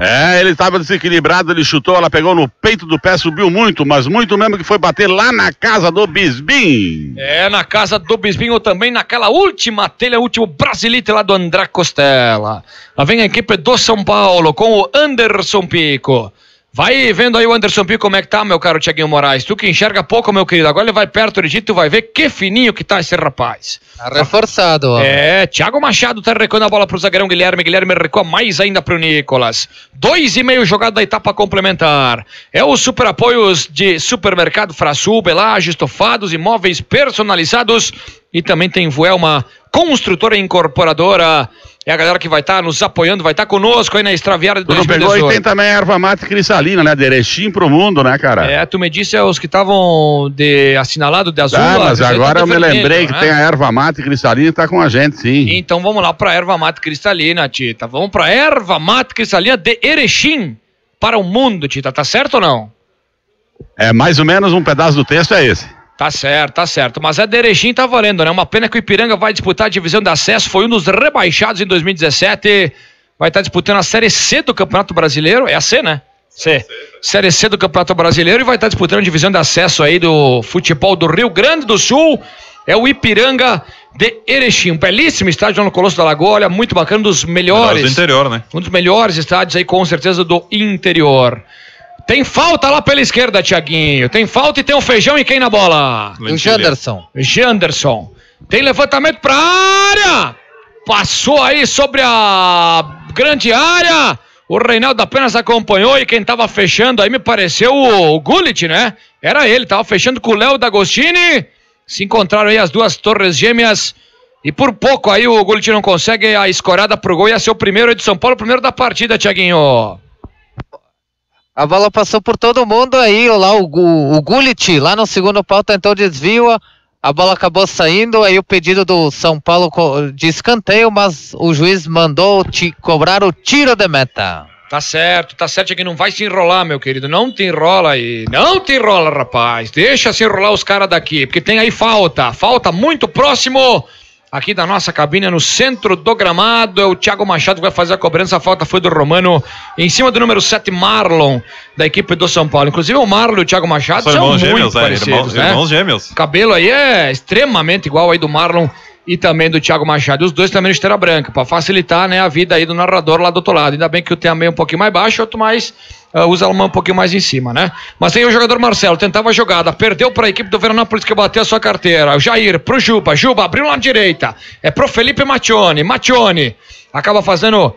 É, ele estava desequilibrado, ele chutou, ela pegou no peito do pé, subiu muito, mas muito mesmo que foi bater lá na casa do Bisbim. É, na casa do Bisbinho também, naquela última telha, último brasilite lá do André Costela. Lá vem a equipe do São Paulo com o Anderson Pico. Vai vendo aí o Anderson Pico como é que tá, meu caro Tiaguinho Moraes. Tu que enxerga pouco, meu querido. Agora ele vai perto de ti, tu vai ver que fininho que tá esse rapaz. Tá reforçado, ó. É, Thiago Machado tá recuando a bola pro zagueirão Guilherme. Guilherme recua mais ainda pro Nicolas. Dois e meio jogado da etapa complementar. É o super apoios de Supermercado Frasul, Belage, estofados, imóveis personalizados. E também tem Vuelma, construtora e incorporadora. É a galera que vai estar nos apoiando, vai estar conosco aí na Extraviária de Tu não pegou 2018. e tem também a erva mate cristalina, né? De Erechim pro mundo, né, cara? É, tu me disse é os que estavam de assinalado de azul. Ah, mas camiseta agora eu me lembrei que né? tem a erva mate cristalina e tá com a gente, sim. Então vamos lá para erva mate cristalina, Tita. Vamos para erva mate cristalina de Erechim para o mundo, Tita. Tá certo ou não? É, mais ou menos um pedaço do texto é esse. Tá certo, tá certo. Mas a de Erechim tá valendo, né? Uma pena que o Ipiranga vai disputar a divisão de acesso. Foi um dos rebaixados em 2017. Vai estar disputando a Série C do Campeonato Brasileiro. É a C, né? C. Série C do Campeonato Brasileiro e vai estar disputando a divisão de acesso aí do futebol do Rio Grande do Sul. É o Ipiranga de Erechim. Um belíssimo estádio lá no Colosso da Lagoa. Olha, muito bacana, um dos melhores. do interior, né? Um dos melhores estádios aí, com certeza, do interior. Tem falta lá pela esquerda, Tiaguinho. Tem falta e tem o feijão e quem na bola? O Janderson. Janderson. Tem levantamento pra área. Passou aí sobre a grande área. O Reinaldo apenas acompanhou e quem tava fechando aí me pareceu o, o Gullit, né? Era ele, tava fechando com o Léo D'Agostini. Se encontraram aí as duas torres gêmeas. E por pouco aí o Gullit não consegue a escorada pro gol. Ia ser o primeiro aí de São Paulo, o primeiro da partida, Tiaguinho. A bola passou por todo mundo aí, lá o, Gu- o Gullit, lá no segundo pau, tentou desvio, a bola acabou saindo, aí o pedido do São Paulo de escanteio, mas o juiz mandou cobrar o tiro de meta. Tá certo, tá certo que não vai se enrolar, meu querido. Não te enrola aí. Não te enrola, rapaz. Deixa se enrolar os caras daqui, porque tem aí falta. Falta muito próximo aqui da nossa cabine, no centro do gramado. É o Thiago Machado que vai fazer a cobrança. A falta foi do Romano em cima do número 7, Marlon, da equipe do São Paulo. Inclusive o Marlon e o Thiago Machado São são, irmãos muito gêmeos, é, parecidos, irmãos- né? irmãos gêmeos. O cabelo aí é extremamente igual aí do Marlon e também do Thiago Machado. Os dois também de esteira branca, para facilitar né, a vida aí do narrador lá do outro lado. Ainda bem que o tem a meia um pouquinho mais baixo, outro mais ah, usa a mão um pouquinho mais em cima, né? Mas tem o jogador Marcelo, tentava a jogada, perdeu para a equipe do Veranópolis que bateu a sua carteira. O Jair pro Juba, Juba abriu lá na direita. É pro Felipe Mattione, Mattione acaba fazendo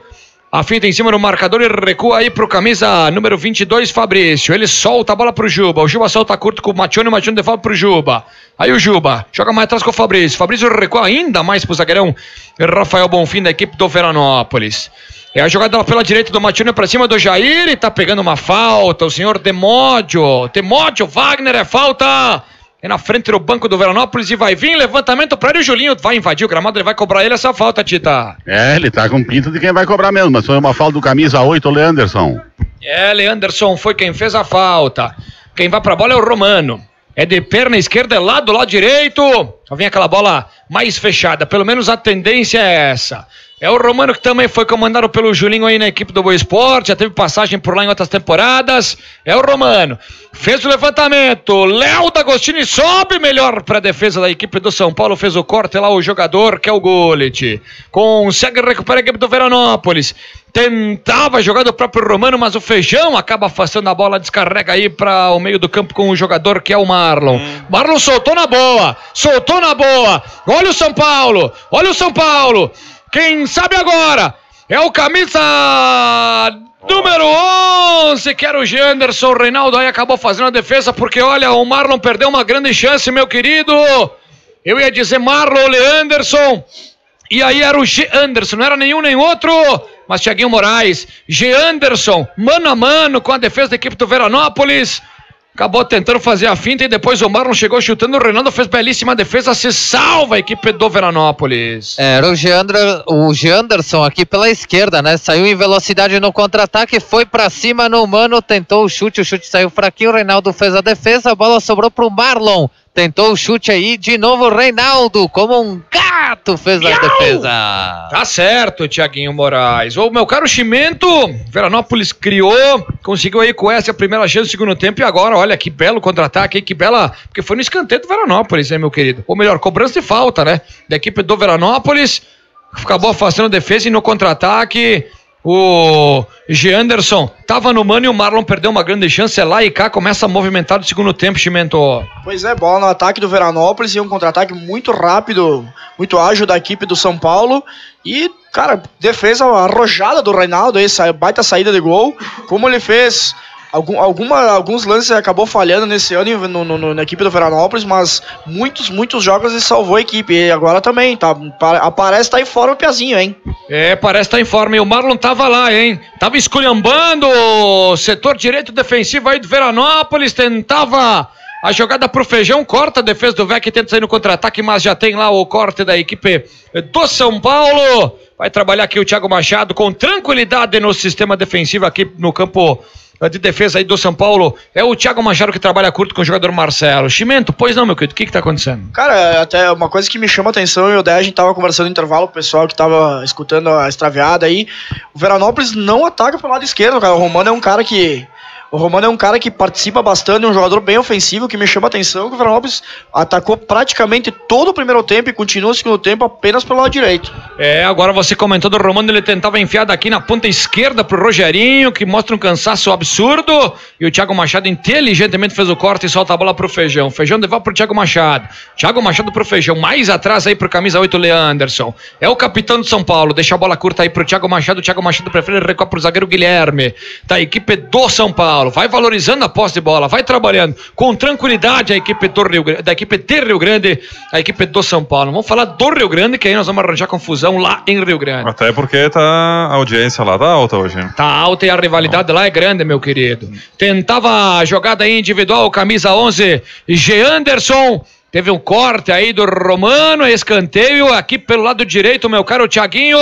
a finta em cima do marcador e recua aí pro camisa número 22, Fabrício. Ele solta a bola pro Juba. O Juba solta curto com o Matione, o Matione devolve pro Juba. Aí o Juba joga mais atrás com o Fabrício. Fabrício recua ainda mais pro zagueirão Rafael Bonfim da equipe do Veranópolis. É a jogada pela direita do Matione pra cima do Jair e tá pegando uma falta. O senhor Demódio. Demódio Wagner é falta. É na frente do banco do Veranópolis e vai vir levantamento para ele. O Julinho vai invadir o gramado, ele vai cobrar ele essa falta, Tita. É, ele tá com pinta de quem vai cobrar mesmo, mas foi uma falta do camisa 8, o Leanderson. É, Leanderson foi quem fez a falta. Quem vai pra bola é o Romano. É de perna esquerda, é lá do lado direito. Só vem aquela bola mais fechada. Pelo menos a tendência é essa. É o Romano que também foi comandado pelo Julinho aí na equipe do Boa Esporte. Já teve passagem por lá em outras temporadas. É o Romano. Fez o levantamento. Léo D'Agostini sobe melhor para a defesa da equipe do São Paulo. Fez o corte lá o jogador que é o Gullit. Consegue recuperar a equipe do Veranópolis. Tentava jogar do próprio Romano, mas o Feijão acaba afastando a bola, descarrega aí para o meio do campo com o jogador que é o Marlon. Marlon soltou na boa, soltou na boa. Olha o São Paulo, olha o São Paulo. Quem sabe agora é o camisa número 11, que era o Janderson. Reinaldo aí acabou fazendo a defesa porque, olha, o Marlon perdeu uma grande chance, meu querido. Eu ia dizer Marlon Leanderson. E aí era o G. Anderson, não era nenhum nem outro, mas Thiaguinho Moraes. G. Anderson, mano a mano com a defesa da equipe do Veranópolis. Acabou tentando fazer a finta e depois o Marlon chegou chutando. O Renato fez belíssima defesa, se salva a equipe do Veranópolis. É, Era o Geander, o Geanderson aqui pela esquerda, né? Saiu em velocidade no contra-ataque, foi pra cima no mano, tentou o chute, o chute saiu fraquinho, o Reinaldo fez a defesa, a bola sobrou pro Marlon. Tentou o chute aí, de novo Reinaldo, como um gato fez a defesa. Tá certo, Tiaguinho Moraes. Ô, meu caro Chimento, Veranópolis criou, conseguiu aí com essa a primeira chance do segundo tempo e agora, olha que belo contra-ataque, que bela, porque foi no escanteio do Veranópolis, né, meu querido? Ou melhor, cobrança de falta, né? Da equipe do Veranópolis, acabou afastando a defesa e no contra-ataque o Anderson tava no mano e o Marlon perdeu uma grande chance. É lá e cá começa a movimentar no segundo tempo, Chimento. Pois é, bola no ataque do Veranópolis e um contra-ataque muito rápido, muito ágil da equipe do São Paulo. E, cara, defesa arrojada do Reinaldo, essa baita saída de gol. Como ele fez Algum, alguma, alguns lances acabou falhando nesse ano no, no, na equipe do Veranópolis, mas muitos, muitos jogos ele salvou a equipe. E agora também, tá? Aparece tá em forma o Piazinho, hein? É, parece tá em forma. E o Marlon tava lá, hein? Tava esculhambando o setor direito defensivo aí do Veranópolis, tentava a jogada pro Feijão, corta a defesa do Vec, tenta sair no contra-ataque, mas já tem lá o corte da equipe do São Paulo. Vai trabalhar aqui o Thiago Machado com tranquilidade no sistema defensivo aqui no campo de defesa aí do São Paulo é o Thiago Machado que trabalha curto com o jogador Marcelo. Chimento, pois não, meu querido, o que que tá acontecendo? Cara, até uma coisa que me chama a atenção, e o Dé, a gente tava conversando no intervalo, o pessoal que tava escutando a extraviada aí, o Veranópolis não ataca pelo lado esquerdo, cara. O Romano é um cara que o Romano é um cara que participa bastante, é um jogador bem ofensivo, que me chama a atenção, o Veranópolis atacou praticamente todo o primeiro tempo e continua o segundo tempo apenas pelo lado direito. É, agora você comentou do Romano, ele tentava enfiar daqui na ponta esquerda pro Rogerinho, que mostra um cansaço absurdo, e o Thiago Machado inteligentemente fez o corte e solta a bola pro Feijão. Feijão devolve pro Thiago Machado. Thiago Machado pro Feijão, mais atrás aí pro camisa 8, Leanderson. É o capitão do São Paulo, deixa a bola curta aí pro Thiago Machado, o Thiago Machado prefere recuar pro zagueiro Guilherme, da equipe do São Paulo. Paulo, vai valorizando a posse de bola, vai trabalhando com tranquilidade a equipe do Rio, da equipe de Rio Grande, a equipe do São Paulo. Vamos falar do Rio Grande, que aí nós vamos arranjar confusão lá em Rio Grande. Até porque tá, a audiência lá tá alta hoje. Tá alta e a rivalidade Não. lá é grande, meu querido. Tentava a jogada individual, camisa 11, G. Anderson. Teve um corte aí do Romano, escanteio aqui pelo lado direito, meu caro Tiaguinho.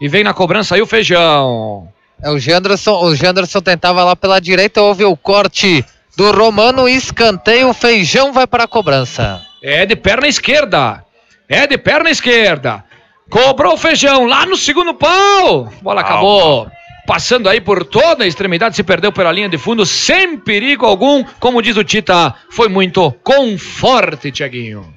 E vem na cobrança aí o feijão. É, o Janderson, o Janderson tentava lá pela direita, houve o corte do Romano, escanteio, Feijão vai para a cobrança. É de perna esquerda. É de perna esquerda. Cobrou o Feijão lá no segundo pau. Bola acabou passando aí por toda a extremidade, se perdeu pela linha de fundo, sem perigo algum. Como diz o Tita, foi muito conforte, Tiaguinho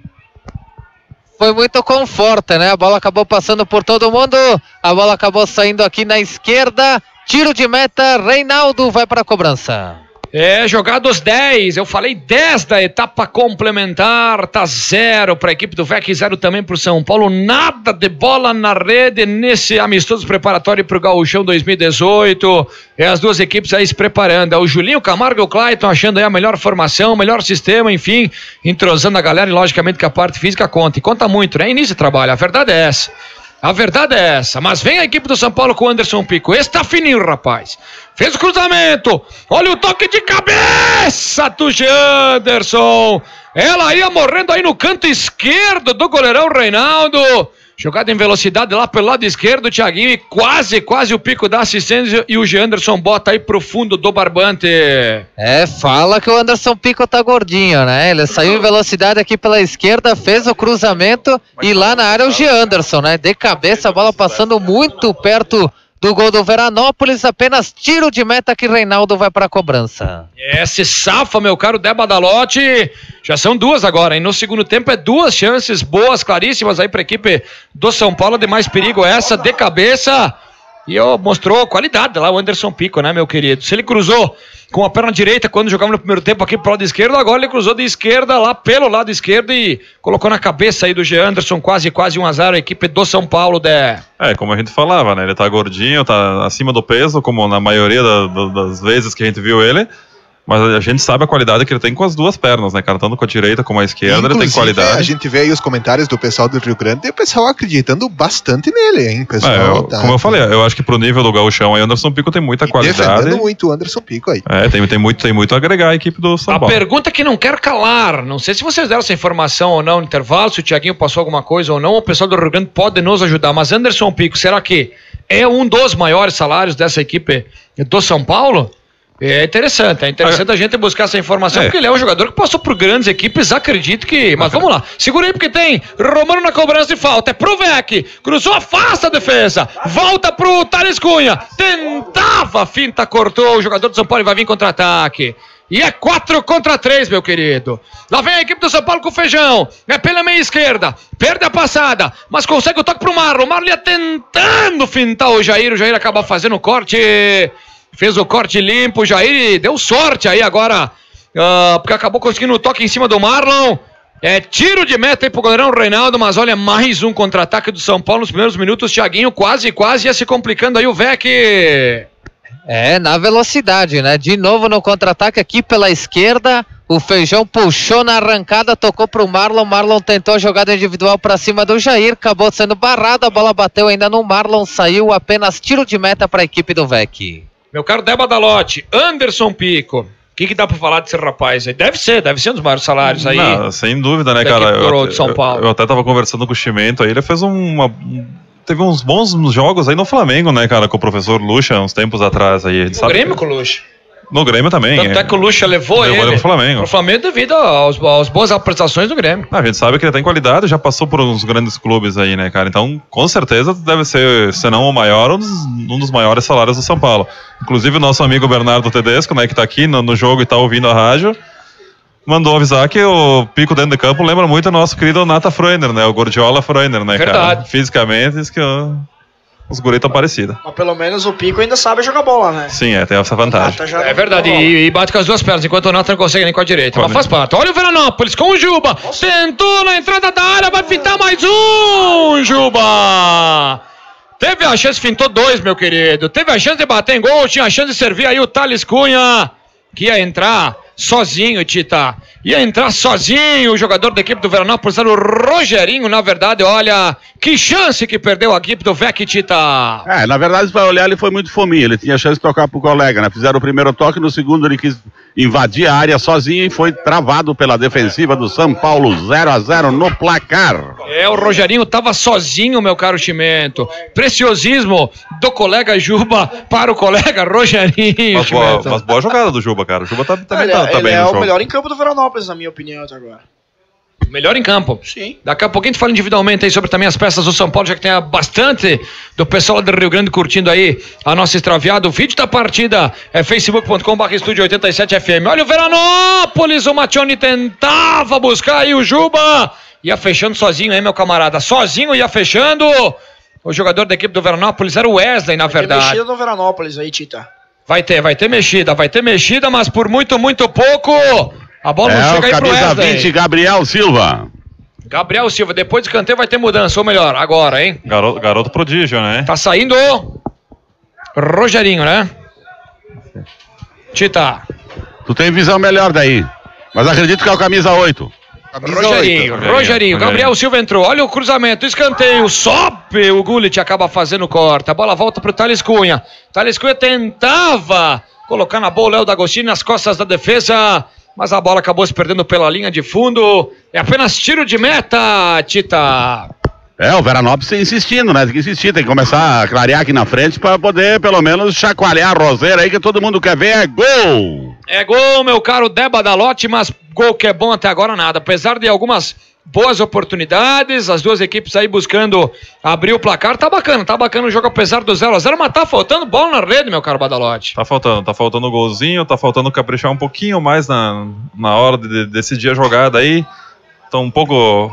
foi muito conforto, né? A bola acabou passando por todo mundo, a bola acabou saindo aqui na esquerda. Tiro de meta, Reinaldo vai para a cobrança. É, jogados 10, eu falei 10 da etapa complementar, tá zero para a equipe do VEC, zero também para o São Paulo, nada de bola na rede nesse amistoso preparatório para o Gauchão 2018, é as duas equipes aí se preparando, é o Julinho Camargo e o Clayton achando aí a melhor formação, melhor sistema, enfim, entrosando a galera. E logicamente que a parte física conta, e conta muito, né, início de trabalho, a verdade é essa. A verdade é essa, mas vem a equipe do São Paulo com o Anderson Pico. Esse tá fininho, rapaz. Fez o cruzamento. Olha o toque de cabeça do Anderson. Ela ia morrendo aí no canto esquerdo do goleirão Reinaldo. Jogada em velocidade lá pelo lado esquerdo, Thiaguinho, e quase, quase o pico da assistência. E o Anderson bota aí pro fundo do barbante. É, fala que o Anderson Pico tá gordinho, né? Ele saiu em velocidade aqui pela esquerda, fez o cruzamento e lá na área o Anderson, né? De cabeça, a bola passando muito perto do gol do Veranópolis, apenas tiro de meta que Reinaldo vai para a cobrança. É, se safa, meu caro Deba Dalote. Já são duas agora, e no segundo tempo é duas chances boas, claríssimas aí para a equipe do São Paulo, de mais perigo essa, de cabeça. E ó, mostrou qualidade lá o Anderson Pico, né, meu querido? Se ele cruzou com a perna direita quando jogava no primeiro tempo aqui pro lado esquerdo, agora ele cruzou de esquerda lá pelo lado esquerdo e colocou na cabeça aí do G. Anderson, quase, quase 1 a 0 a equipe do São Paulo. De... É, como a gente falava, né? Ele tá gordinho, tá acima do peso, como na maioria da, da, das vezes que a gente viu ele. Mas a gente sabe a qualidade que ele tem com as duas pernas, né, cara? Tanto com a direita como a esquerda, Inclusive, ele tem qualidade. A gente vê aí os comentários do pessoal do Rio Grande e o pessoal acreditando bastante nele, hein, pessoal? É, eu, tá, como eu falei, eu acho que pro nível do Gauchão aí, Anderson Pico tem muita qualidade. Defendendo muito o Anderson Pico aí. É, tem, tem, muito, tem muito a agregar a equipe do São Paulo. A pergunta que não quer calar, não sei se vocês deram essa informação ou não no intervalo, se o Tiaguinho passou alguma coisa ou não, o pessoal do Rio Grande pode nos ajudar, mas Anderson Pico, será que é um dos maiores salários dessa equipe do São Paulo? É interessante, é interessante a gente buscar essa informação, É. porque ele é um jogador que passou por grandes equipes, acredito que. Mas vamos lá, segura aí porque tem Romano na cobrança de falta, é pro Vec, cruzou, afasta a defesa, volta pro Thales Cunha, tentava, finta, cortou, o jogador do São Paulo vai vir contra-ataque. E é 4 contra 3, meu querido. Lá vem a equipe do São Paulo com o feijão. É pela meia esquerda. Perde a passada, mas consegue o toque pro Marlon. Marlon ia tentando fintar o Jair. O Jair acaba fazendo o corte. Fez o corte limpo. Jair deu sorte aí agora. ah, porque acabou conseguindo o toque em cima do Marlon. É tiro de meta aí pro goleirão Reinaldo, mas olha, mais um contra-ataque do São Paulo nos primeiros minutos. Thiaguinho quase, quase ia se complicando aí o Vec. É, na velocidade, né? De novo no contra-ataque aqui pela esquerda. O Feijão puxou na arrancada, tocou pro Marlon. Marlon tentou a jogada individual para cima do Jair, acabou sendo barrado. A bola bateu ainda no Marlon, saiu apenas tiro de meta para a equipe do VEC. Meu caro Deba Dalote, Anderson Pico. O que, que dá pra falar desse rapaz aí? Deve ser, deve ser um dos maiores salários aí. Não, sem dúvida, né, cara? Eu, de São eu- Paulo. eu até tava conversando com o Chimento aí, ele fez uma. um- Teve uns bons jogos aí no Flamengo, né, cara, com o professor Lucha, uns tempos atrás aí. No sabe Grêmio com o Luxo. No Grêmio também. Tanto é que o Lucha levou, Levou ele ele pro Flamengo. pro Flamengo devido aos, aos boas apresentações do Grêmio. A gente sabe que ele tem qualidade, já passou por uns grandes clubes aí, né, cara? Então, com certeza deve ser, se não o maior, um dos, um dos maiores salários do São Paulo. Inclusive o nosso amigo Bernardo Tedesco, né, que tá aqui no, no jogo e tá ouvindo a rádio, mandou avisar que o pico dentro de campo lembra muito o nosso querido Nata Freuner, né? O Gordiola Freuner, né, cara? Verdade. Fisicamente, diz que ó, os guris estão parecidos. Mas pelo menos o Pico ainda sabe jogar bola, né? Sim, é, tem essa vantagem. É verdade, e, e bate com as duas pernas, enquanto o Nathan não consegue nem com a direita. Mas faz parte. Olha o Veranópolis com o Juba. Tentou na entrada da área, vai fintar mais um, Juba. Teve a chance, fintou dois, meu querido. Teve a chance de bater em gol, tinha a chance de servir aí o Thales Cunha, que ia entrar sozinho, Tita. Ia entrar sozinho o jogador da equipe do Veranópolis, era o Rogerinho, na verdade, olha, que chance que perdeu a equipe do VEC, Tita. É, na verdade, para olhar, ele foi muito fominha. Ele tinha chance de tocar pro colega, né? Fizeram o primeiro toque, no segundo ele quis invadir a área sozinho e foi travado pela defensiva do São Paulo, 0 a 0 no placar. É, o Rogerinho tava sozinho, meu caro Chimento. Preciosismo do colega Juba para o colega Rogerinho. Mas boa, mas boa jogada do Juba, cara. O Juba tá, também ele tá, é, tá ele bem é no o jogo. melhor em campo do Veranópolis, na minha opinião, até agora. Melhor em campo. Sim. Daqui a pouquinho a gente fala individualmente aí sobre também as peças do São Paulo, já que tem bastante do pessoal do Rio Grande curtindo aí a nossa extraviada. O vídeo da partida é facebook.com.br estúdio 87 FM. Olha o Veranópolis, o Matione tentava buscar aí o Juba. Ia fechando sozinho aí, meu camarada. Sozinho ia fechando. O jogador da equipe do Veranópolis era o Wesley, na Tem verdade. mexida no Veranópolis aí, Tita. Vai ter, vai ter mexida, vai ter mexida, mas por muito, muito pouco. A bola não É chega o aí pro camisa Wesley. 20, Gabriel Silva. Gabriel Silva, depois do escanteio vai ter mudança, ou melhor, agora, hein? Garoto, garoto prodígio, né? Tá saindo o Rogerinho, né? Tita. Tu tem visão melhor daí. Mas acredito que é o camisa 8. Rogerinho, Rogerinho, Gabriel Silva entrou. Olha o cruzamento, escanteio, sobe. O Gullit acaba fazendo corte. A bola volta pro Thales Cunha. Thales Cunha tentava colocar na boa o Léo D'Agostini nas costas da defesa. Mas a bola acabou se perdendo pela linha de fundo. É apenas tiro de meta, Tita. É, o Veranópolis insistindo, né? Tem que insistir, tem que começar a clarear aqui na frente para poder, pelo menos, chacoalhar a roseira aí que todo mundo quer ver. É gol! É gol, meu caro Deba Dalote, mas gol que é bom até agora nada. Apesar de algumas boas oportunidades, as duas equipes aí buscando abrir o placar, tá bacana, tá bacana o jogo apesar do 0 a 0 mas tá faltando bola na rede, meu caro Badalote. Tá faltando, tá faltando golzinho, tá faltando caprichar um pouquinho mais na, na hora de decidir a jogada aí. Estão um pouco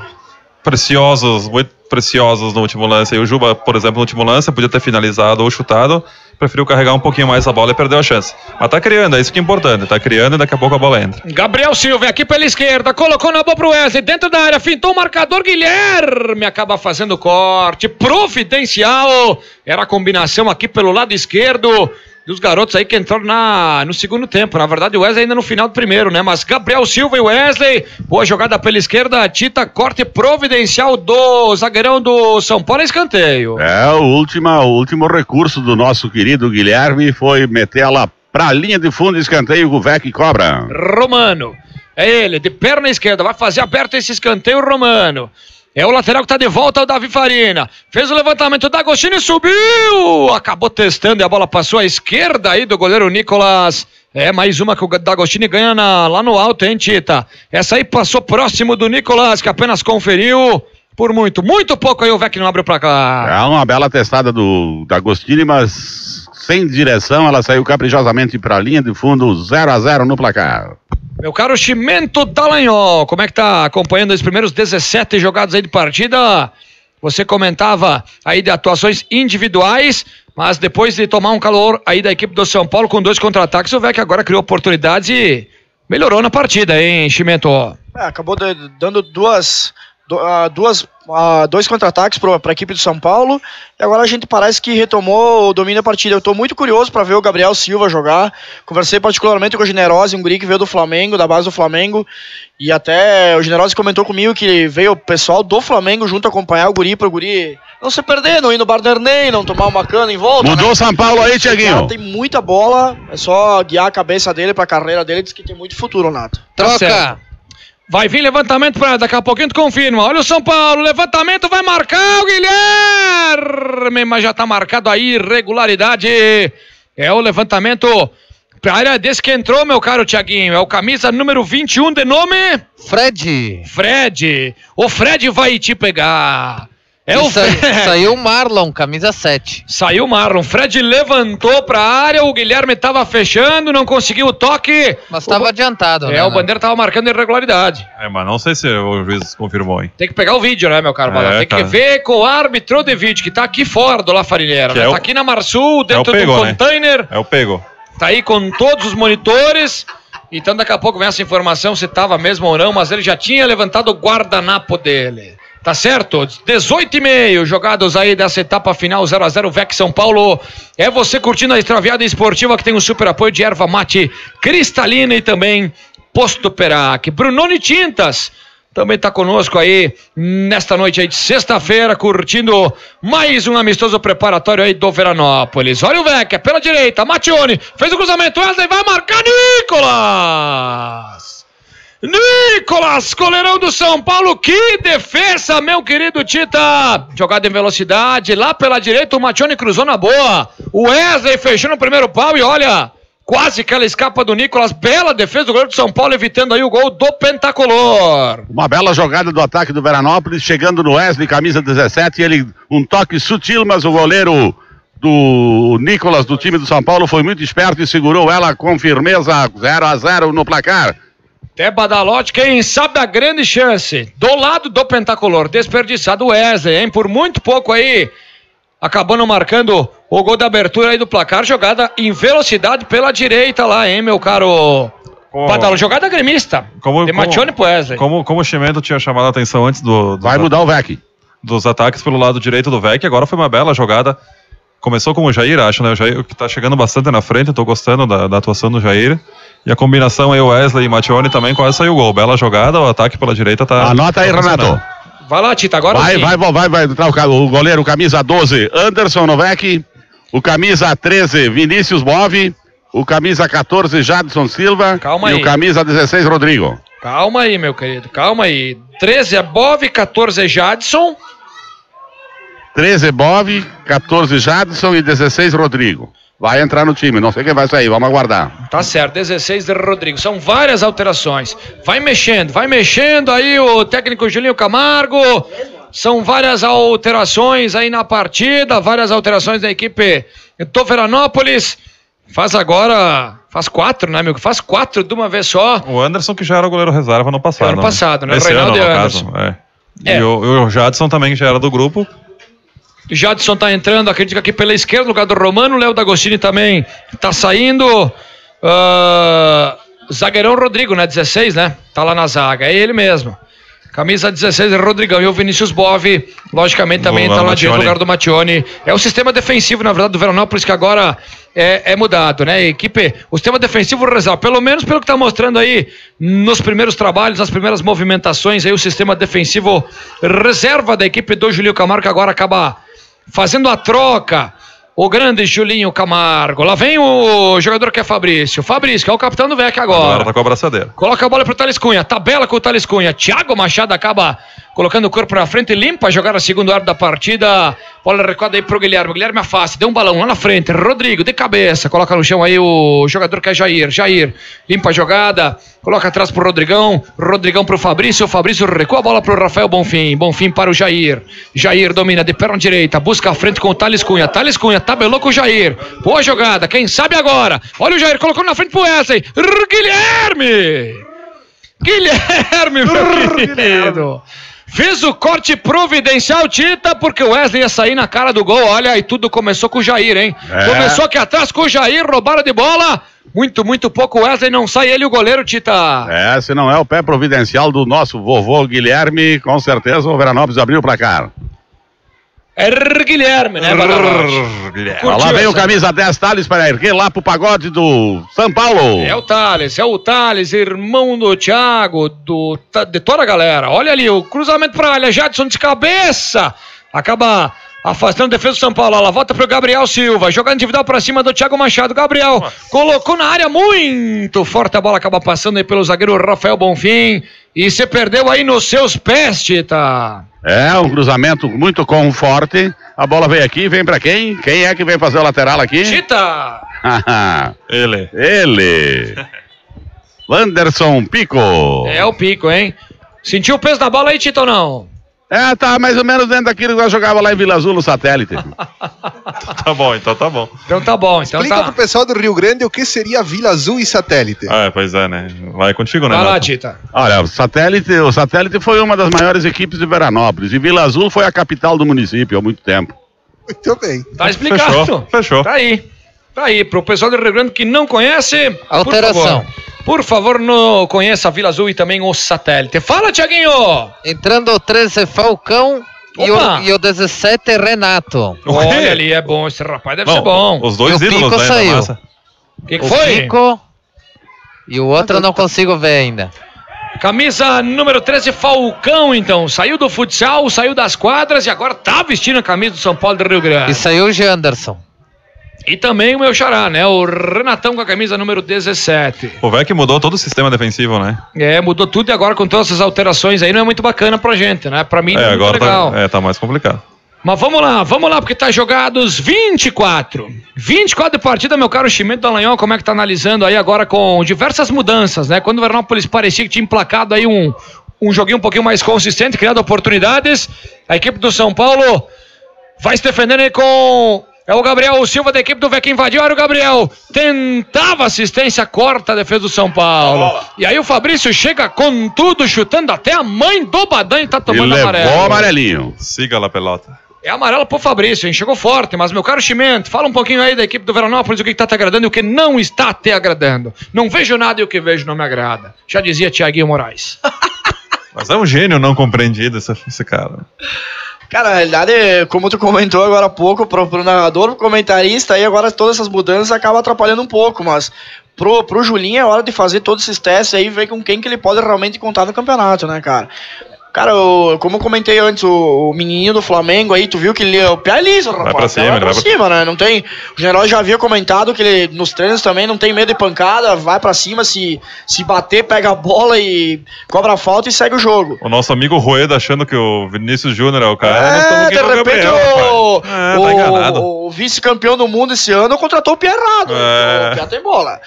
preciosos, muito preciosos no último lance. E o Juba, por exemplo, no último lance, podia ter finalizado ou chutado, preferiu carregar um pouquinho mais a bola e perdeu a chance. Mas tá criando, é isso que é importante, tá criando e daqui a pouco a bola entra. Gabriel Silva aqui pela esquerda, colocou na boa pro Wesley, dentro da área, fintou o marcador, Guilherme acaba fazendo corte, providencial, era a combinação aqui pelo lado esquerdo dos garotos aí que entraram na, no segundo tempo, na verdade o Wesley ainda no final do primeiro, né, mas Gabriel Silva e Wesley, boa jogada pela esquerda, Tita, corte providencial do zagueirão do São Paulo, escanteio. É, o último, o último recurso do nosso querido Guilherme foi meter ela pra linha de fundo, escanteio, o Vec cobra. Romano. É ele, de perna esquerda, vai fazer aberto esse escanteio, Romano. É o lateral que tá de volta, o Davi Farina. Fez o levantamento da Agostini, subiu! Acabou testando e a bola passou à esquerda aí do goleiro Nicolas. É, mais uma que o D'Agostini ganha na, lá no alto, hein, Tita? Essa aí passou próximo do Nicolas, que apenas conferiu por muito, muito pouco aí o Vec não abre o placar. É uma bela testada do D'Agostini, mas sem direção, ela saiu caprichosamente para a linha de fundo, 0 a 0 no placar. Meu caro Chimento Dallagnol, como é que tá acompanhando os primeiros 17 jogados aí de partida? Você comentava aí de atuações individuais, mas depois de tomar um calor aí da equipe do São Paulo com dois contra-ataques, o Vec agora criou oportunidades e melhorou na partida, hein, Chimento? É, acabou dando duas, duas, uh, dois contra-ataques para a equipe do São Paulo e agora a gente parece que retomou o domínio da partida. Eu estou muito curioso para ver o Gabriel Silva jogar. Conversei particularmente com o Generosi, um guri que veio do Flamengo, da base do Flamengo, e até o Generosi comentou comigo que veio o pessoal do Flamengo junto acompanhar o guri para o guri não se perder, não ir no Bar Ney, não tomar uma cana em volta. Mudou né? São Paulo aí, Tiaguinho. Tem muita bola, é só guiar a cabeça dele para a carreira dele, diz que tem muito futuro, Nato. Troca! Vai vir levantamento para daqui a pouquinho tu confirma. Olha o São Paulo, levantamento vai marcar o Guilherme, mas já tá marcado aí irregularidade. É o levantamento pra área desse que entrou, meu caro Tiaguinho. É o camisa número 21 de nome Fred. Fred. O Fred vai te pegar. É o Sa Fred. Saiu o Marlon, camisa 7. Saiu o Marlon. Fred levantou pra área, o Guilherme tava fechando, não conseguiu o toque. Mas tava o... adiantado, É, né? o Bandeira tava marcando irregularidade. É, mas não sei se o juiz confirmou, hein? Tem que pegar o vídeo, né, meu caro? É, Tem que tá. ver com o árbitro de vídeo, que tá aqui fora do La Farinheira. Que né? é o- Tá aqui na Marsul, É dentro pegou, do né? container. É o pego. Tá aí com todos os monitores. Então daqui a pouco vem essa informação se tava mesmo ou não, mas ele já tinha levantado o guardanapo dele. Tá certo? 18 e meio jogados aí dessa etapa final 0 a 0 VEC São Paulo. É você curtindo a extraviada esportiva que tem um super apoio de erva mate cristalina e também Posto Perac. Brunoni Tintas também tá conosco aí nesta noite aí de sexta-feira, curtindo mais um amistoso preparatório aí do Veranópolis. Olha o Vecchia pela direita, Matione fez o cruzamento, Wesley vai marcar Nicolas! Nicolas, goleirão do São Paulo, que defesa, meu querido Tita! Jogada em velocidade, lá pela direita o Matione cruzou na boa. O Wesley fechou no primeiro pau e olha, quase que ela escapa do Nicolas. Bela defesa do goleiro do São Paulo, evitando aí o gol do Pentacolor. Uma bela jogada do ataque do Veranópolis, chegando no Wesley, camisa 17, e ele um toque sutil, mas o goleiro do Nicolas do time do São Paulo foi muito esperto e segurou ela com firmeza, 0 a 0 no placar. Até Badalote, quem sabe a grande chance do lado do Pentacolor, desperdiçado o Wesley, hein? Por muito pouco aí, acabando marcando o gol da abertura aí do placar, jogada em velocidade pela direita lá, hein, meu caro Badalo, jogada gremista, Como, de como- Matione pro Wesley. Como, como o Chimento tinha chamado a atenção antes do. Vai mudar o VEC. Dos ataques pelo lado direito do VEC, agora foi uma bela jogada. Começou com o Jair, acho, né? O Jair que tá chegando bastante na frente, eu tô gostando da, da atuação do Jair. E a combinação aí, o Wesley e Matione também quase saiu o gol. Bela jogada, o ataque pela direita tá. Anota aí, tá Renato. Vai lá, Tita, agora Vai, sim. vai, vai, vai, vai entrar o, goleiro, camisa 12, Anderson Novek. O camisa 13, Vinícius Move. O camisa 14, Jadson Silva. Calma e aí. o camisa 16, Rodrigo. Calma aí, meu querido, calma aí. 13 é Bove, 14 é Jadson. 13, Bove. 14, Jadson e 16, Rodrigo. Vai entrar no time, não sei quem vai sair, vamos aguardar. Tá certo, 16 de Rodrigo. São várias alterações. Vai mexendo, vai mexendo aí o técnico Julinho Camargo. São várias alterações aí na partida, várias alterações da equipe do Veranópolis. Faz agora, faz quatro, né, amigo? Faz quatro de uma vez só. O Anderson que já era o goleiro reserva no passado. Ano passado, né? Esse Reinaldo ano, no e caso. É. É. E o, o Jadson também, que já era do grupo. Jadson tá entrando, acredito que aqui pela esquerda, no lugar do Romano. Léo D'Agostini também tá saindo. Ah, zagueirão Rodrigo, né? 16, né? Tá lá na zaga. É ele mesmo. Camisa 16 é Rodrigão. E o Vinícius Bove, logicamente, também tá lugar lá do no lugar do Matione. É o sistema defensivo, na verdade, do Veranópolis, que agora é, é mudado, né? A equipe, o sistema defensivo reserva, pelo menos pelo que tá mostrando aí nos primeiros trabalhos, nas primeiras movimentações, aí o sistema defensivo reserva da equipe do Julio Camargo, que agora acaba fazendo a troca. O grande Julinho Camargo. Lá vem o jogador que é Fabrício. Fabrício, que é o capitão do VEC agora. Agora tá com a abraçadeira. Coloca a bola pro Thales Cunha. Tabela com o Thales Cunha. Thiago Machado acaba colocando o corpo na frente, limpa a jogada segundo árbitro da partida. Bola recuada aí pro Guilherme. Guilherme afasta, deu um balão lá na frente. Rodrigo de cabeça, coloca no chão aí o jogador que é Jair. Jair limpa a jogada, coloca atrás pro Rodrigão. Rodrigão pro Fabrício. O Fabrício recua a bola pro Rafael Bonfim. Bonfim para o Jair. Jair domina de perna direita, busca a frente com o Thales Cunha. Thales Cunha tabelou com o Jair. Boa jogada, quem sabe agora. Olha o Jair, colocou na frente pro Wesley. Guilherme! Guilherme, meu querido! Fez o corte providencial, Tita, porque o Wesley ia sair na cara do gol. Olha, e tudo começou com o Jair, hein? É. Começou aqui atrás com o Jair, roubaram de bola. Muito, muito pouco. Wesley não sai ele o goleiro, Tita. É, se não é o pé providencial do nosso vovô Guilherme, com certeza o Veranópolis abriu o placar. É Guilherme, né, Bagarote? Ó, lá vem o camisa 10, Thales para erguer lá pro pagode do São Paulo. É o Thales, é o Thales, irmão do Thiago, do, de toda a galera. Olha ali, o cruzamento pra área, Jadson de cabeça. Acaba afastando a defesa do São Paulo. Ela volta pro Gabriel Silva, jogando individual pra cima do Thiago Machado. Gabriel colocou na área muito forte, a bola acaba passando aí pelo zagueiro Rafael Bonfim. E você perdeu aí nos seus pés, Tita. É, um cruzamento muito com forte. A bola veio aqui, vem pra quem? Quem é que vem fazer o lateral aqui? Tita! Ele. Ele. Wanderson Pico. É o pico, hein? Sentiu o peso da bola aí, Tita, ou não? É, tá mais ou menos dentro daquilo que nós jogava lá em Vila Azul no satélite. Tá bom, então tá bom. Então tá bom, então Explica tá. pro pessoal do Rio Grande o que seria Vila Azul e satélite. Ah, pois é, né? Vai contigo, né? Vai lá? Tita. Olha, o satélite, o satélite foi uma das maiores equipes de Veranópolis. E Vila Azul foi a capital do município há muito tempo. Muito bem. Tá explicado. Fechou, fechou. Tá aí. Tá aí. Pro pessoal do Rio Grande que não conhece. Alteração. Por favor, por favor no, conheça a Vila Azul e também o satélite. Fala, Tiaguinho! Entrando o 13 Falcão e o, e o 17 Renato. Olha ali, é bom. Esse rapaz deve Não, ser bom. Os dois E o ídolos Pico né, saiu. O que, que o foi? Pico e o outro eu não consigo ver ainda. Camisa número 13, Falcão, então. Saiu do futsal, saiu das quadras e agora tá vestindo a camisa do São Paulo do Rio Grande. E saiu o Janderson. E também o meu xará, né? O Renatão com a camisa número 17. O Vec mudou todo o sistema defensivo, né? É, mudou tudo e agora com todas essas alterações aí não é muito bacana pra gente, né? Pra mim não É, é muito agora legal. tá, é, tá mais complicado. Mas vamos lá, vamos lá, porque tá jogados 24. 24 de partida, meu caro Chimento Dallagnol, como é que tá analisando aí agora com diversas mudanças, né? Quando o Vernópolis parecia que tinha emplacado aí um, um joguinho um pouquinho mais consistente, criado oportunidades, a equipe do São Paulo vai se defendendo aí com... É o Gabriel Silva da equipe do Vec invadiu, olha o Gabriel, tentava assistência, corta a defesa do São Paulo. E aí o Fabrício chega com tudo, chutando até a mãe do Badan e tá E tomando levou amarelo. amarelinho. Siga lá, pelota. É amarelo pro Fabrício, hein? Chegou forte, mas meu caro Chimento, fala um pouquinho aí da equipe do Veranópolis, o que, que tá te agradando e o que não está te agradando. Não vejo nada e o que vejo não me agrada. Já dizia Tiaguinho Moraes. Mas é um gênio não compreendido esse, esse cara. Cara, na realidade, como tu comentou agora há pouco, pro, pro narrador, pro comentarista, aí agora todas essas mudanças acabam atrapalhando um pouco, mas pro, pro Julinho é hora de fazer todos esses testes aí e ver com quem que ele pode realmente contar no campeonato, né, cara? Cara, o- como eu comentei antes, o, o menininho do Flamengo aí, tu viu que ele, o pé é liso, rapaz. pra cima, vai pra vai pra- cima, né? Não tem, o general já havia comentado que ele nos treinos também não tem medo de pancada, vai pra cima, se, se bater, pega a bola e cobra a falta e segue o jogo. O nosso amigo Rueda achando que o Vinícius Júnior é o cara. É, de repente Gabriel, o. É, tá o, o vice-campeão do mundo esse ano contratou o pé errado. É. O pé tem bola.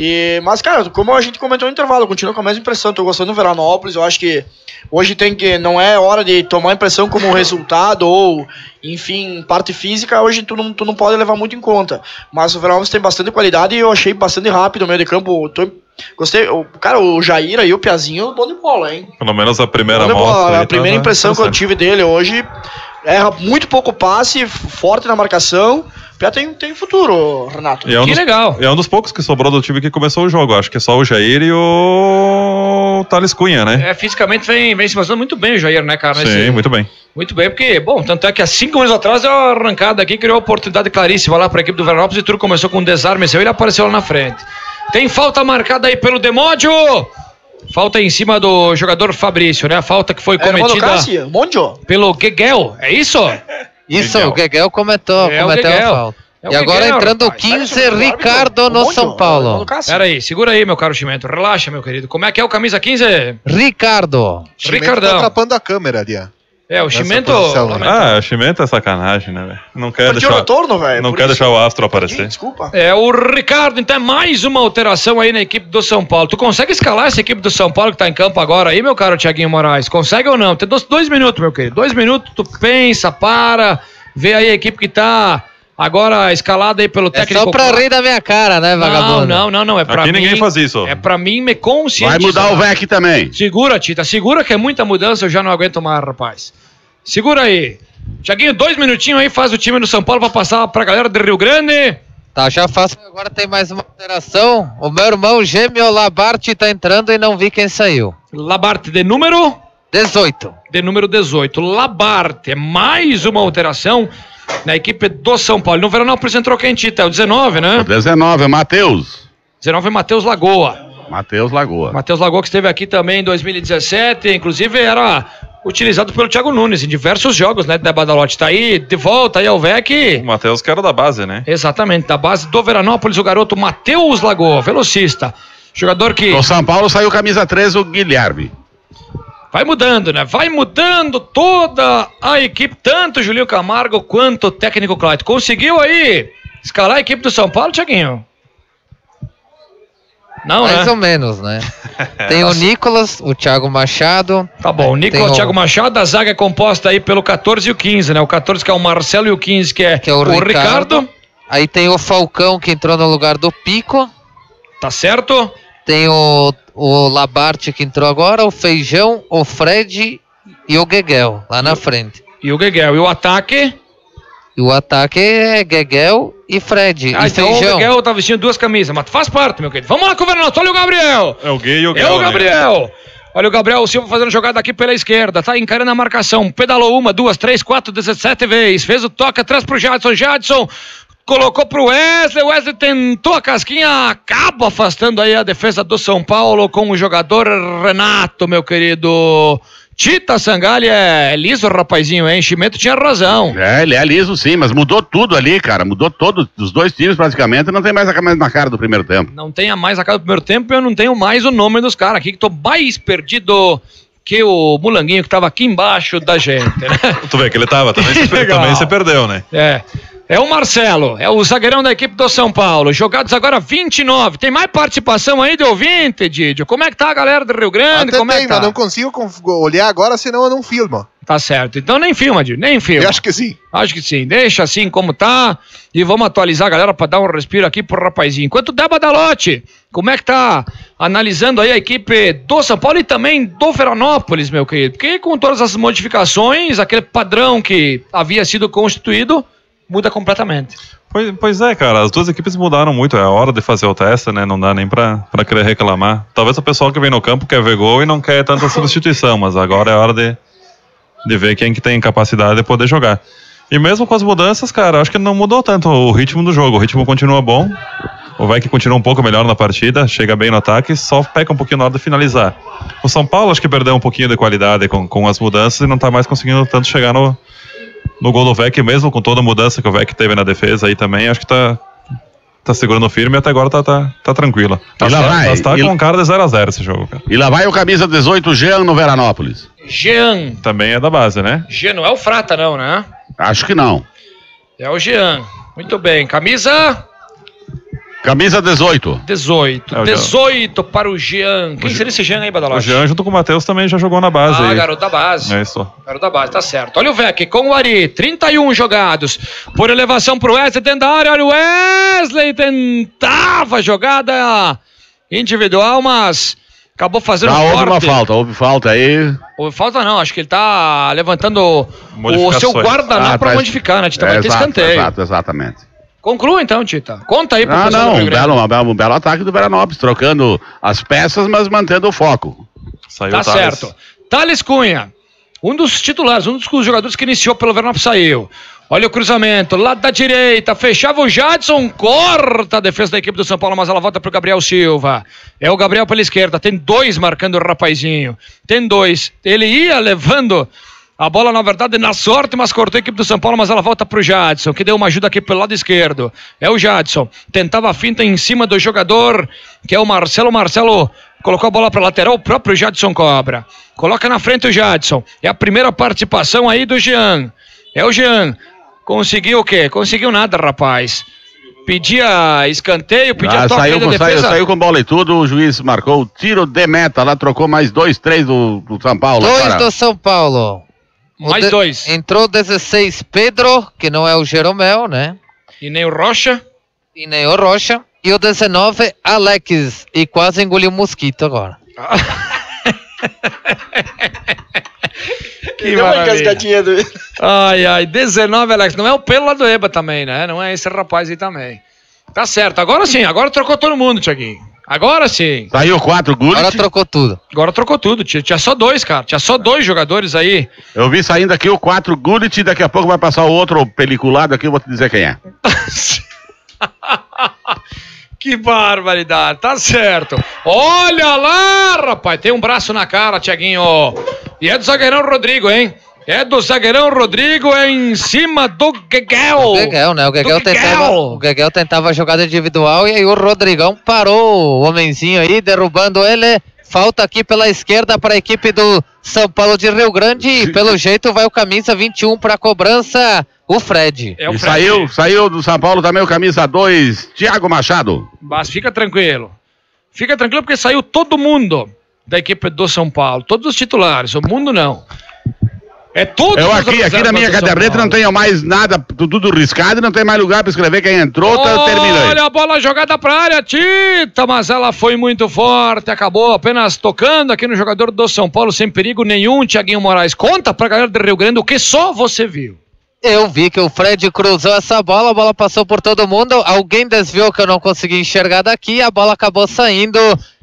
E, mas, cara, como a gente comentou no intervalo, eu continuo com a mesma impressão. Tô gostando do Veranópolis. Eu acho que hoje tem que. Não é hora de tomar impressão como resultado ou, enfim, parte física. Hoje tu não, tu não pode levar muito em conta. Mas o Veranópolis tem bastante qualidade e eu achei bastante rápido o meio de campo. Tô- gostei. O, cara, o Jair aí, o Piazinho, bom de bola, hein? Pelo menos a primeira amostra. a aí primeira tava impressão que eu tive dele hoje erra muito pouco passe, forte na marcação. Já tem, tem futuro, Renato. É um dos, E é um dos poucos que sobrou do time que começou o jogo. Acho que é só o Jair e o Thales Cunha, né? É, fisicamente vem, vem se mostrando muito bem o Jair, né, cara? Sim, Nesse- muito bem. Muito bem, porque, bom, tanto é que há cinco anos atrás deu uma arrancada aqui, criou uma oportunidade claríssima lá para a equipe do Veranópolis e tudo começou com um desarme seu, ele apareceu lá na frente. Tem falta marcada aí pelo Demódio. Falta em cima do jogador Fabrício, né? A falta que foi É, cometida Cássio, Mondio. pelo Gueguel, é isso? Isso, o Gueguel comentou, É cometeu a falta. É E agora Miguel, entrando o rapaz. 15, Ricardo no São Paulo. Pera aí, segura aí, meu caro Chimento. Relaxa, meu querido. Como é que é o camisa 15? Ricardo. Chimento Ricardão. Tá atrapando a câmera ali, ó. É, o Chimento. posição, né? Ah, o Chimento é sacanagem, né, velho? Não quer o deixar. retorno, velho. Não quer isso. deixar o Astro aparecer. Desculpa. É, o Ricardo, então é mais uma alteração aí na equipe do São Paulo. Tu consegue escalar essa equipe do São Paulo que tá em campo agora aí, meu caro Tiaguinho Moraes? Consegue ou não? Tem dois, dois minutos, meu querido. Dois minutos, tu pensa, para, vê aí a equipe que tá agora escalada aí pelo É técnico. só pra rir da minha cara, né, Não, vagabundo? não, não, não. É pra Aqui mim, ninguém faz isso. É pra mim me conscientizar. Vai mudar o VEC também. Segura, Tita, segura que é muita mudança, eu já não aguento mais, rapaz. Segura aí. Tiaguinho, dois minutinhos aí, faz o time do São Paulo pra passar pra galera do Rio Grande. Tá, já faço. Agora tem mais uma alteração. O meu irmão gêmeo Labarte tá entrando e não vi quem saiu. Labarte de número? 18. De número 18. Labarte, mais uma alteração na equipe do São Paulo. No Veranópolis entrou quem, Tita? É o 19, né? 19, é Matheus. 19 é Matheus Lagoa. Matheus Lagoa. Matheus Lagoa que esteve aqui também em 2017, inclusive era utilizado pelo Thiago Nunes em diversos jogos, né, da Badalote. Tá aí, de volta aí ao VEC. O Matheus que era da base, né? Exatamente, da base do Veranópolis, o garoto Matheus Lagoa, velocista. Jogador que Do São Paulo saiu camisa 13, o Guilherme. Vai mudando, né? Vai mudando toda a equipe, tanto o Julinho Camargo quanto o técnico Clyde. Conseguiu aí escalar a equipe do São Paulo, Thiaguinho? Não, Mais né? ou menos, né? Tem o Nicolas, o Thiago Machado. Tá bom, o Nicolas o- Thiago Machado, a zaga é composta aí pelo 14 e o 15, né? O 14 que é o Marcelo e o 15 que é, Que é o, o, Ricardo. Ricardo. Aí tem o Falcão que entrou no lugar do Pico. Tá certo? Tem o, o Labarte que entrou agora, o Feijão, o Fred e o Gueguel lá na frente. E o Gueguel. E o ataque? E o ataque é Gueguel e Fred. Ah, e então o Feijão. Gueguel tá vestindo duas camisas, mas faz parte, meu querido. Vamos lá, governador. Olha o Gabriel. É o gay e o É Gal, o né? Gabriel. Olha o Gabriel Silva fazendo jogada aqui pela esquerda. Tá encarando a marcação. Pedalou uma, duas, três, quatro, 17 vezes. Fez o toque atrás pro Jadson. Jadson colocou pro Wesley. Wesley tentou a casquinha. Acaba afastando aí a defesa do São Paulo com o jogador Renato, meu querido. Tita Sangalli é liso, rapazinho, hein? Chimento tinha razão. É, ele é liso sim, mas mudou tudo ali, cara. Mudou todo, os dois times praticamente, não tem mais a mesma cara do primeiro tempo. Não tenha mais a cara do primeiro tempo, eu não tenho mais o nome dos caras aqui, que tô mais perdido que o Mulanguinho que tava aqui embaixo da gente, né? Tu vê que ele tava, também se, também se perdeu, né? É. É o Marcelo, é o zagueirão da equipe do São Paulo. Jogados agora 29. Tem mais participação aí de ouvinte, Didio? Como é que tá a galera do Rio Grande? Até Como é tem, que tá? mas não consigo olhar agora, senão eu não filmo. Tá certo. Então nem filma, Didio, nem filma. Eu acho que sim. Acho que sim. Deixa assim como tá. E vamos atualizar a galera pra dar um respiro aqui pro rapazinho. Enquanto der Badalote, como é que tá analisando aí a equipe do São Paulo e também do Veranópolis, meu querido? Porque com todas as modificações, aquele padrão que havia sido constituído muda completamente. Pois, pois é, cara, as duas equipes mudaram muito. É a hora de fazer o teste, né? Não dá nem pra, pra querer reclamar. Talvez o pessoal que vem no campo quer ver gol e não quer tanta substituição, mas agora é hora de, de ver quem que tem capacidade de poder jogar. E mesmo com as mudanças, cara, acho que não mudou tanto o ritmo do jogo. O ritmo continua bom. O Vec continua um pouco melhor na partida, chega bem no ataque, só peca um pouquinho na hora de finalizar. O São Paulo acho que perdeu um pouquinho de qualidade com, com as mudanças e não tá mais conseguindo tanto chegar no, no gol do Vec, mesmo com toda a mudança que o Vec teve na defesa aí também, acho que tá, tá segurando firme e até agora tá, tá, tá tranquila. E lá vai, Mas tá e- com cara de 0x0 esse jogo, cara. E lá vai o camisa 18, Jean, no Veranópolis. Jean. Também é da base, né? Jean não é o Frata, não, né? Acho que não. É o Jean. Muito bem. Camisa Camisa 18. 18. É o Jean. 18 para o Jean. Quem seria esse Jean aí, O Badalote? Jean, junto com o Matheus, também já jogou na base. Ah, aí. garoto da base. É isso. Garoto da base, tá certo. Olha o Vec com o Ari, 31 jogados. Por elevação pro Wesley dentro da área. Olha o Wesley, tentava a jogada individual, mas acabou fazendo Ah, um houve uma falta, houve falta aí. Ou Falta não, acho que ele tá levantando o seu guardanapo Ah, pra tá- modificar, né, Tita? É, Vai ter exato, escanteio. Exato, exatamente. Conclua então, Tita. Conta aí pro Ah, pessoal do não, um belo, um belo, um belo ataque do Veranópolis, trocando as peças, mas mantendo o foco. Saiu Tá certo. Thales Cunha, um dos titulares, um dos jogadores que iniciou pelo Veranópolis saiu. Olha o cruzamento, lado da direita, fechava o Jadson, corta a defesa da equipe do São Paulo, mas ela volta pro Gabriel Silva. É o Gabriel pela esquerda, tem dois marcando o rapazinho. Tem dois. Ele ia levando A bola, na verdade, na sorte, mas cortou a equipe do São Paulo, mas ela volta pro Jadson, que deu uma ajuda aqui pelo lado esquerdo. É o Jadson. Tentava a finta em cima do jogador, que é o Marcelo. Marcelo colocou a bola para lateral, o próprio Jadson cobra. Coloca na frente o Jadson. É a primeira participação aí do Jean. É o Jean. Conseguiu o quê? Conseguiu nada, rapaz. Pedia escanteio, pedia Ah, toque saiu, da com, saiu, defesa. saiu com bola e tudo, o juiz marcou o tiro de meta lá, trocou mais dois, três do, do São Paulo. Dois do São Paulo. Mais de- dois. Entrou 16 Pedro, que não é o Jeromel, né? E nem o Rocha. E nem o Rocha. E o 19, Alex. E quase engoliu o mosquito agora. Que Deu uma maravilha. do... Ai, ai, 19, Alex. Não é o pelo lá do Eba também, né? Não é esse rapaz aí também. Tá certo, agora sim, agora trocou todo mundo, Tiaguinho. Agora sim. Saiu quatro Gullit. Agora trocou tudo. Agora trocou tudo. Tinha, tinha só dois, cara. Tinha só dois jogadores aí. Eu vi saindo aqui o quatro Gullit, daqui a pouco vai passar o outro peliculado aqui, eu vou te dizer quem é. Que barbaridade, tá certo. Olha lá, rapaz, tem um braço na cara, Tiaguinho. E é do zagueirão Rodrigo, hein? É do zagueirão Rodrigo, é em cima do Gueguel. O Gueguel, né? O Gueguel, Do tentava, o Gueguel tentava a jogada individual e aí o Rodrigão parou o homenzinho aí, derrubando ele. Falta aqui pela esquerda para a equipe do São Paulo de Rio Grande. E pelo jeito vai o camisa 21 para a cobrança, o Fred. É o e Fred. saiu, saiu do São Paulo também o camisa 2, Thiago Machado. Mas fica tranquilo. Fica tranquilo porque saiu todo mundo da equipe do São Paulo. Todos os titulares. O mundo não. É tudo. Eu aqui, aqui na minha caderneta não tenho mais nada, tudo riscado, não tem mais lugar pra escrever quem entrou, tá, eu terminei. Olha a bola jogada pra área, Tita, mas ela foi muito forte, acabou apenas tocando aqui no jogador do São Paulo sem perigo nenhum, Tiaguinho Moraes. Conta pra galera do Rio Grande o que só você viu. Eu vi que o Fred cruzou essa bola, a bola passou por todo mundo. Alguém desviou que eu não consegui enxergar daqui, a bola acabou saindo.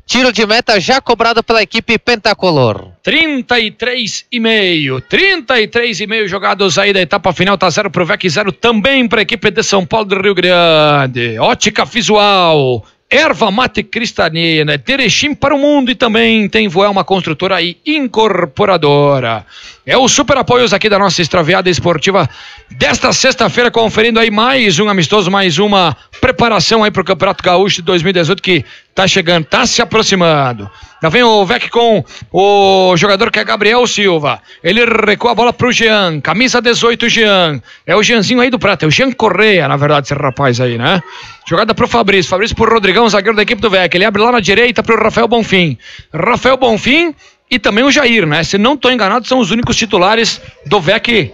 Tiro de meta já cobrado pela equipe pentacolor. 33 e meio, 33 e meio jogados aí da etapa final, tá zero pro VEC, zero também pra equipe de São Paulo do Rio Grande. Ótica visual, erva mate cristalina, Terechim para o mundo e também tem Voel, uma construtora aí incorporadora. É o super apoios aqui da nossa extraviada esportiva desta sexta-feira, conferindo aí mais um amistoso, mais uma preparação aí pro Campeonato Gaúcho de 2018 que tá chegando, tá se aproximando. Já vem o Vec com o jogador que é Gabriel Silva. Ele recua a bola pro Jean, camisa 18 Jean. É o Jeanzinho aí do Prata, é o Jean Correia, na verdade, esse rapaz aí, né? Jogada pro Fabrício, Fabrício pro Rodrigão, zagueiro da equipe do Vec. Ele abre lá na direita pro Rafael Bonfim. Rafael Bonfim e também o Jair, né? Se não tô enganado, são os únicos titulares do VEC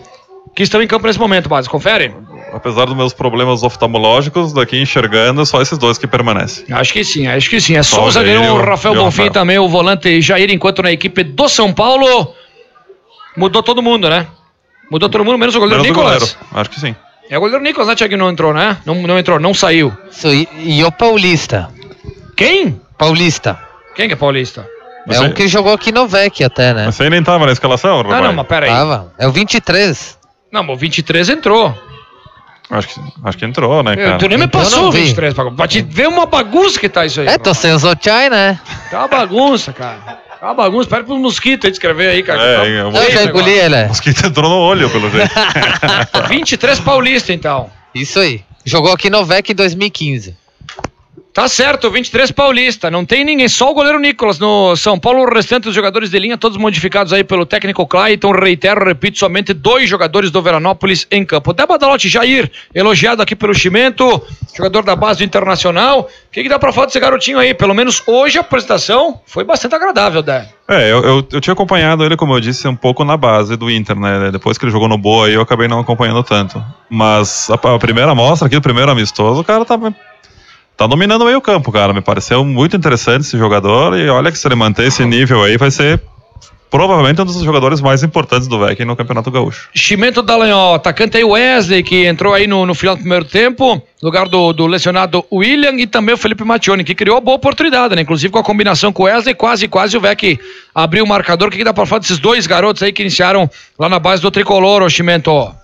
que estão em campo nesse momento, base. Confere? Apesar dos meus problemas oftalmológicos, daqui enxergando, só esses dois que permanecem. Acho que sim, acho que sim. É só, Só o o zagueirão Jair o- Rafael e o Bonfim Rafael. também, o volante Jair, enquanto na equipe do São Paulo mudou todo mundo, né? Mudou todo mundo, menos o goleiro Menos o Nicolas. goleiro. Acho que sim. É o goleiro Nicolas, né, Thiago? Não entrou, né? Não, não entrou, não saiu. E, e o Paulista? Quem? Paulista. Quem que é paulista? É um que jogou aqui no VEC até, né? Você nem tava na escalação, Não, não, mas pera aí. Tava. É o 23. Não, mas o 23 entrou. Acho que, acho que entrou, né, Eu, cara? tu nem me eu passou não o vi. 23 pra, pra te ver uma bagunça que tá isso aí. É, tô sem o Zochai, né? Tá uma bagunça, cara. Tá uma bagunça. Pera pro mosquito aí de escrever aí, cara. É, Tá- eu Eu já engoli ele. O mosquito entrou no olho, pelo jeito. 23 paulista, então. Isso aí. Jogou aqui no VEC em 2015. Tá certo, 23 paulista. Não tem ninguém, só o goleiro Nicolas no São Paulo. O restante dos jogadores de linha, todos modificados aí pelo técnico Clayton. Reitero, repito, somente dois jogadores do Veranópolis em campo. Débora Dalote Jair, elogiado aqui pelo Chimento, jogador da base do Internacional. O que, que dá pra falar desse garotinho aí? Pelo menos hoje a apresentação foi bastante agradável, Dé. É, eu, eu, eu tinha acompanhado ele, como eu disse, um pouco na base do Inter, né? Depois que ele jogou no Boa eu acabei não acompanhando tanto. Mas a, a primeira amostra aqui, o primeiro amistoso, o cara tá, tá dominando meio campo, cara. Me pareceu muito interessante esse jogador. E olha que se ele manter esse nível aí, vai ser provavelmente um dos jogadores mais importantes do VEC no Campeonato Gaúcho. Chimento Dallagnol, atacante aí Wesley, que entrou aí no, no final do primeiro tempo, lugar do, do lesionado William e também o Felipe Mattioni, que criou boa oportunidade, né? Inclusive com a combinação com o Wesley, quase, quase o Vec abriu o marcador. O que, que dá pra falar desses dois garotos aí que iniciaram lá na base do Tricolor, ô Chimento?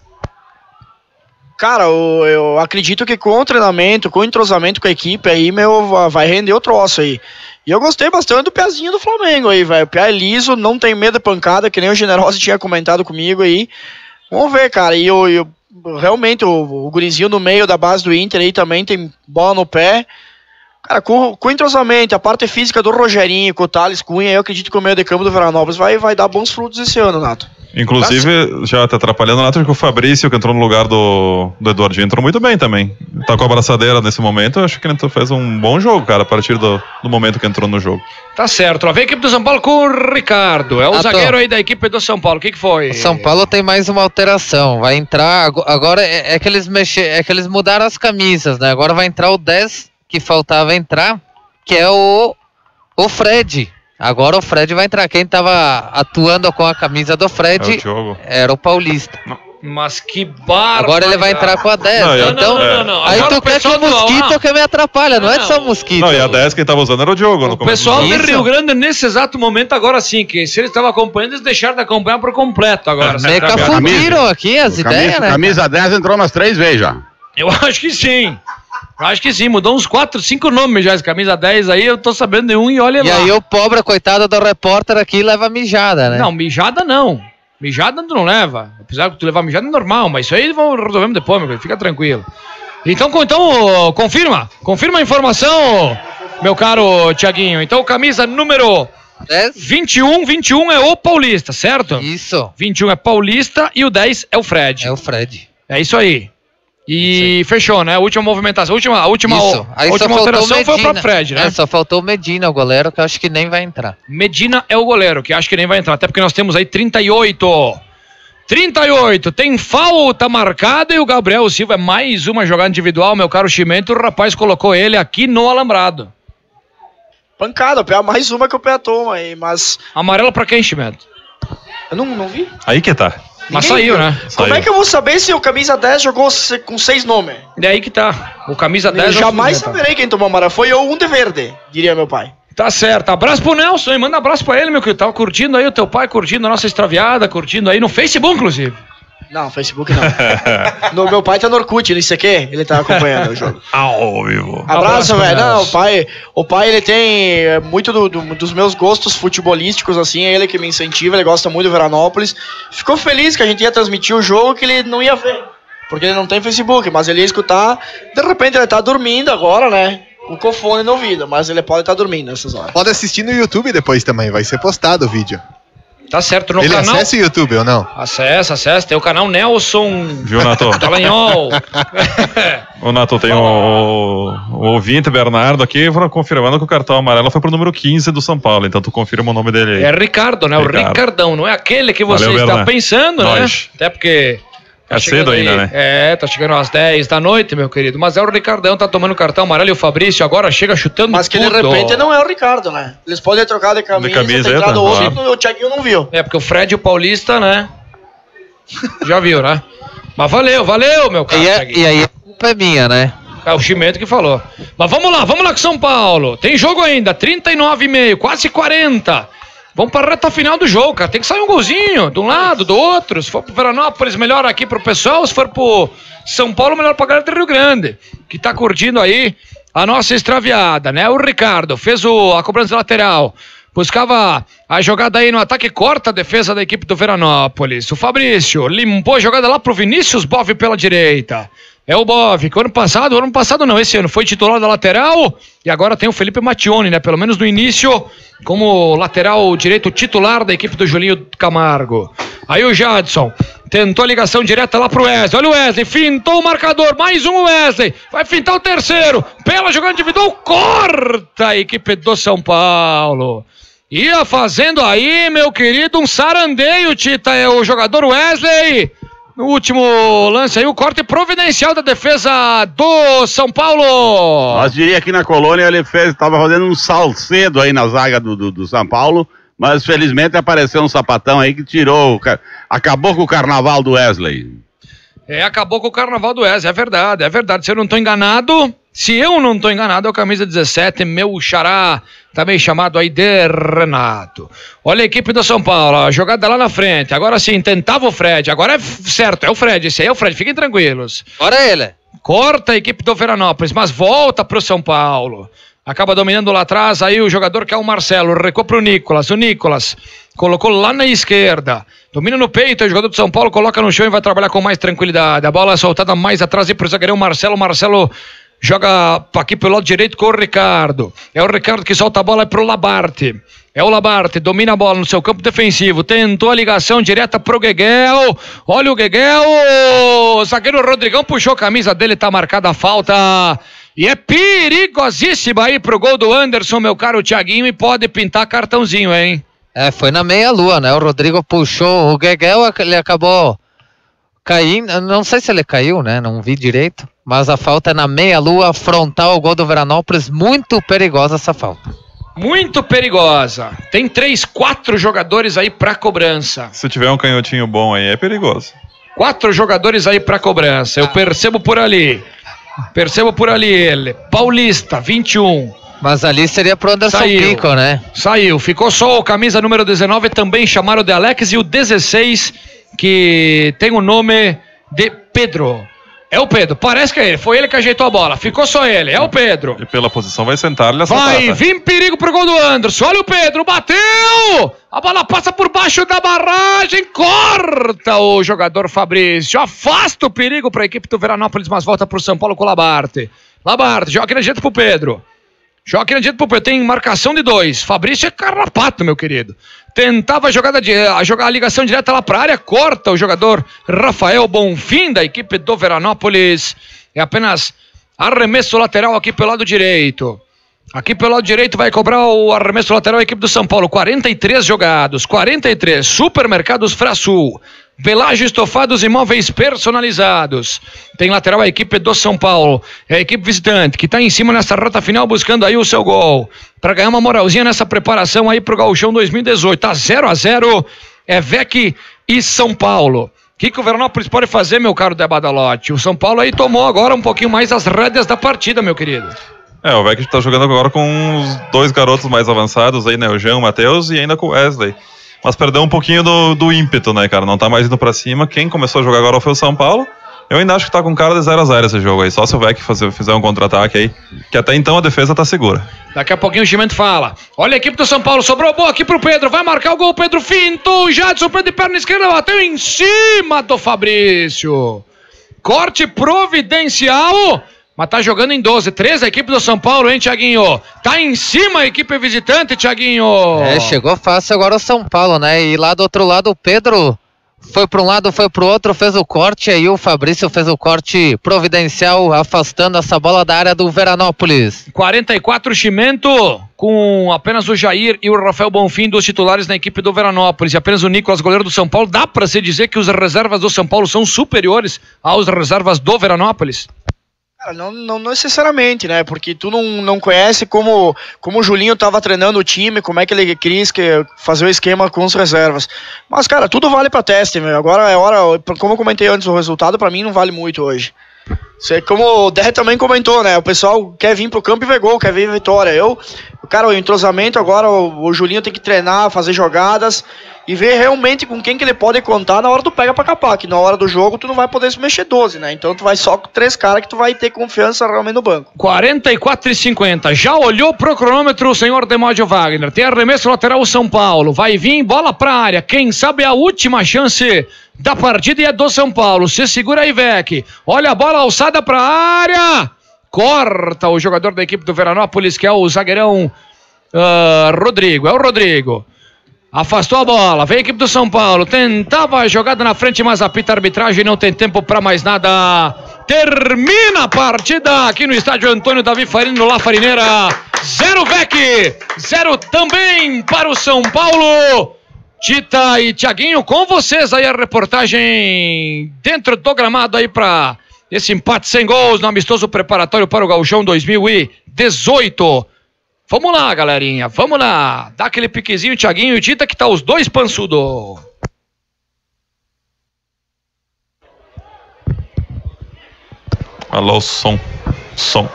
Cara, eu, eu acredito que com o treinamento, com o entrosamento com a equipe aí, meu, va- vai render outro osso aí. E eu gostei bastante do pezinho do Flamengo aí, velho. O pé é liso, não tem medo de pancada, que nem o Generoso tinha comentado comigo aí. Vamos ver, cara. E eu, eu realmente o, o gurizinho no meio da base do Inter aí também tem bola no pé. Cara, com, com o entrosamento, a parte física do Rogerinho, com o Thales Cunha, eu acredito que o meio de campo do Veranópolis vai, vai dar bons frutos esse ano, Nato. Inclusive, já tá atrapalhando, Nato, que o Fabrício, que entrou no lugar do, do Eduardinho, entrou muito bem também. Tá com a abraçadeira nesse momento, eu acho que ele fez um bom jogo, cara, a partir do, do momento que entrou no jogo. Tá certo, lá vem a equipe do São Paulo com o Ricardo, é o Ah, tô. zagueiro aí da equipe do São Paulo, o que que foi? O São Paulo tem mais uma alteração. Vai entrar. ago- Agora é, é que eles mexe, é que eles mudaram as camisas, né? Agora vai entrar o 10 que faltava entrar, que é o, o Fred. Agora o Fred vai entrar. Quem tava atuando com a camisa do É Fred o Diogo. era o Paulista. Mas que barba! Agora ele vai entrar com a 10. Não, eu- então, não, não, não. aí Agora tu o quer que o mosquito ah. que me atrapalha, não, é só mosquito. Não, e a 10 quem tava usando era o Diogo O pessoal do de. Rio Grande, nesse exato momento, agora sim, que se eles estavam acompanhando, eles deixaram de acompanhar por completo agora. Me sabe? confundiram aqui as ideias, né? camisa 10 entrou umas três vezes já. Eu acho que sim. Acho que sim, mudou uns 4, 5 nomes já. Esse camisa 10 aí, eu tô sabendo de um e olha E lá. aí o pobre, coitado do repórter aqui, leva mijada, né? Não, mijada não. Mijada tu não leva. Apesar de tu levar mijada é normal, mas isso aí vamos resolvemos depois, meu querido. Fica tranquilo. Então, então, confirma. Confirma a informação, meu caro Tiaguinho. Então, camisa número 21, 21 é o Paulista, certo? Isso. 21 é Paulista e o 10 é o Fred. É o Fred. É isso aí. E fechou, né? A última movimentação, a última, a última, Isso. a última alteração foi próprio Fred, né? É, só faltou o Medina, o goleiro, que eu acho que nem vai entrar. Medina é o goleiro, que acho que nem vai entrar, até porque nós temos aí 38. 38, tem falta marcada e o Gabriel Silva é mais uma jogada individual, meu caro Chimento, o rapaz colocou ele aqui no alambrado. Pancada, mais uma que o pé toma aí, mas. Amarelo pra quem, Chimento? Eu não, não vi. Aí que tá. Mas Ninguém saiu, né? Como é que eu vou saber se o camisa 10 jogou com seis nomes? É aí que tá. O camisa 10 Eu é jamais saberei quem tomou amarelo. Foi eu um de verde, diria meu pai. Tá certo. Abraço pro Nelson, hein? Manda abraço pra ele, meu querido. Tava curtindo aí o teu pai, curtindo a nossa extraviada, curtindo aí no Facebook, inclusive. Não, Facebook não. no, meu pai tá no Orkut, no ICQ, ele tá acompanhando o jogo. Ao vivo. Abraço, pro velho. Não, o pai, o pai ele tem é, muito do- do- dos meus gostos futebolísticos, assim, é ele que me incentiva, ele gosta muito do Veranópolis. Ficou feliz que a gente ia transmitir o jogo que ele não ia ver, porque ele não tem Facebook, mas ele ia escutar. De repente ele tá dormindo agora, né? Com o fone no ouvido, mas ele pode estar dormindo nessas horas. Pode assistir no YouTube depois também, vai ser postado o vídeo. Tá certo, no Ele canal. acessa o YouTube ou não? Acessa, acessa. Tem o canal Nelson Viu, Nato? Dallagnol. Ô, Nato, tem o, o, o ouvinte Bernardo aqui confirmando que o cartão amarelo foi pro número 15 do São Paulo, então tu confirma o nome dele aí. É Ricardo, né? O Ricardo. Ricardão, não é aquele que você Valeu, está Bernardo. pensando, Nós. né? Até porque. Tá É cedo ainda, aí- né? É, tá chegando às 10 da noite, meu querido. Mas é o Ricardão, tá tomando cartão amarelo e o Fabrício agora chega chutando Mas que tudo. de repente não é o Ricardo, né? Eles podem trocar de camisa, camisa, ter é, entrado tá, outro claro. e o Thiaguinho não viu. É, porque o Fred e o Paulista, né? Já viu, né? Mas valeu, valeu, meu caro. E, é- e aí a culpa é minha, né? É o Chimento que falou. Mas vamos lá, vamos lá com São Paulo. Tem jogo ainda, 39,5, quase 40. Vamos para a reta final do jogo, cara. Tem que sair um golzinho, de um lado, do outro. Se for pro Veranópolis, melhor aqui pro pessoal. Se for pro São Paulo, melhor pra galera do Rio Grande. Que tá curtindo aí a nossa extraviada, né? O Ricardo fez o, a cobrança lateral. Buscava a jogada aí no ataque, corta a defesa da equipe do Veranópolis. O Fabrício limpou a jogada lá pro Vinícius Bove pela direita. É o Bove, que ano passado, ano passado não, esse ano foi titular da lateral e agora tem o Felipe Mattioni, né? Pelo menos no início, como lateral direito titular da equipe do Julinho Camargo. Aí o Jadson tentou a ligação direta lá pro Wesley. Olha o Wesley, fintou o marcador, mais um Wesley. Vai fintar o terceiro. Pela jogada individual, corta a equipe do São Paulo. Ia fazendo aí, meu querido, um sarandeio, Tita, é o jogador Wesley. No último lance aí, o corte providencial da defesa do São Paulo. Nós diria aqui na colônia ele fez, estava fazendo um salcedo aí na zaga do, do, do São Paulo, mas felizmente apareceu um sapatão aí que tirou, acabou com o carnaval do Wesley. É, acabou com o carnaval do Wesley, é verdade, é verdade. Se eu não tô enganado, se eu não tô enganado, é o camisa 17, meu xará, também chamado aí de Renato. Olha a equipe do São Paulo, ó, jogada lá na frente. Agora sim, tentava o Fred, agora é certo, é o Fred, esse aí é o Fred, fiquem tranquilos. Bora ele. Corta a equipe do Veranópolis, mas volta pro São Paulo. Acaba dominando lá atrás, aí o jogador que é o Marcelo, recua pro Nicolas. O Nicolas colocou lá na esquerda. Domina no peito, o jogador de São Paulo coloca no chão e vai trabalhar com mais tranquilidade. A bola é soltada mais atrás e pro zagueirão Marcelo. Marcelo joga aqui pelo lado direito com o Ricardo. É o Ricardo que solta a bola pro Labarte. É o Labarte, domina a bola no seu campo defensivo. Tentou a ligação direta pro Gueguel. Olha o Gueguel. Zagueiro Rodrigão puxou a camisa dele, tá marcada a falta. E é perigosíssima aí pro gol do Anderson, meu caro Thiaguinho, e pode pintar cartãozinho, hein? É, foi na meia-lua, né? O Rodrigo puxou o Gueguel, ele acabou caindo. Não sei se ele caiu, né? Não vi direito. Mas a falta é na meia-lua, frontal ao gol do Veranópolis. Muito perigosa essa falta. Muito perigosa. Tem três, quatro jogadores aí pra cobrança. Se tiver um canhotinho bom aí, é perigoso. Quatro jogadores aí pra cobrança. Eu percebo por ali. Percebo por ali ele. Paulista, 21. Mas ali seria pro Anderson Saiu. Pico, né? Saiu. Ficou só o camisa número 19, também chamaram de Alex, e o 16, que tem o nome de Pedro. É o Pedro, parece que é ele. Foi ele que ajeitou a bola. Ficou só ele, é o Pedro. E pela posição vai sentar ele Vai vir perigo pro gol do Anderson. Olha o Pedro, bateu! A bola passa por baixo da barragem, corta o jogador Fabrício. Afasta o perigo para a equipe do Veranópolis, mas volta pro São Paulo com o Labarte. Labarte, joga aqui na direita pro Pedro. Joga aqui na direita pro Pedro. Tem marcação de dois. Fabrício é carrapato, meu querido. Tentava a jogada de, a jogar a ligação direta lá para a área, corta o jogador Rafael Bonfim da equipe do Veranópolis. É apenas arremesso lateral aqui pelo lado direito. Aqui pelo lado direito vai cobrar o arremesso lateral a equipe do São Paulo. 43 jogados, 43. Supermercados Frasul. Pelágio Estofados e Móveis Personalizados. Tem lateral a equipe do São Paulo. É a equipe visitante que está em cima nessa reta final buscando aí o seu gol. Para ganhar uma moralzinha nessa preparação aí pro Gauchão 2018. Tá 0 a 0 É VEC e São Paulo. O que, que o Veranópolis pode fazer, meu caro Debadalote? O São Paulo aí tomou agora um pouquinho mais as rédeas da partida, meu querido. É, o Vec tá jogando agora com os dois garotos mais avançados aí, né? O Jean, o Matheus e ainda com o Wesley. Mas perdeu um pouquinho do, do ímpeto, né, cara? Não tá mais indo pra cima. Quem começou a jogar agora foi o São Paulo. Eu ainda acho que tá com cara de 0x0 esse jogo aí. Só se o Vec fizer um contra-ataque aí. Que até então a defesa tá segura. Daqui a pouquinho o Chimento fala. Olha a equipe do São Paulo, sobrou boa aqui pro Pedro. Vai marcar o gol, Pedro Finto. Jadson, Pedro de perna esquerda, bateu em cima do Fabrício. Corte providencial. Mas tá jogando em 12. 13 a equipe do São Paulo, hein, Tiaguinho? Tá em cima a equipe visitante, Tiaguinho. É, chegou fácil agora o São Paulo, né? E lá do outro lado o Pedro foi para um lado, foi para o outro, fez o corte. Aí o Fabrício fez o corte providencial, afastando essa bola da área do Veranópolis. 44 Chimento, com apenas o Jair e o Rafael Bonfim dos titulares na equipe do Veranópolis. E apenas o Nicolas, goleiro do São Paulo. Dá para se dizer que os reservas do São Paulo são superiores aos reservas do Veranópolis? Cara, não, não necessariamente, né? Porque tu não, não conhece como, como o Julinho tava treinando o time, como é que ele quis que fazer o esquema com os reservas. Mas, cara, tudo vale para teste, meu. Agora é hora, como eu comentei antes, o resultado para mim não vale muito hoje. Como o Der também comentou, né? O pessoal quer vir pro campo e ver gol, quer ver vitória. Eu, cara, o entrosamento agora, o, o Julinho tem que treinar, fazer jogadas e ver realmente com quem que ele pode contar na hora do pega pra capar, que na hora do jogo tu não vai poder se mexer 12, né? Então tu vai só com três caras que tu vai ter confiança realmente no banco. 44 e 50. Já olhou pro cronômetro o senhor Demódio Wagner. Tem arremesso lateral São Paulo. Vai vir bola pra área. Quem sabe é a última chance da partida e é do São Paulo. Se segura aí, Vec. Olha a bola alçada pra área. Corta o jogador da equipe do Veranópolis, que é o zagueirão uh, Rodrigo. É o Rodrigo. Afastou a bola, vem a equipe do São Paulo, tentava a jogada na frente, mas apita a arbitragem, não tem tempo para mais nada. Termina a partida aqui no estádio Antônio Davi Farino, La Farineira. Zero VEC, zero também para o São Paulo. Tita e Tiaguinho, com vocês aí a reportagem dentro do gramado aí para esse empate sem gols no amistoso preparatório para o Gauchão 2018. Vamos lá, galerinha, vamos lá. Dá aquele piquezinho, Thiaguinho e Tita, que tá os dois pançudo. Alô, som. Som.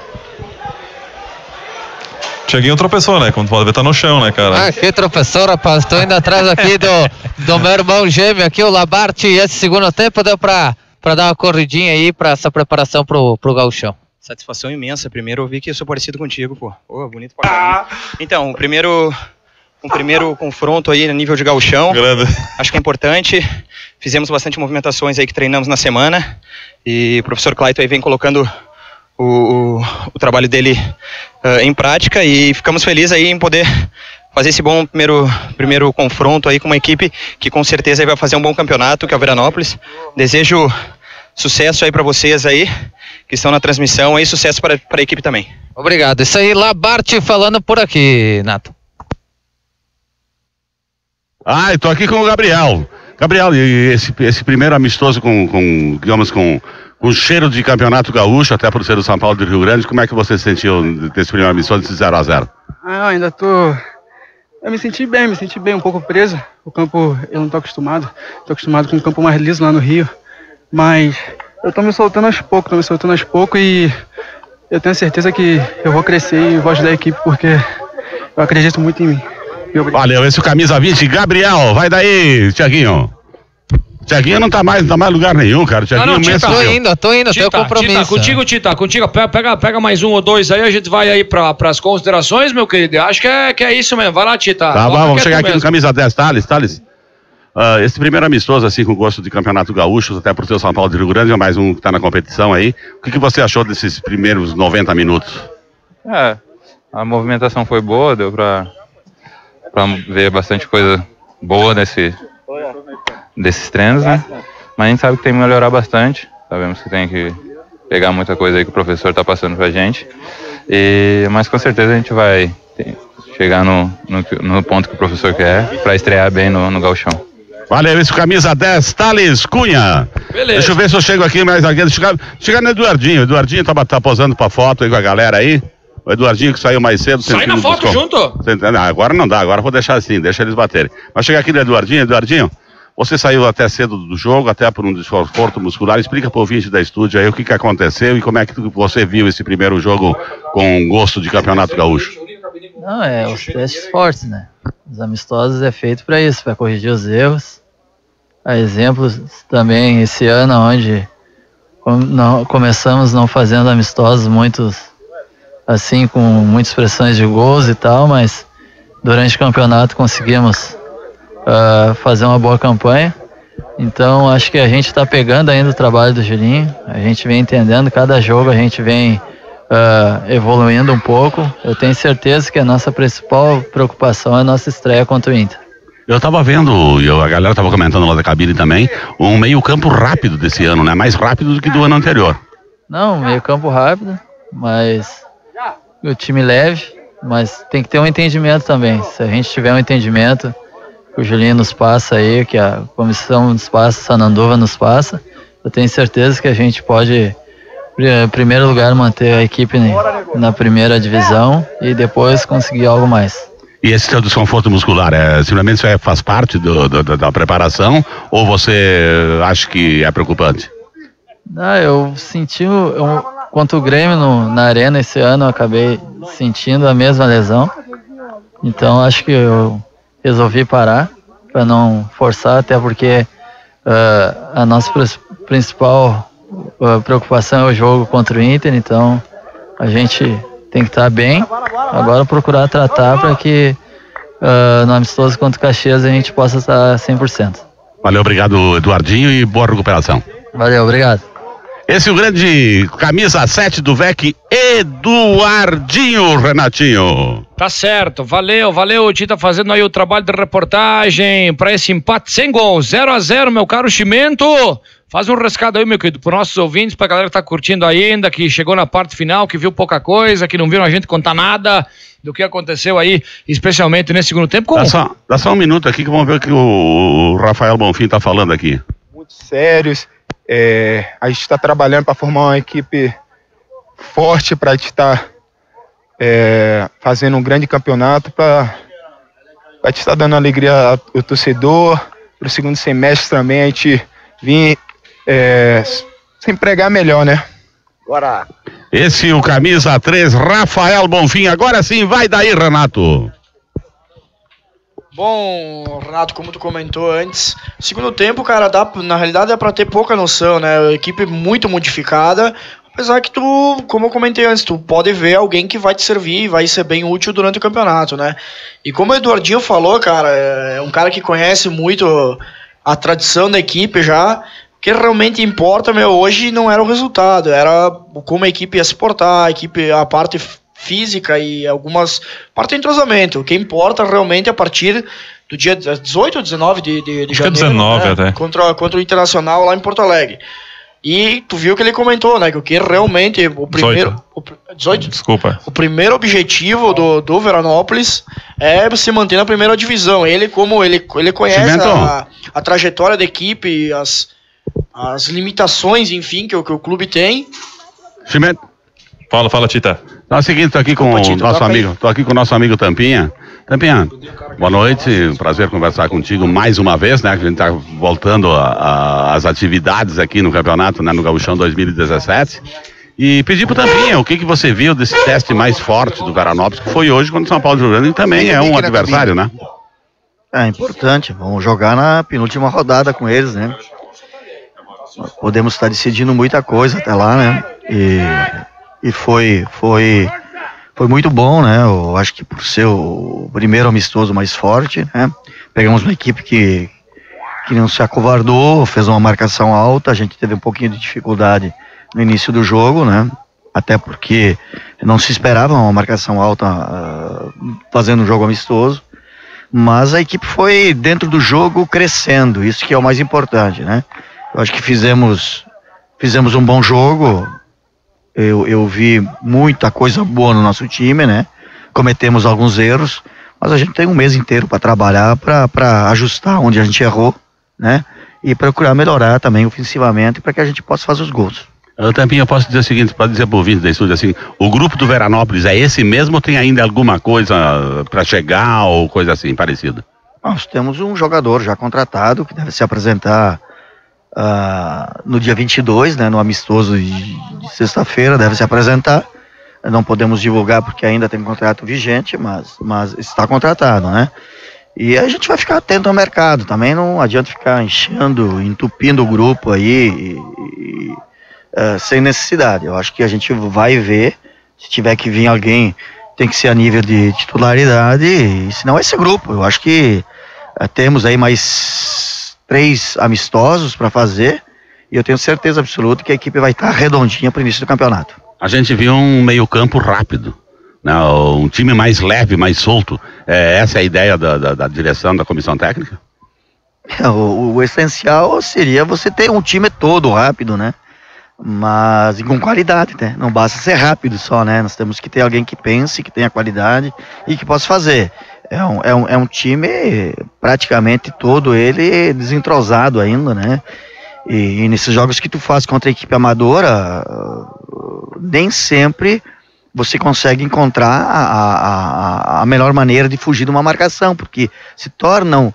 Tiaguinho tropeçou, né? Como tu pode ver, tá no chão, né, cara? Ah, que tropeçou, rapaz. Tô indo atrás aqui do, do meu irmão gêmeo aqui, o Labarte. E esse segundo tempo deu pra, pra dar uma corridinha aí pra essa preparação pro, pro gauchão. Satisfação imensa. Primeiro eu vi que eu sou parecido contigo, pô. Pô, bonito pra caramba. Então, o primeiro, um primeiro confronto aí no nível de gauchão. Acho que é importante. Fizemos bastante movimentações aí que treinamos na semana. E o professor Clayton aí vem colocando o, o, o trabalho dele uh, em prática e ficamos felizes aí em poder fazer esse bom primeiro, primeiro confronto aí com uma equipe que com certeza vai fazer um bom campeonato, que é o Veranópolis. Desejo sucesso aí para vocês aí que estão na transmissão aí, sucesso para, para a equipe também. Obrigado. Isso aí, Labarte falando por aqui, Nato. Ah, estou aqui com o Gabriel. Gabriel, e esse, esse primeiro amistoso com, com digamos, com, com cheiro de campeonato gaúcho, até por ser do São Paulo do Rio Grande, como é que você se sentiu desse primeiro amistoso de 0 a 0 ah, Eu ainda tô. Eu me senti bem, me senti bem, um pouco preso. O campo, eu não tô acostumado. Tô acostumado com um campo mais liso lá no Rio. Mas eu tô me soltando aos poucos, tô me soltando aos poucos e eu tenho certeza que eu vou crescer e vou ajudar a equipe porque eu acredito muito em mim. Valeu, esse é o camisa 20, Gabriel, vai daí, Tiaguinho. Tiaguinho não tá mais, não tá mais lugar nenhum, cara. Tiaguinho não, não, Tita, tô indo, tô indo, Tita, tenho compromisso. Tita, contigo, Tita, contigo, pega, pega mais um ou dois aí, a gente vai aí pra, pras considerações, meu querido. Acho que é, que é isso mesmo, vai lá, Tita. Tá, vamos é chegar aqui mesmo. no camisa 10, Thales, Thales. Uh, esse primeiro amistoso, assim, com gosto de campeonato gaúcho, até pro seu São Paulo de Rio Grande, é mais um que tá na competição aí. O que, que você achou desses primeiros 90 minutos? É, a movimentação foi boa, deu pra ver bastante coisa boa nesse, desses treinos, né? Mas a gente sabe que tem que melhorar bastante. Sabemos que tem que pegar muita coisa aí que o professor está passando pra gente. E, mas com certeza a gente vai chegar no, no, no ponto que o professor quer para estrear bem no, no galchão. Valeu, esse camisa 10, Thales Cunha. Beleza. Deixa eu ver se eu chego aqui mais alguém. Chegar, chegar no Eduardinho. O Eduardinho tá, tá posando pra foto aí com a galera aí. O Eduardinho que saiu mais cedo. Sai na foto junto. Não, agora não dá, agora vou deixar assim, deixa eles baterem. Mas chegar aqui no Eduardinho, Eduardinho, você saiu até cedo do jogo, até por um desconforto muscular. Explica para o ouvinte da estúdio aí o que, que aconteceu e como é que você viu esse primeiro jogo com gosto de campeonato gaúcho. Não, é os testes fortes, né? Os amistosos é feito para isso, para corrigir os erros. Há exemplos também esse ano onde não, começamos não fazendo amistosos muitos assim com muitas expressões de gols e tal, mas durante o campeonato conseguimos uh, fazer uma boa campanha. Então acho que a gente está pegando ainda o trabalho do Julinho, a gente vem entendendo, cada jogo a gente vem uh, evoluindo um pouco. Eu tenho certeza que a nossa principal preocupação é a nossa estreia contra o Inter. Eu estava vendo, e a galera estava comentando lá da cabine também, um meio campo rápido desse ano, né? Mais rápido do que do ano anterior. Não, meio campo rápido, mas o time leve, mas tem que ter um entendimento também. Se a gente tiver um entendimento, que o Julinho nos passa aí, que a comissão nos passa, Sananduva nos passa, eu tenho certeza que a gente pode, em primeiro lugar, manter a equipe na primeira divisão e depois conseguir algo mais. E esse seu desconforto muscular, é, simplesmente isso é, faz parte do, do, da preparação ou você acha que é preocupante? Não, eu senti, eu, quanto o Grêmio no, na arena esse ano, eu acabei sentindo a mesma lesão. Então acho que eu resolvi parar para não forçar, até porque uh, a nossa principal uh, preocupação é o jogo contra o Inter, então a gente tem que estar tá bem. Agora procurar tratar para que uh, no amistoso contra o Caxias a gente possa estar 100%. Valeu, obrigado Eduardinho e boa recuperação. Valeu, obrigado. Esse é o grande camisa 7 do VEC, Eduardinho Renatinho. Tá certo, valeu, valeu. O Tita fazendo aí o trabalho de reportagem para esse empate sem gol, 0 a 0 meu caro Chimento. Faz um rescado aí, meu querido, para nossos ouvintes, pra galera que tá curtindo ainda, que chegou na parte final, que viu pouca coisa, que não viram a gente contar nada do que aconteceu aí, especialmente nesse segundo tempo. Dá, só, dá só um minuto aqui que vamos ver o que o Rafael Bonfim tá falando aqui. Muito sérios é, a gente está trabalhando para formar uma equipe forte para a gente estar tá, é, fazendo um grande campeonato para a gente estar tá dando alegria ao torcedor. Para o segundo semestre também a gente vir é, se empregar melhor, né? Agora. Esse o camisa 3, Rafael Bonfim. Agora sim, vai daí, Renato. Bom, Renato, como tu comentou antes, segundo tempo, cara, dá, na realidade é para ter pouca noção, né? A equipe muito modificada, Apesar que tu, como eu comentei antes, tu pode ver alguém que vai te servir e vai ser bem útil durante o campeonato, né? E como o Eduardinho falou, cara, é um cara que conhece muito a tradição da equipe já. O que realmente importa, meu, hoje não era o resultado, era como a equipe ia se portar, a equipe, a parte física e algumas parte do entrosamento. O que importa realmente é a partir do dia 18 ou 19 de, de, de janeiro, 19 né, até. Contra, contra o Internacional lá em Porto Alegre. E tu viu que ele comentou, né? Que o que realmente o primeiro. 18. O, 18? Desculpa. O primeiro objetivo do, do Veranópolis é se manter na primeira divisão. Ele, como ele, ele conhece a, a trajetória da equipe, as, as limitações, enfim, que, o- que o clube tem. Chimento. Fala, fala, Tita. Então é o seguinte, tô aqui com Opa, o Tito, nosso aí. amigo, tô aqui com o nosso amigo Tampinha. Tampinha, boa noite, um prazer conversar contigo mais uma vez, né? Que a gente tá voltando a- a- às atividades aqui no campeonato, né? No Gauchão 2017. E pedir pro Tampinha, o que que você viu desse teste mais forte do Veranópolis, que foi hoje contra o São Paulo de Rio Grande, e também é um adversário, né? É importante, vamos jogar na penúltima rodada com eles, né? Podemos estar decidindo muita coisa até lá, né? E, e foi, foi, foi muito bom, né? Eu acho que por ser o primeiro amistoso mais forte, né? Pegamos uma equipe que, que não se acovardou, fez uma marcação alta, a gente teve um pouquinho de dificuldade no início do jogo, né? Até porque não se esperava uma marcação alta ah, fazendo um jogo amistoso. Mas a equipe foi dentro do jogo crescendo, isso que é o mais importante, né? Eu acho que fizemos fizemos um bom jogo. Eu, eu vi muita coisa boa no nosso time, né? Cometemos alguns erros, mas a gente tem um mês inteiro para trabalhar, para ajustar onde a gente errou, né? E procurar melhorar também ofensivamente para que a gente possa fazer os gols. Eu, Tampinha, eu posso dizer o seguinte, pode dizer pro ouvinte da estúdio assim, o grupo do Veranópolis é esse mesmo ou tem ainda alguma coisa para chegar ou coisa assim, parecida? Nós temos um jogador já contratado que deve se apresentar ah, no dia 22, né, no amistoso de, de sexta-feira, deve se apresentar. Não podemos divulgar porque ainda tem contrato vigente, mas, mas está contratado, né? E a gente vai ficar atento ao mercado. Também não adianta ficar enchendo, entupindo o grupo aí e- e, eh, sem necessidade. Eu acho que a gente vai ver. Se tiver que vir alguém, tem que ser a nível de titularidade, e senão esse grupo. Eu acho que eh, temos aí mais três amistosos para fazer e eu tenho certeza absoluta que a equipe vai estar redondinha para o início do campeonato. A gente viu um meio campo rápido, né? um time mais leve, mais solto. É, essa é a ideia da, da- da direção, da comissão técnica? É, O, o essencial seria você ter um time todo rápido, né? Mas com qualidade, né? Não basta ser rápido só, né? Nós temos que ter alguém que pense, que tenha qualidade e que possa fazer. É um, é um, é um time praticamente todo ele desentrosado ainda, né? E, e nesses jogos que tu faz contra a equipe amadora, nem sempre você consegue encontrar a, a, a- melhor maneira de fugir de uma marcação, porque se tornam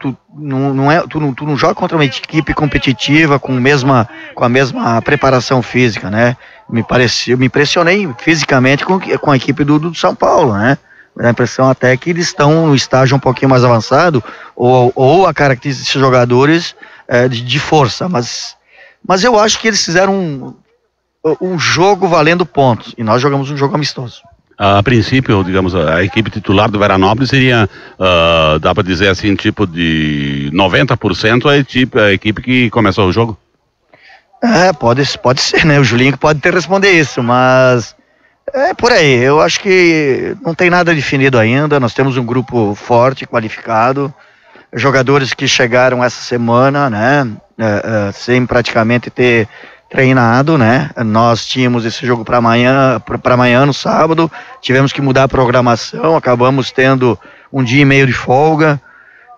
tu não, não é tu não, tu não joga contra uma equipe competitiva com mesma com a mesma preparação física, né? Me pareceu, me impressionei fisicamente com, com a equipe do, do São Paulo, né? Dá a impressão até que eles estão no estágio um pouquinho mais avançado ou, ou a característica desses jogadores é, de, de força, mas mas eu acho que eles fizeram um, um jogo valendo pontos e nós jogamos um jogo amistoso. A princípio, digamos, a equipe titular do Veranópolis seria, ah, dá para dizer assim, tipo de 90% a equipe, a equipe que começou o jogo? É, pode, pode ser, né? O Julinho pode ter respondido isso, mas é por aí. Eu acho que não tem nada definido ainda. Nós temos um grupo forte, qualificado, jogadores que chegaram essa semana, né? é, é, sem praticamente ter treinado, né? Nós tínhamos esse jogo para amanhã, para amanhã no sábado. Tivemos que mudar a programação. Acabamos tendo um dia e meio de folga.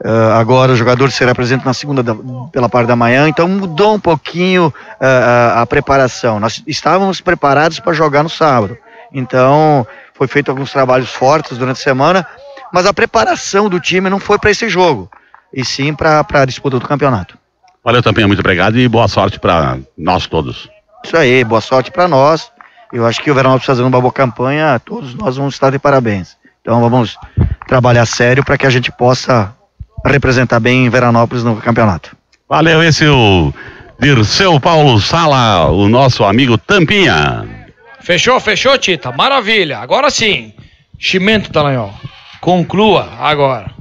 Uh, agora o jogador será presente na segunda da- pela parte da manhã, então mudou um pouquinho uh, a, a preparação. Nós estávamos preparados para jogar no sábado, então foi feito alguns trabalhos fortes durante a semana, mas a preparação do time não foi para esse jogo, e sim para a disputa do campeonato. Valeu, Tampinha, muito obrigado e boa sorte para nós todos. Isso aí, boa sorte para nós. Eu acho que o Veranópolis fazendo uma boa campanha, todos nós vamos estar de parabéns. Então vamos trabalhar sério para que a gente possa representar bem Veranópolis no campeonato. Valeu, esse é o Dirceu Paulo Sala, o nosso amigo Tampinha. Fechou, fechou, Tita. Maravilha. Agora sim. Chimento, Talanhol. Conclua agora.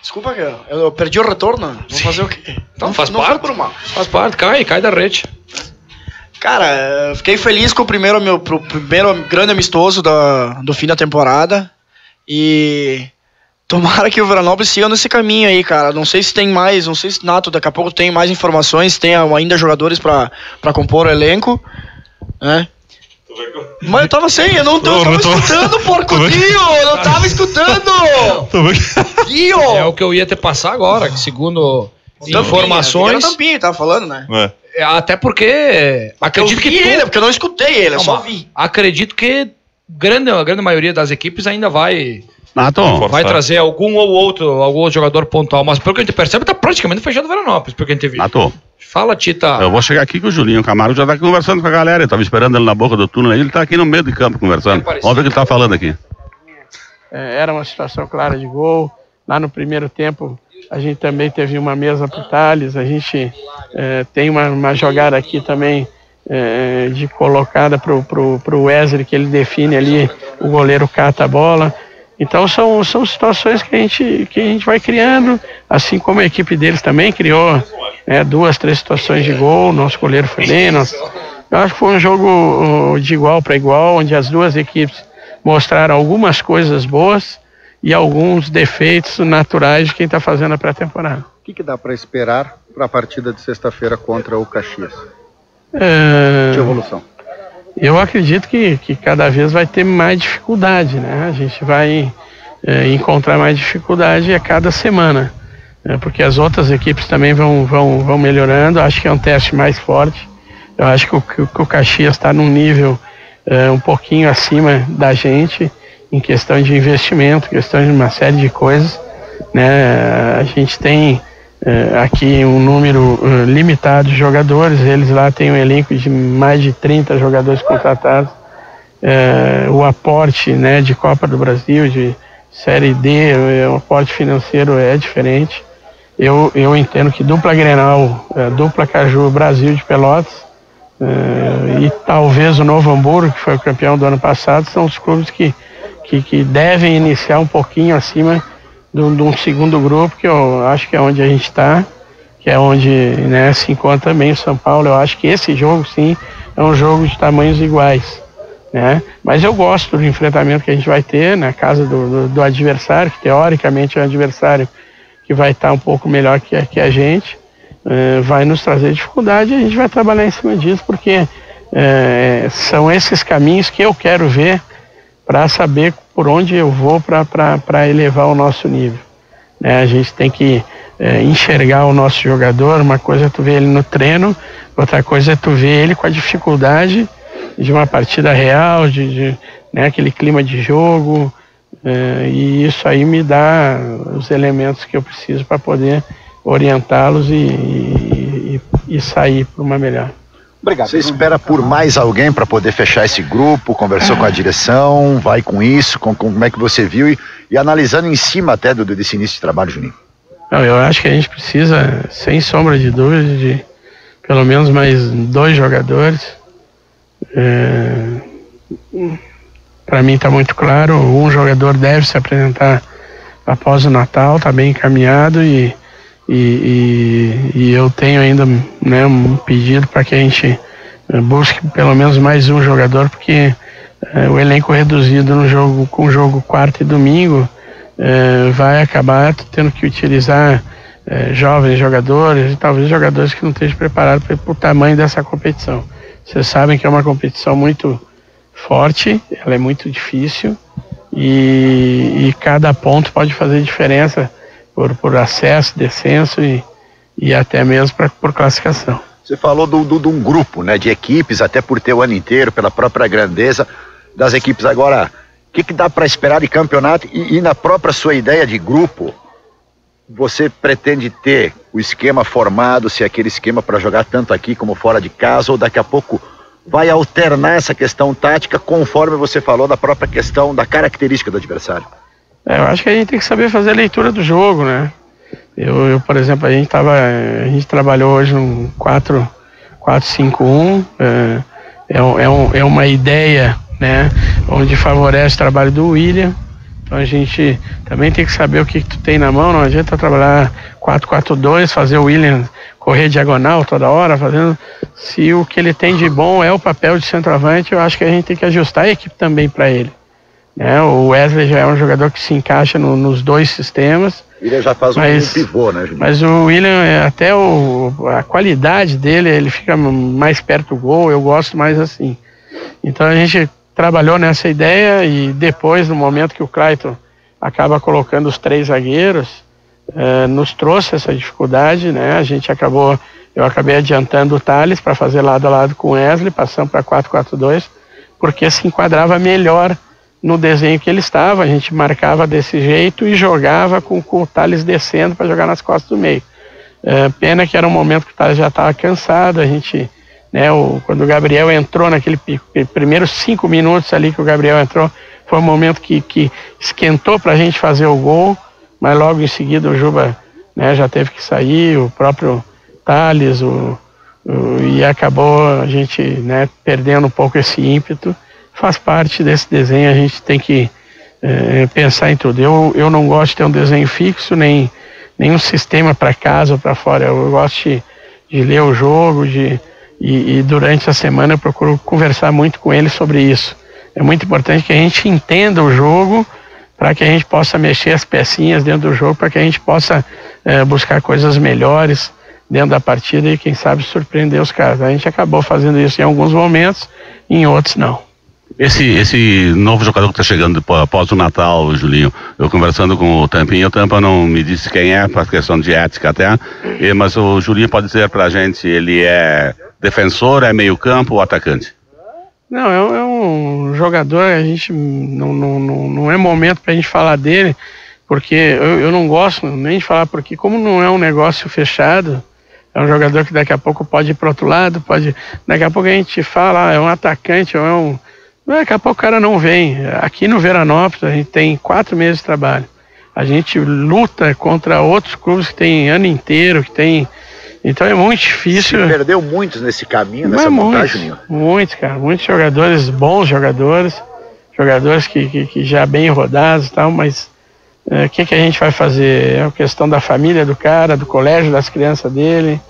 Desculpa, eu, eu perdi o retorno. Vou fazer o quê? Então faz não parte. foi por mal. Faz parte, cai, cai da rede. Cara, fiquei feliz com o primeiro, meu, pro primeiro grande amistoso da, do fim da temporada. E tomara que o Veranópolis siga nesse caminho aí, cara. Não sei se tem mais, não sei se Nato daqui a pouco tem mais informações, tem ainda jogadores pra compor o elenco, né? Mas eu tava sem, eu não tô, eu tava escutando, porco Dio! Eu não tava escutando! Dio! É o que eu ia te passar agora, que segundo Tampinha, informações. Era Tampinha, tava falando, né? É, Até porque. Acredito eu que vi tu- ele, porque eu não escutei ele, eu só vi. Acredito que grande, a grande maioria das equipes ainda vai. Nato. Vai trazer algum ou outro, algum outro jogador pontual, mas pelo que a gente percebe, tá praticamente fechado o Veranópolis, pelo que a gente viu. Nato. Fala, Tita. Eu vou chegar aqui que o Julinho Camargo já tá aqui conversando com a galera. Eu tava esperando ele na boca do túnel aí, ele tá aqui no meio de campo conversando. Vamos ver o que ele tá falando aqui. É, era uma situação clara de gol. Lá no primeiro tempo, a gente também teve uma mesa para o Thales. A gente é, tem uma, uma jogada aqui também é, de colocada para o Wesley, que ele define ali, o goleiro cata a bola. Então são, são situações que a, gente, que a gente vai criando, assim como a equipe deles também criou né, duas, três situações de gol, nosso goleiro foi bem, eu acho que foi um jogo uh, de igual para igual, onde as duas equipes mostraram algumas coisas boas e alguns defeitos naturais de quem está fazendo a pré-temporada. O que, que dá para esperar para a partida de sexta-feira contra o Caxias? É, De evolução. Eu acredito que, que cada vez vai ter mais dificuldade, né? A gente vai é, encontrar mais dificuldade a cada semana, né? porque as outras equipes também vão, vão, vão melhorando. Acho que é um teste mais forte. Eu acho que o, que o- Caxias está num nível é, um pouquinho acima da gente em questão de investimento, questão de uma série de coisas. Né? A gente tem é, aqui um número é, limitado de jogadores, eles lá têm um elenco de mais de 30 jogadores contratados. É, o aporte né, de Copa do Brasil, de Série D, é, o aporte financeiro é diferente. Eu, eu entendo que dupla Grenal, é, dupla Caju Brasil de Pelotas é, e talvez o Novo Hamburgo, que foi o campeão do ano passado, são os clubes que, que, que devem iniciar um pouquinho acima de um, de um segundo grupo, que eu acho que é onde a gente está, que é onde né, se encontra também o São Paulo. Eu acho que esse jogo, sim, é um jogo de tamanhos iguais. Né? Mas eu gosto do enfrentamento que a gente vai ter na casa do, do, do adversário, que teoricamente é um adversário que vai estar um pouco melhor que, a- que a gente, eh, vai nos trazer dificuldade e a gente vai trabalhar em cima disso, porque eh, são esses caminhos que eu quero ver para saber por onde eu vou para elevar o nosso nível. né? A gente tem que eh, enxergar o nosso jogador, uma coisa é tu ver ele no treino, outra coisa é tu ver ele com a dificuldade de uma partida real, de, de, né, aquele clima de jogo, eh, e isso aí me dá os elementos que eu preciso para poder orientá-los e, e, e sair para uma melhor. Obrigado. Você espera por mais alguém para poder fechar esse grupo? Conversou com a direção? Vai com isso? Com, com- como é que você viu? E, e analisando em cima até do, desse início de trabalho, Juninho. Não, eu acho que a gente precisa, sem sombra de dúvida, de pelo menos mais dois jogadores. Para mim está muito claro, um jogador deve se apresentar após o Natal, está bem encaminhado e, e, e, e eu tenho ainda né, um pedido para que a gente eh, busque pelo menos mais um jogador, porque eh, o elenco reduzido no jogo com jogo quarto e domingo eh, vai acabar tendo que utilizar eh, jovens jogadores e talvez jogadores que não estejam preparados para o tamanho dessa competição. Vocês sabem que é uma competição muito forte, ela é muito difícil e, e cada ponto pode fazer diferença por, por acesso, descenso e, e até mesmo pra, por classificação. Você falou de um grupo, né, de equipes, até por ter o ano inteiro, pela própria grandeza das equipes. Agora, o que, que dá para esperar de campeonato e, e na própria sua ideia de grupo? Você pretende ter o esquema formado, se é aquele esquema para jogar tanto aqui como fora de casa, ou daqui a pouco vai alternar essa questão tática conforme você falou da própria questão da característica do adversário? É, eu acho que a gente tem que saber fazer a leitura do jogo, né? Eu, eu, por exemplo, a gente tava, a gente trabalhou hoje um 4 4-5-1. É, é, é, um- é uma ideia né, onde favorece o trabalho do William. Então a gente também tem que saber o que, que tu tem na mão, não adianta trabalhar 4-4-2, fazer o William correr diagonal toda hora, fazendo. Se o que ele tem de bom é o papel de centroavante, eu acho que a gente tem que ajustar a equipe também para ele. Né? O Wesley já é um jogador que se encaixa no- nos dois sistemas. Ele já faz um Mas- pivô, né, Juninho? Mas o William, é, até o, a qualidade dele, ele fica mais perto do gol, eu gosto mais assim. Então a gente trabalhou nessa ideia e depois, no momento que o Clayton acaba colocando os três zagueiros, eh, nos trouxe essa dificuldade, né? A gente acabou, eu acabei adiantando o Thales para fazer lado a lado com o Wesley, passando para 4-4-2, porque se enquadrava melhor no desenho que ele estava. A gente marcava desse jeito e jogava com, com o Thales descendo para jogar nas costas do meio. É, pena que era um momento que o Thales já estava cansado, a gente, né, o, quando o Gabriel entrou naquele primeiros cinco minutos ali que o Gabriel entrou, foi um momento que, que esquentou para a gente fazer o gol, mas logo em seguida o Juba né, já teve que sair, o próprio Thales, o, o- e acabou a gente né, perdendo um pouco esse ímpeto. Faz parte desse desenho, a gente tem que eh, pensar em tudo. Eu, eu não gosto de ter um desenho fixo, nem nenhum sistema para casa ou para fora. Eu gosto de, de ler o jogo, de, e, e durante a semana eu procuro conversar muito com ele sobre isso. É muito importante que a gente entenda o jogo para que a gente possa mexer as pecinhas dentro do jogo, para que a gente possa eh, buscar coisas melhores dentro da partida e quem sabe surpreender os caras. A gente acabou fazendo isso em alguns momentos, em outros não. Esse, esse novo jogador que está chegando após o Natal, Julinho, eu conversando com o Tampinho, o Tampa não me disse quem é, por questão de ética até, mas o Julinho pode dizer pra gente, ele é defensor, é meio campo ou atacante? Não, é, é um jogador, a gente não, não, não, não é momento para a gente falar dele, porque eu, eu não gosto nem de falar, porque como não é um negócio fechado, é um jogador que daqui a pouco pode ir para outro lado, pode. Daqui a pouco a gente fala, ah, é um atacante, ou é um. Daqui a pouco o cara não vem. Aqui no Veranópolis a gente tem quatro meses de trabalho. A gente luta contra outros clubes que tem ano inteiro, que tem. Então é muito difícil. Se perdeu muitos nesse caminho, Mas nessa montagem, muitos, Juninho. muitos, cara, muitos jogadores, bons jogadores, jogadores que, que, que já bem rodados e tal, mas eh, o que, que a gente vai fazer? É a questão da família do cara, do colégio, das crianças dele.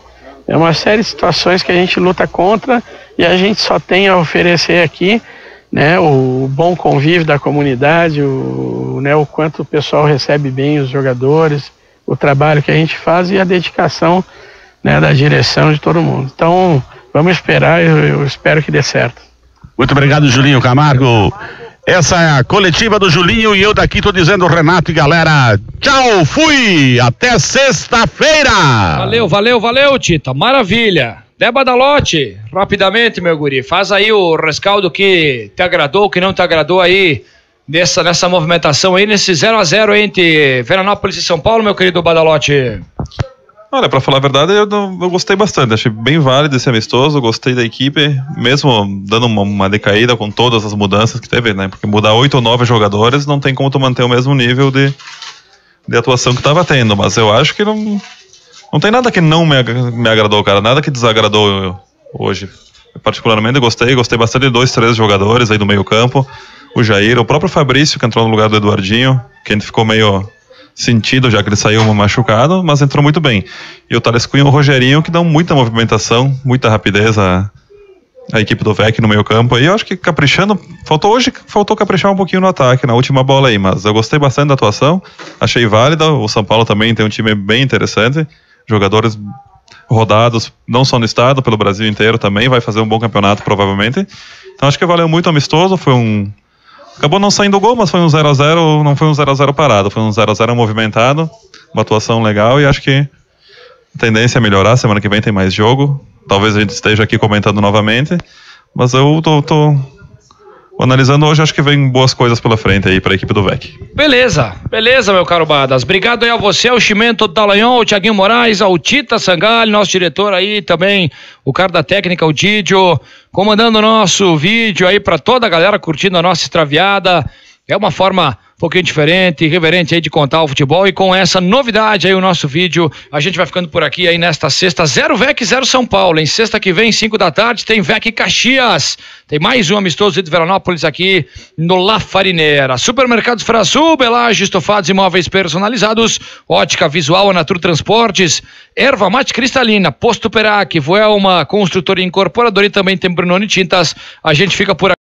É uma série de situações que a gente luta contra e a gente só tem a oferecer aqui né, o bom convívio da comunidade, o, né, o quanto o pessoal recebe bem os jogadores, o trabalho que a gente faz e a dedicação né, da direção de todo mundo. Então, vamos esperar, eu, eu espero que dê certo. Muito obrigado, Julinho Camargo. Essa é a coletiva do Julinho e eu daqui tô dizendo, Renato e galera, tchau, fui, até sexta-feira. Valeu, valeu, valeu, Tita. Maravilha. Deba Dalote, rapidamente, meu guri. Faz aí o rescaldo que te agradou, que não te agradou aí nessa, nessa movimentação aí, nesse 0 a 0 entre Veranópolis e São Paulo, meu querido Badalote. Olha, pra falar a verdade, eu, eu gostei bastante. Achei bem válido esse amistoso, gostei da equipe, mesmo dando uma, uma decaída com todas as mudanças que teve, né? Porque mudar oito ou nove jogadores não tem como tu manter o mesmo nível de, de atuação que tava tendo. Mas eu acho que não, não tem nada que não me, me agradou, cara. Nada que desagradou eu- hoje. Eu particularmente gostei, gostei bastante de dois, três jogadores aí do meio campo. O Jair, o próprio Fabrício, que entrou no lugar do Eduardinho, que a gente ficou meio sentido, já que ele saiu machucado, mas entrou muito bem. E o Thales Cunha e o Rogerinho, que dão muita movimentação, muita rapidez à, à equipe do VEC no meio campo. E eu acho que caprichando, faltou hoje, faltou caprichar um pouquinho no ataque, na última bola aí, mas eu gostei bastante da atuação, achei válida. O São Paulo também tem um time bem interessante, jogadores rodados, não só no estado, pelo Brasil inteiro também, vai fazer um bom campeonato provavelmente. Então acho que valeu muito amistoso, foi um Acabou não saindo gol, mas foi um 0 a 0 não foi um 0 a 0 parado, foi um 0 a 0 movimentado, uma atuação legal e acho que a tendência é melhorar, semana que vem tem mais jogo. Talvez a gente esteja aqui comentando novamente, mas eu tô, tô analisando hoje, acho que vem boas coisas pela frente aí para a equipe do VEC. Beleza, beleza, meu caro Badas. Obrigado aí a você, ao Chimento Dallagnol, ao Tiaguinho Moraes, ao Tita Sangalho, nosso diretor aí também, o cara da técnica, o Didio, comandando o nosso vídeo aí para toda a galera curtindo a nossa extraviada. É uma forma um pouquinho diferente, irreverente aí de contar o futebol. E com essa novidade aí o nosso vídeo, a gente vai ficando por aqui aí nesta sexta, zero VEC, zero São Paulo, em sexta que vem, 5 da tarde, tem VEC Caxias, tem mais um amistoso de Veranópolis aqui no La Farineira, Supermercados Frasul, Belage, estofados e móveis personalizados, ótica visual, Natur Transportes, erva mate cristalina, Posto Perac, Voelma, construtora e incorporadora e também tem Brunoni Tintas, a gente fica por aqui.